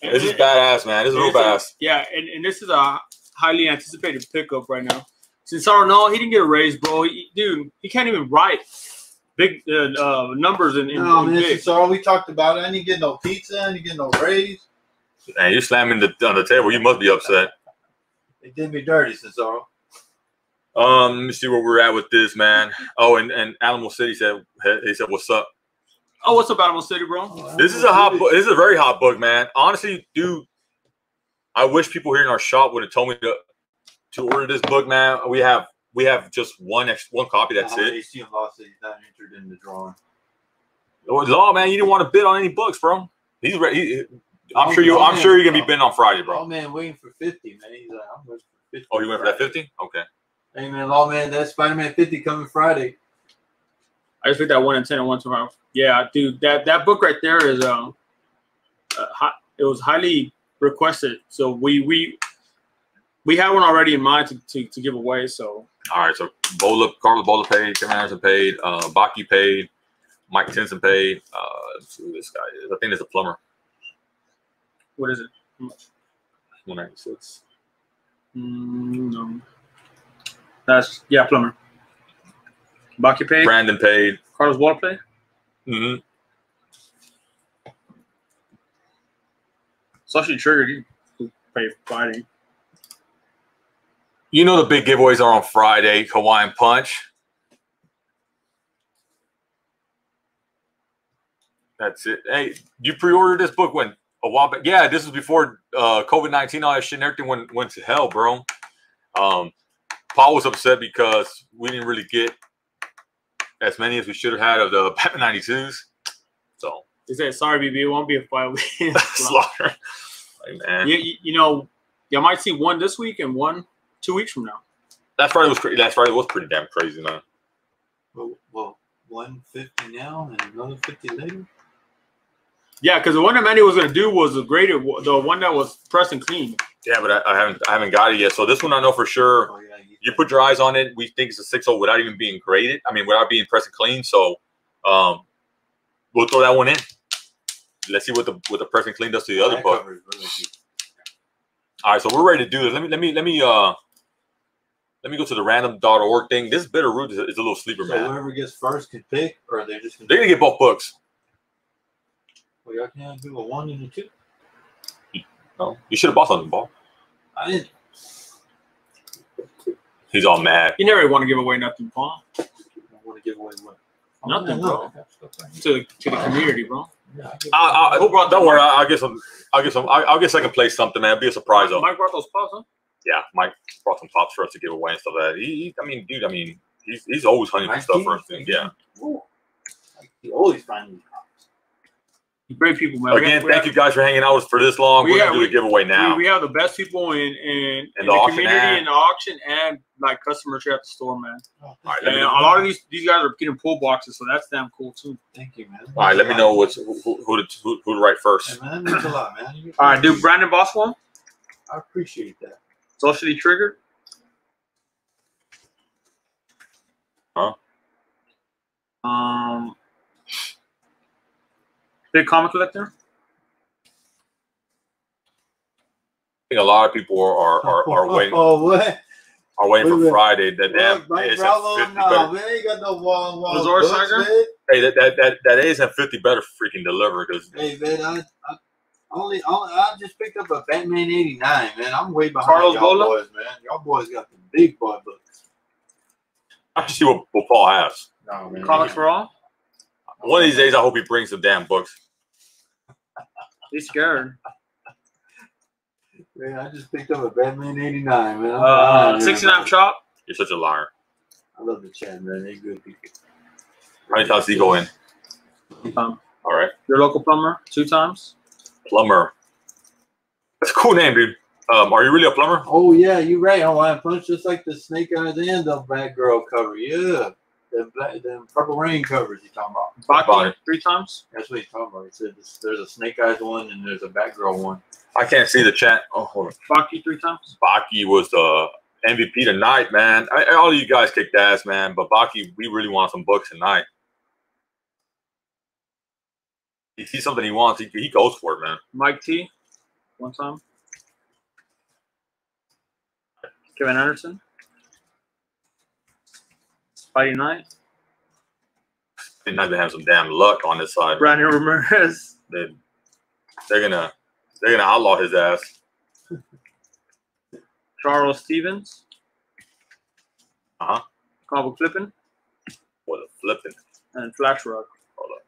Speaker 1: This is badass, man. This is real
Speaker 2: It's a-
Speaker 1: badass.
Speaker 2: Yeah, and, and this is a highly anticipated pickup right now. Since I don't know, he didn't get a raise, bro. He, dude, he can't even write big uh, uh, numbers in, in,
Speaker 3: No,
Speaker 2: in
Speaker 3: man,
Speaker 2: big.
Speaker 3: this is all we talked about. I didn't get no pizza. I didn't get no raise.
Speaker 1: And you're slamming the on the table. You must be upset.
Speaker 3: They did me dirty, Cesaro.
Speaker 1: Um, let me see where we're at with this, man. Oh, and, and Animal City said he said, "What's up?"
Speaker 2: Oh, what's up, Animal City, bro?
Speaker 1: This is a hot book. This is a very hot book, man. Honestly, dude, I wish people here in our shop would have told me to to order this book, man. We have we have just one ex, one copy. That's it.
Speaker 3: HTM Law said he's not entered in the drawing.
Speaker 1: Oh, Law, man, you didn't want to bid on any books, bro. He's ready. He, I'm sure you. I'm sure you're gonna be bent on Friday, bro.
Speaker 3: Oh man, waiting for fifty, man. He's like, I'm waiting for fifty.
Speaker 1: Oh, you went for that fifty? Okay.
Speaker 3: Hey man, Law man, that Spider Man fifty coming Friday.
Speaker 2: I just picked that one in ten and one tomorrow. Yeah, dude, that that book right there is um, uh, hi- it was highly requested. So we we we had one already in mind to, to, to give away. So
Speaker 1: All right. So Bola, Carlos Bola paid. Kevin Anderson paid. Uh, Baki paid. Mike Tenson paid. Uh, let's see who this guy is. I think it's a plumber.
Speaker 2: What is it?
Speaker 1: 196.
Speaker 2: Mm, no. That's yeah, plumber. Baki paid.
Speaker 1: Brandon paid.
Speaker 2: Carlos Wall paid.
Speaker 1: hmm
Speaker 2: Sausage Trigger, you pay Friday.
Speaker 1: You know the big giveaways are on Friday. Hawaiian Punch. That's it. Hey, you pre-ordered this book when a while back? Yeah, this was before uh, COVID nineteen, all that shit, and everything went went to hell, bro. Um, Paul was upset because we didn't really get as many as we should have had of the <laughs> Batman 92s. So
Speaker 2: He said, "Sorry, BB, it won't be a five week."
Speaker 1: slaughter. Hey, man.
Speaker 2: you, you, you know, you might see one this week and one two weeks from now.
Speaker 1: Last Friday was crazy. Last Friday was pretty damn crazy, man.
Speaker 3: Well, well, one fifty now and another fifty later.
Speaker 2: Yeah, because the one that Manny was gonna do was the greater, the one that was pressed and clean.
Speaker 1: Yeah, but I, I haven't I haven't got it yet. So this one I know for sure.
Speaker 3: Oh yeah, you,
Speaker 1: you put your eyes on it. We think it's a 6-0 without even being graded. I mean, without being pressed and clean. So um, we'll throw that one in. Let's see what the what the press and clean does to the other
Speaker 3: that
Speaker 1: book.
Speaker 3: cover is really good.
Speaker 1: All right, so we're ready to do this. Let me let me let me uh let me go to the random.org thing. This bitter root is a, is a little sleeper,
Speaker 3: So
Speaker 1: man.
Speaker 3: whoever gets first can pick, or they're just gonna.
Speaker 1: They're gonna get both books.
Speaker 3: Well, y'all can't do a one and a two.
Speaker 1: Oh, you should have bought something, ball.
Speaker 3: I didn't.
Speaker 1: He's all mad.
Speaker 2: You never want to give away nothing, Paul,
Speaker 3: I want to give away what.
Speaker 2: Nothing, bro.
Speaker 3: I got stuff right here.
Speaker 2: to the to the community, bro.
Speaker 3: Yeah, I
Speaker 1: I, I,
Speaker 2: brought
Speaker 1: don't worry, I, I'll get some. I'll get some. I, I'll get second place something, man. Be a surprise though.
Speaker 2: Mike brought those pops, huh?
Speaker 1: Yeah, Mike brought some pops for us to give away and stuff like that. He, he I mean, dude, I mean, he's, he's always hunting for stuff
Speaker 3: T?
Speaker 1: for us. Yeah.
Speaker 3: Ooh. Like, you always find these cops.
Speaker 2: Great people, man. We
Speaker 1: Again,
Speaker 2: have- we
Speaker 1: thank
Speaker 2: have-
Speaker 1: you guys for hanging out with us for this long.
Speaker 2: We
Speaker 1: We're
Speaker 2: have-
Speaker 1: gonna do the giveaway now.
Speaker 2: We, we have the best people in in, in
Speaker 1: the
Speaker 2: the, community,
Speaker 1: and-
Speaker 2: in the auction, and like customers here at the store, man.
Speaker 3: Oh,
Speaker 1: All right,
Speaker 2: And a lot of these these guys are getting pull boxes, so that's damn cool too.
Speaker 3: thank you, man.
Speaker 1: All right, let me know what's who, who, who, to, who, who to write first.
Speaker 3: Hey, man, that means a lot, man. <clears throat> You-
Speaker 2: All right, dude. Brandon Boss one,
Speaker 3: I appreciate that.
Speaker 2: socially triggered.
Speaker 1: Huh?
Speaker 2: Um, big comic collector.
Speaker 1: I think a lot of people are are, are, <laughs> are waiting
Speaker 5: Oh, what?
Speaker 1: are waiting
Speaker 5: Wait,
Speaker 1: for
Speaker 5: wait.
Speaker 1: Friday. That damn
Speaker 5: What? Mike
Speaker 1: ASM
Speaker 5: Bravo?
Speaker 1: 50
Speaker 5: Nah,
Speaker 1: better.
Speaker 5: man, ain't got no wall wall
Speaker 2: Lazar
Speaker 5: books,
Speaker 2: Saga?
Speaker 1: Hey, that that that, that ASM 50 better freaking deliver because
Speaker 5: Hey, man, I, I only, only I just picked up a Batman '89, man. I'm way behind
Speaker 2: Carlos
Speaker 5: y'all
Speaker 2: Bola?
Speaker 5: boys, man. Y'all boys got the big boy books.
Speaker 1: I should see what, what Paul has.
Speaker 5: No, man.
Speaker 2: Comics for all.
Speaker 1: One of these days, I hope he brings some damn books.
Speaker 2: He's scared. <laughs>
Speaker 5: Man, I just picked up a Batman '89, man. I'm
Speaker 2: Uh, 69
Speaker 5: man.
Speaker 2: chop.
Speaker 1: You're such a liar.
Speaker 5: I love the chat, man. They good people.
Speaker 1: How many times did he go in?
Speaker 2: Um,
Speaker 1: All right,
Speaker 2: your local plumber two times.
Speaker 1: plumber. That's a cool name, dude. Um, are you really a plumber?
Speaker 5: Oh yeah, you're right. Hawaiian Punch, just like the Snake Eyes and the Batgirl cover. Yeah, the the Purple Rain covers. You talking about?
Speaker 1: About
Speaker 2: Baki three times.
Speaker 5: That's what he's talking about. He said there's a Snake Eyes one and there's a Batgirl one.
Speaker 1: I can't see the chat. Oh, hold on.
Speaker 2: Baki three times.
Speaker 1: Baki was the MVP tonight, man. I, I- all of you guys kicked ass, man. But Baki, we really want some books tonight. He sees something he wants, he, he goes for it, man.
Speaker 2: Mike T, one time. Kevin Anderson. Spidey Knight.
Speaker 1: They're not gonna have some damn luck on this side.
Speaker 2: Brandon Ramirez.
Speaker 1: They, they're gonna they're gonna outlaw his ass.
Speaker 2: Charles Stevens.
Speaker 1: Uh-huh.
Speaker 2: Cobble Flippin.
Speaker 1: What a flipping.
Speaker 2: And Flash Rock.
Speaker 1: Hold up.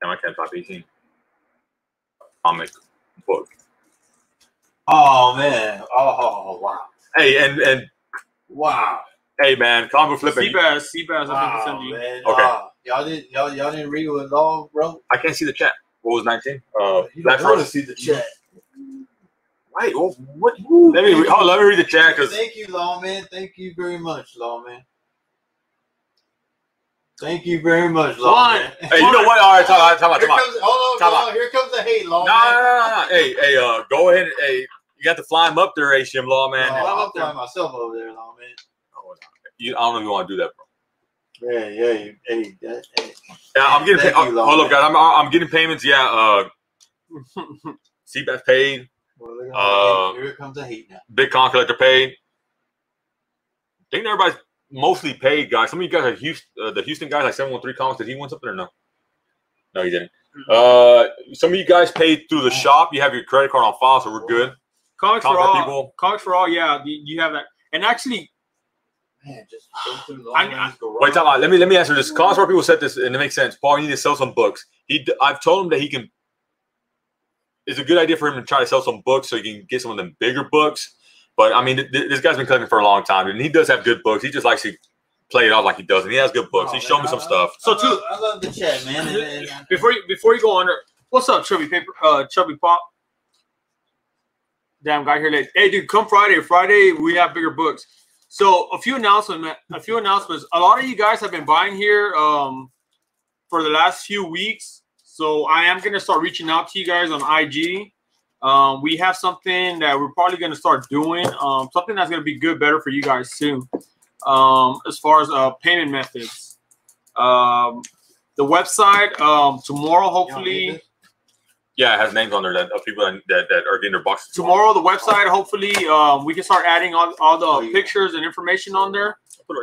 Speaker 1: Damn, I can't type 18. Comic book.
Speaker 5: Oh man. Oh wow.
Speaker 1: Hey, and and
Speaker 5: Wow.
Speaker 1: Hey, man, comic book flipping.
Speaker 2: Seabass. Seabass. I think
Speaker 5: Wow,
Speaker 2: it's sent you.
Speaker 5: man.
Speaker 1: Okay.
Speaker 5: Wow. y'all didn't y'all y'all didn't read what Law wrote.
Speaker 1: I can't see the chat. What was 19? Uh,
Speaker 5: You
Speaker 1: Black
Speaker 5: don't want to see the chat.
Speaker 1: Wait, well, what? Let me read, hold on, let me read the chat because
Speaker 5: Thank you, Lawman. Thank you very much, Lawman. Thank you very much, Lawman.
Speaker 1: hey, you know what? All right, time out, time out,
Speaker 5: Here
Speaker 1: time out.
Speaker 5: comes, hold on,
Speaker 1: Time
Speaker 5: hold on. Here comes the hate,
Speaker 1: No,
Speaker 5: Lawman.
Speaker 1: no, no, no, no. Hey, hey, uh, go ahead. Hey, you got to fly him up there, HM Law, man.
Speaker 5: No,
Speaker 2: I'm
Speaker 5: I'll
Speaker 2: up there.
Speaker 5: fly myself over there, Lawman.
Speaker 1: You, I don't know if you want to do that, bro.
Speaker 3: Yeah, yeah. Hey, hey.
Speaker 1: Yeah, I'm getting. Pay-
Speaker 3: you,
Speaker 1: oh, hold up, guys. I'm I'm getting payments. Yeah. Uh, <laughs> CBAS paid.
Speaker 3: Well, look at
Speaker 1: Uh,
Speaker 3: here comes the hate now.
Speaker 1: Big Con Collector paid. I think everybody's mostly paid, guys. Some of you guys are Houston, uh, the Houston guys, like 713 Comics. Did he win something or no? No, he didn't. Uh, some of you guys paid through the shop. You have your credit card on file, so we're good.
Speaker 2: Comics for all.
Speaker 1: people.
Speaker 2: Comics for all. Yeah, you, you have that. And actually,
Speaker 5: Man, just go through the
Speaker 2: I-
Speaker 5: long lines, go
Speaker 1: Wait,
Speaker 5: wrong.
Speaker 1: time out. Let me let me answer this. Comics for people said this, and it makes sense. Paul, you need to sell some books. He, d- I've told him that he can. It's a good idea for him to try to sell some books so he can get some of them bigger books. But I mean, th- th- this guy's been collecting for a long time, and he does have good books. He just likes to play it off like he does, and he has good books.
Speaker 5: Oh,
Speaker 1: he showed me some
Speaker 5: I-
Speaker 1: stuff.
Speaker 2: So, too-
Speaker 3: I love the chat, man. And, and,
Speaker 2: before you before you go under, what's up, Chubby Paper? Uh, Chubby Pop. Damn, got here late. Hey, dude, come Friday. Friday we have bigger books. So a few announcements. A few announcements. A lot of you guys have been buying here um, for the last few weeks. So I am gonna start reaching out to you guys on IG. Um, we have something that we're probably gonna start doing. Um, something that's gonna be good, better for you guys too. Um, as far as uh, payment methods. Um, the website um, tomorrow, hopefully.
Speaker 1: Yeah, it has names on there that of people that, that, that are getting their boxes.
Speaker 2: tomorrow the website hopefully um, we can start adding all, all the
Speaker 3: Oh, yeah.
Speaker 2: pictures and information on there.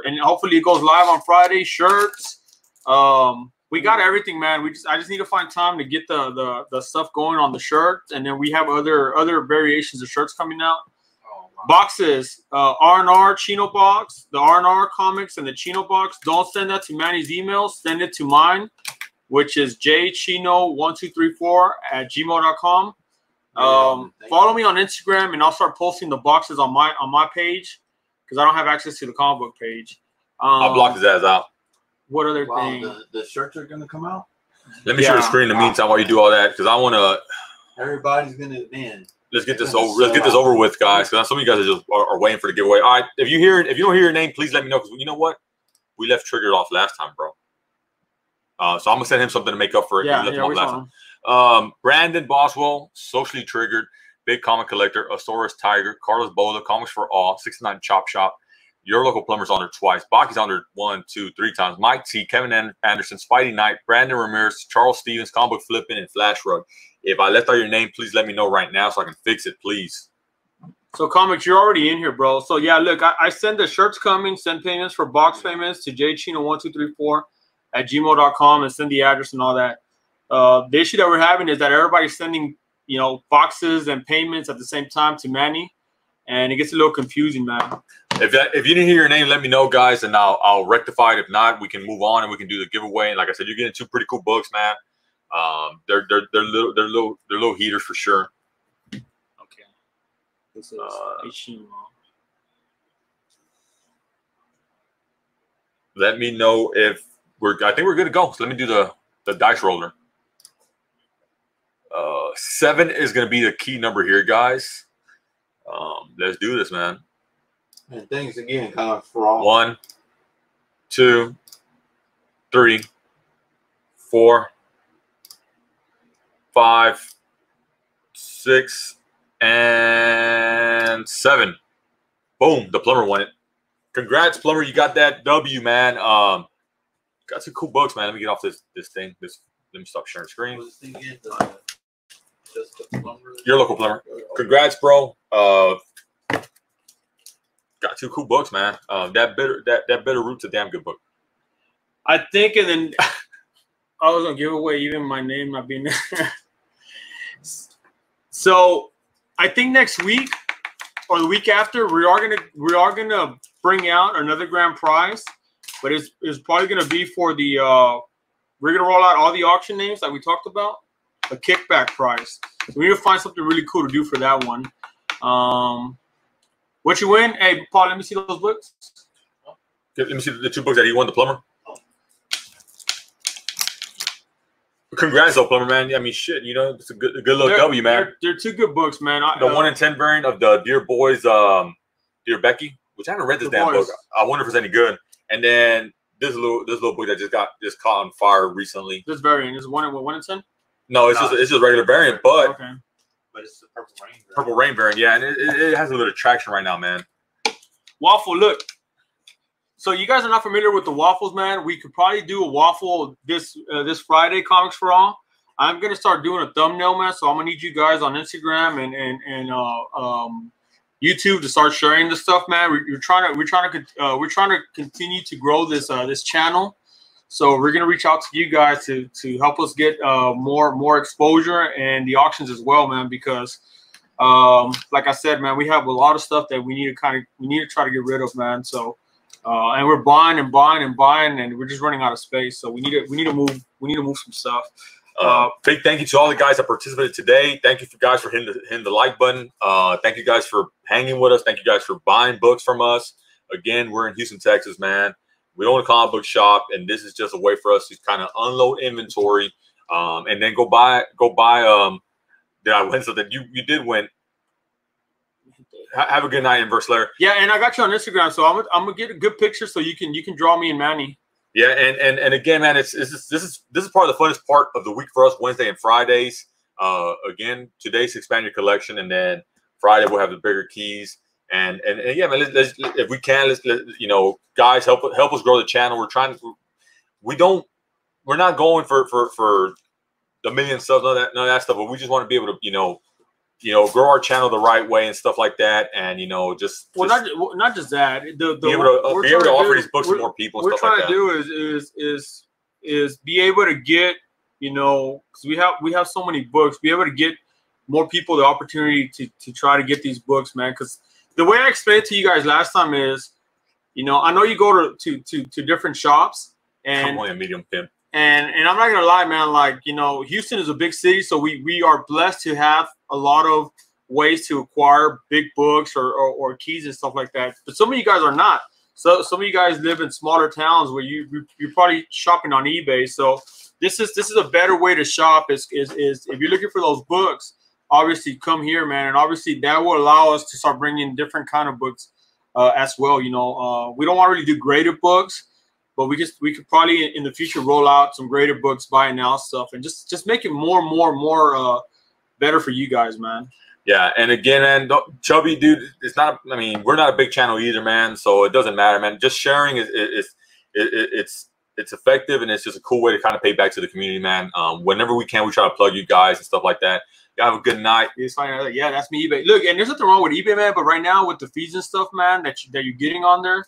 Speaker 2: And hopefully it goes live on friday. Shirts um, we got everything man. We just i just need to find time to get the, the the stuff going on the shirts. And then we have other other variations of shirts coming out.
Speaker 5: Oh, wow.
Speaker 2: boxes uh, r&r chino box the r&r comics and the chino box. Don't send that to manny's email. Send it to mine which is jchino1234 at gmail.com um,
Speaker 3: Thank
Speaker 2: follow me on Instagram, and I'll start posting the boxes on my on my page because I don't have access to the comic book page. Um,
Speaker 1: I'll block his ass out.
Speaker 2: What other
Speaker 3: Wow,
Speaker 2: thing?
Speaker 3: the, the shirts are gonna come out.
Speaker 1: Let me share the screen in the meantime while you do all that, because I want to
Speaker 3: Everybody's gonna man.
Speaker 1: let's get this over.
Speaker 3: gonna
Speaker 1: Let's get this over with, guys. Because some of you guys are just are, are waiting for the giveaway. All right, if you hear if you don't hear your name, please let me know. Because you know what, we left triggered off last time, bro. Uh, so I'm gonna send him something to make up for it.
Speaker 2: yeah, yeah,
Speaker 1: last
Speaker 2: saw
Speaker 1: time.
Speaker 2: them.
Speaker 1: Um, Brandon Boswell, socially triggered, big comic collector, Azores Tiger, Carlos Bola, Comics for All, 69 Chop Shop. Your local plumber's on there twice. Baki's on there one, two, three times. Mike T, Kevin An- Anderson, Spidey Knight, Brandon Ramirez, Charles Stevens, Comic Book Flipping, and Flash Rug. If I left out your name, please let me know right now so I can fix it, please.
Speaker 2: So comics, you're already in here, bro. So yeah, look, I, I send the shirts coming, send payments for box payments to jchino1234 at gmail.com and send the address and all that. Uh, the issue that we're having is that everybody's sending, you know, boxes and payments at the same time to Manny, and it gets a little confusing, man.
Speaker 1: If that, if you didn't hear your name, let me know, guys, and I'll I'll rectify it. If not, we can move on and we can do the giveaway. And like I said, you're getting two pretty cool books, man. Um, they're they're they're little they're little they're little heaters for sure.
Speaker 2: Okay. This is
Speaker 1: Uh, let me know if we're I think we're good to go. So let me do the the dice roller. Uh seven is gonna be the key number here, guys. Um, let's do this, man.
Speaker 3: And thanks again, for all.
Speaker 1: One, two, three, four, five, six, and seven. Boom, the plumber won it. Congrats, plumber. You got that W, man. Um, got some cool books, man. Let me get off this this thing. This let me stop sharing screen.
Speaker 3: Was this thing again? The- Just the plumber.
Speaker 1: Your local plumber. Congrats, bro. Uh, got two cool books, man. Uh, that bitter that that bitter root's a damn good book.
Speaker 2: I think, and then <laughs> I was gonna give away even my name not being there. <laughs> so I think next week or the week after, we are gonna we are gonna bring out another grand prize, but it's it's probably gonna be for the uh we're gonna roll out all the auction names that we talked about, a kickback prize. So we need to find something really cool to do for that one. Um, what you win? Hey, Paul, let me see those books.
Speaker 1: Let me see the two books that you won. The plumber. Congrats, though, plumber man. I mean, shit. You know, it's a good, a good little
Speaker 2: They're-
Speaker 1: W, man.
Speaker 2: They're, they're two good books, man. I,
Speaker 1: The
Speaker 2: uh,
Speaker 1: one in ten variant of the Dear Boys, um, Dear Becky, which I haven't read this damn
Speaker 2: Boys.
Speaker 1: book. I wonder if it's any good. And then this little this little book that just got just caught on fire recently.
Speaker 2: This variant is one what one in ten.
Speaker 1: No, it's
Speaker 3: No.
Speaker 1: just it's just regular variant, but
Speaker 2: okay.
Speaker 3: But it's the purple rain. right?
Speaker 1: Purple Rain variant, yeah, and it, it, it has a little traction right now, man.
Speaker 2: Waffle, look. so you guys are not familiar with the waffles, man. We could probably do a waffle this uh, this Friday, Comics for All. I'm gonna start doing a thumbnail, man. So I'm gonna need you guys on Instagram and and and uh, um, YouTube to start sharing the stuff, man. We're, we're trying to we're trying to uh, we're trying to continue to grow this uh, this channel. So we're gonna reach out to you guys to to help us get uh, more more exposure and the auctions as well, man. Because um, like I said, man, we have a lot of stuff that we need to kind of we need to try to get rid of, man. So uh, and we're buying and buying and buying, and we're just running out of space. So we need to we need to move we need to move some stuff.
Speaker 1: Uh, big thank you to all the guys that participated today. Thank you for guys for hitting the, hitting the like button. Uh, thank you guys for hanging with us. Thank you guys for buying books from us. Again, we're in Houston, Texas, man. We own a comic book shop, and this is just a way for us to kind of unload inventory, um, and then go buy go buy. Um, did I win something? You you did win. Ha- have a good night, Inverse Lair.
Speaker 2: Yeah, and I got you on Instagram, so I'm I'm gonna get a good picture so you can you can draw me and Manny.
Speaker 1: Yeah, and and and again, man, it's, it's this is this is probably the funnest part of the week for us. Wednesday and Fridays. Uh, again, today's expand your collection, and then Friday we'll have the bigger keys. And and, and yeah, man, let's, let's, if we can, let's let, you know, guys, help help us grow the channel. We're trying to. We don't. We're not going for for for the million subs, none of that, none of that stuff. But we just want to be able to, you know, you know, grow our channel the right way and stuff like that, and you know, just,
Speaker 2: Well,
Speaker 1: just
Speaker 2: not not just that. The, the
Speaker 1: be able to, uh, be able to
Speaker 2: trying
Speaker 1: offer
Speaker 2: do-
Speaker 1: these books to more people and
Speaker 2: we're trying
Speaker 1: like
Speaker 2: to do is is is is be able to get you know because we have we have so many books be able to get more people the opportunity to to try to get these books man because the way i explained to you guys last time is you know i know you go to to to, to different shops and I'm
Speaker 1: only a medium pimp.
Speaker 2: And and i'm not gonna lie man like you know houston is a big city so we we are blessed to have a lot of ways to acquire big books or, or, or keys and stuff like that. But some of you guys are not. So some of you guys live in smaller towns where you you- you're probably shopping on ebay. So this is this is a better way to shop is is, is if you're looking for those books obviously come here man. And obviously that will allow us to start bringing different kind of books uh, as well you know uh, we don't want to really do graded books but we just we could probably in the future roll out some greater books buy now stuff and just just make it more and more and more uh better for you guys man
Speaker 1: Yeah, and again, and chubby dude, it's not. I mean, we're not a big channel either, man. So it doesn't matter, man. Just sharing is is it, it, it's it's effective and it's just a cool way to kind of pay back to the community, man. Um, whenever we can, we try to plug you guys and stuff like that. You have a good night.
Speaker 2: it's fine yeah that's me ebay look and there's nothing wrong with ebay man but right now with the fees and stuff man that, you, that you're getting on there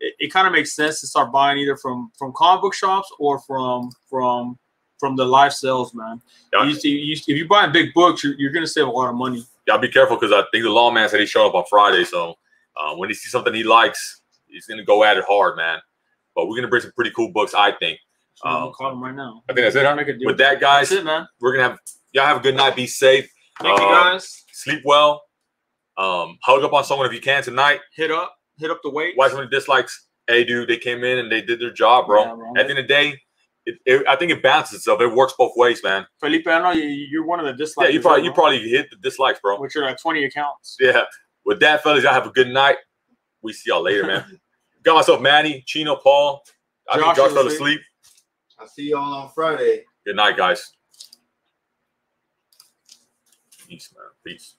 Speaker 2: it, it kind of makes sense to start buying either from from comic book shops or from from from the live sales man
Speaker 1: Yeah.
Speaker 2: you, see, you, if you're buying big books you're, you're gonna save a lot of money
Speaker 1: Y'all be careful because I think the lawman said he showed up on Friday. So um, when he sees something he likes, he's gonna go at it hard, man. But we're gonna bring some pretty cool books, I think.
Speaker 2: so
Speaker 1: Um,
Speaker 2: call them right now
Speaker 1: I think that's it. Huh?
Speaker 2: Make a deal.
Speaker 1: With that, guys,
Speaker 2: that's it man
Speaker 1: we're gonna have y'all have a good night. Be safe.
Speaker 2: thank you
Speaker 1: Um,
Speaker 2: guys
Speaker 1: Sleep well. Um, hug up on someone if you can tonight.
Speaker 2: hit up hit up the weight
Speaker 1: Watch some of the dislikes. Hey, dude, they came in and they did their job, bro.
Speaker 2: Yeah, bro.
Speaker 1: At the end of the day, it, it, I think it balances itself. It works both ways, man.
Speaker 2: Felipe, I know you, you're one of the dislikes.
Speaker 1: Yeah,
Speaker 2: dislikes.
Speaker 1: you probably you probably hit the dislikes, bro.
Speaker 2: which are like 20 accounts.
Speaker 1: Yeah. With that, fellas, y'all have a good night. We see y'all later, man. <laughs> Got myself Manny, Chino, Paul. I think
Speaker 2: Josh
Speaker 1: Josh fell
Speaker 2: asleep.
Speaker 1: asleep.
Speaker 5: I'll see y'all on Friday.
Speaker 1: Good night, guys. Peace, man. Peace.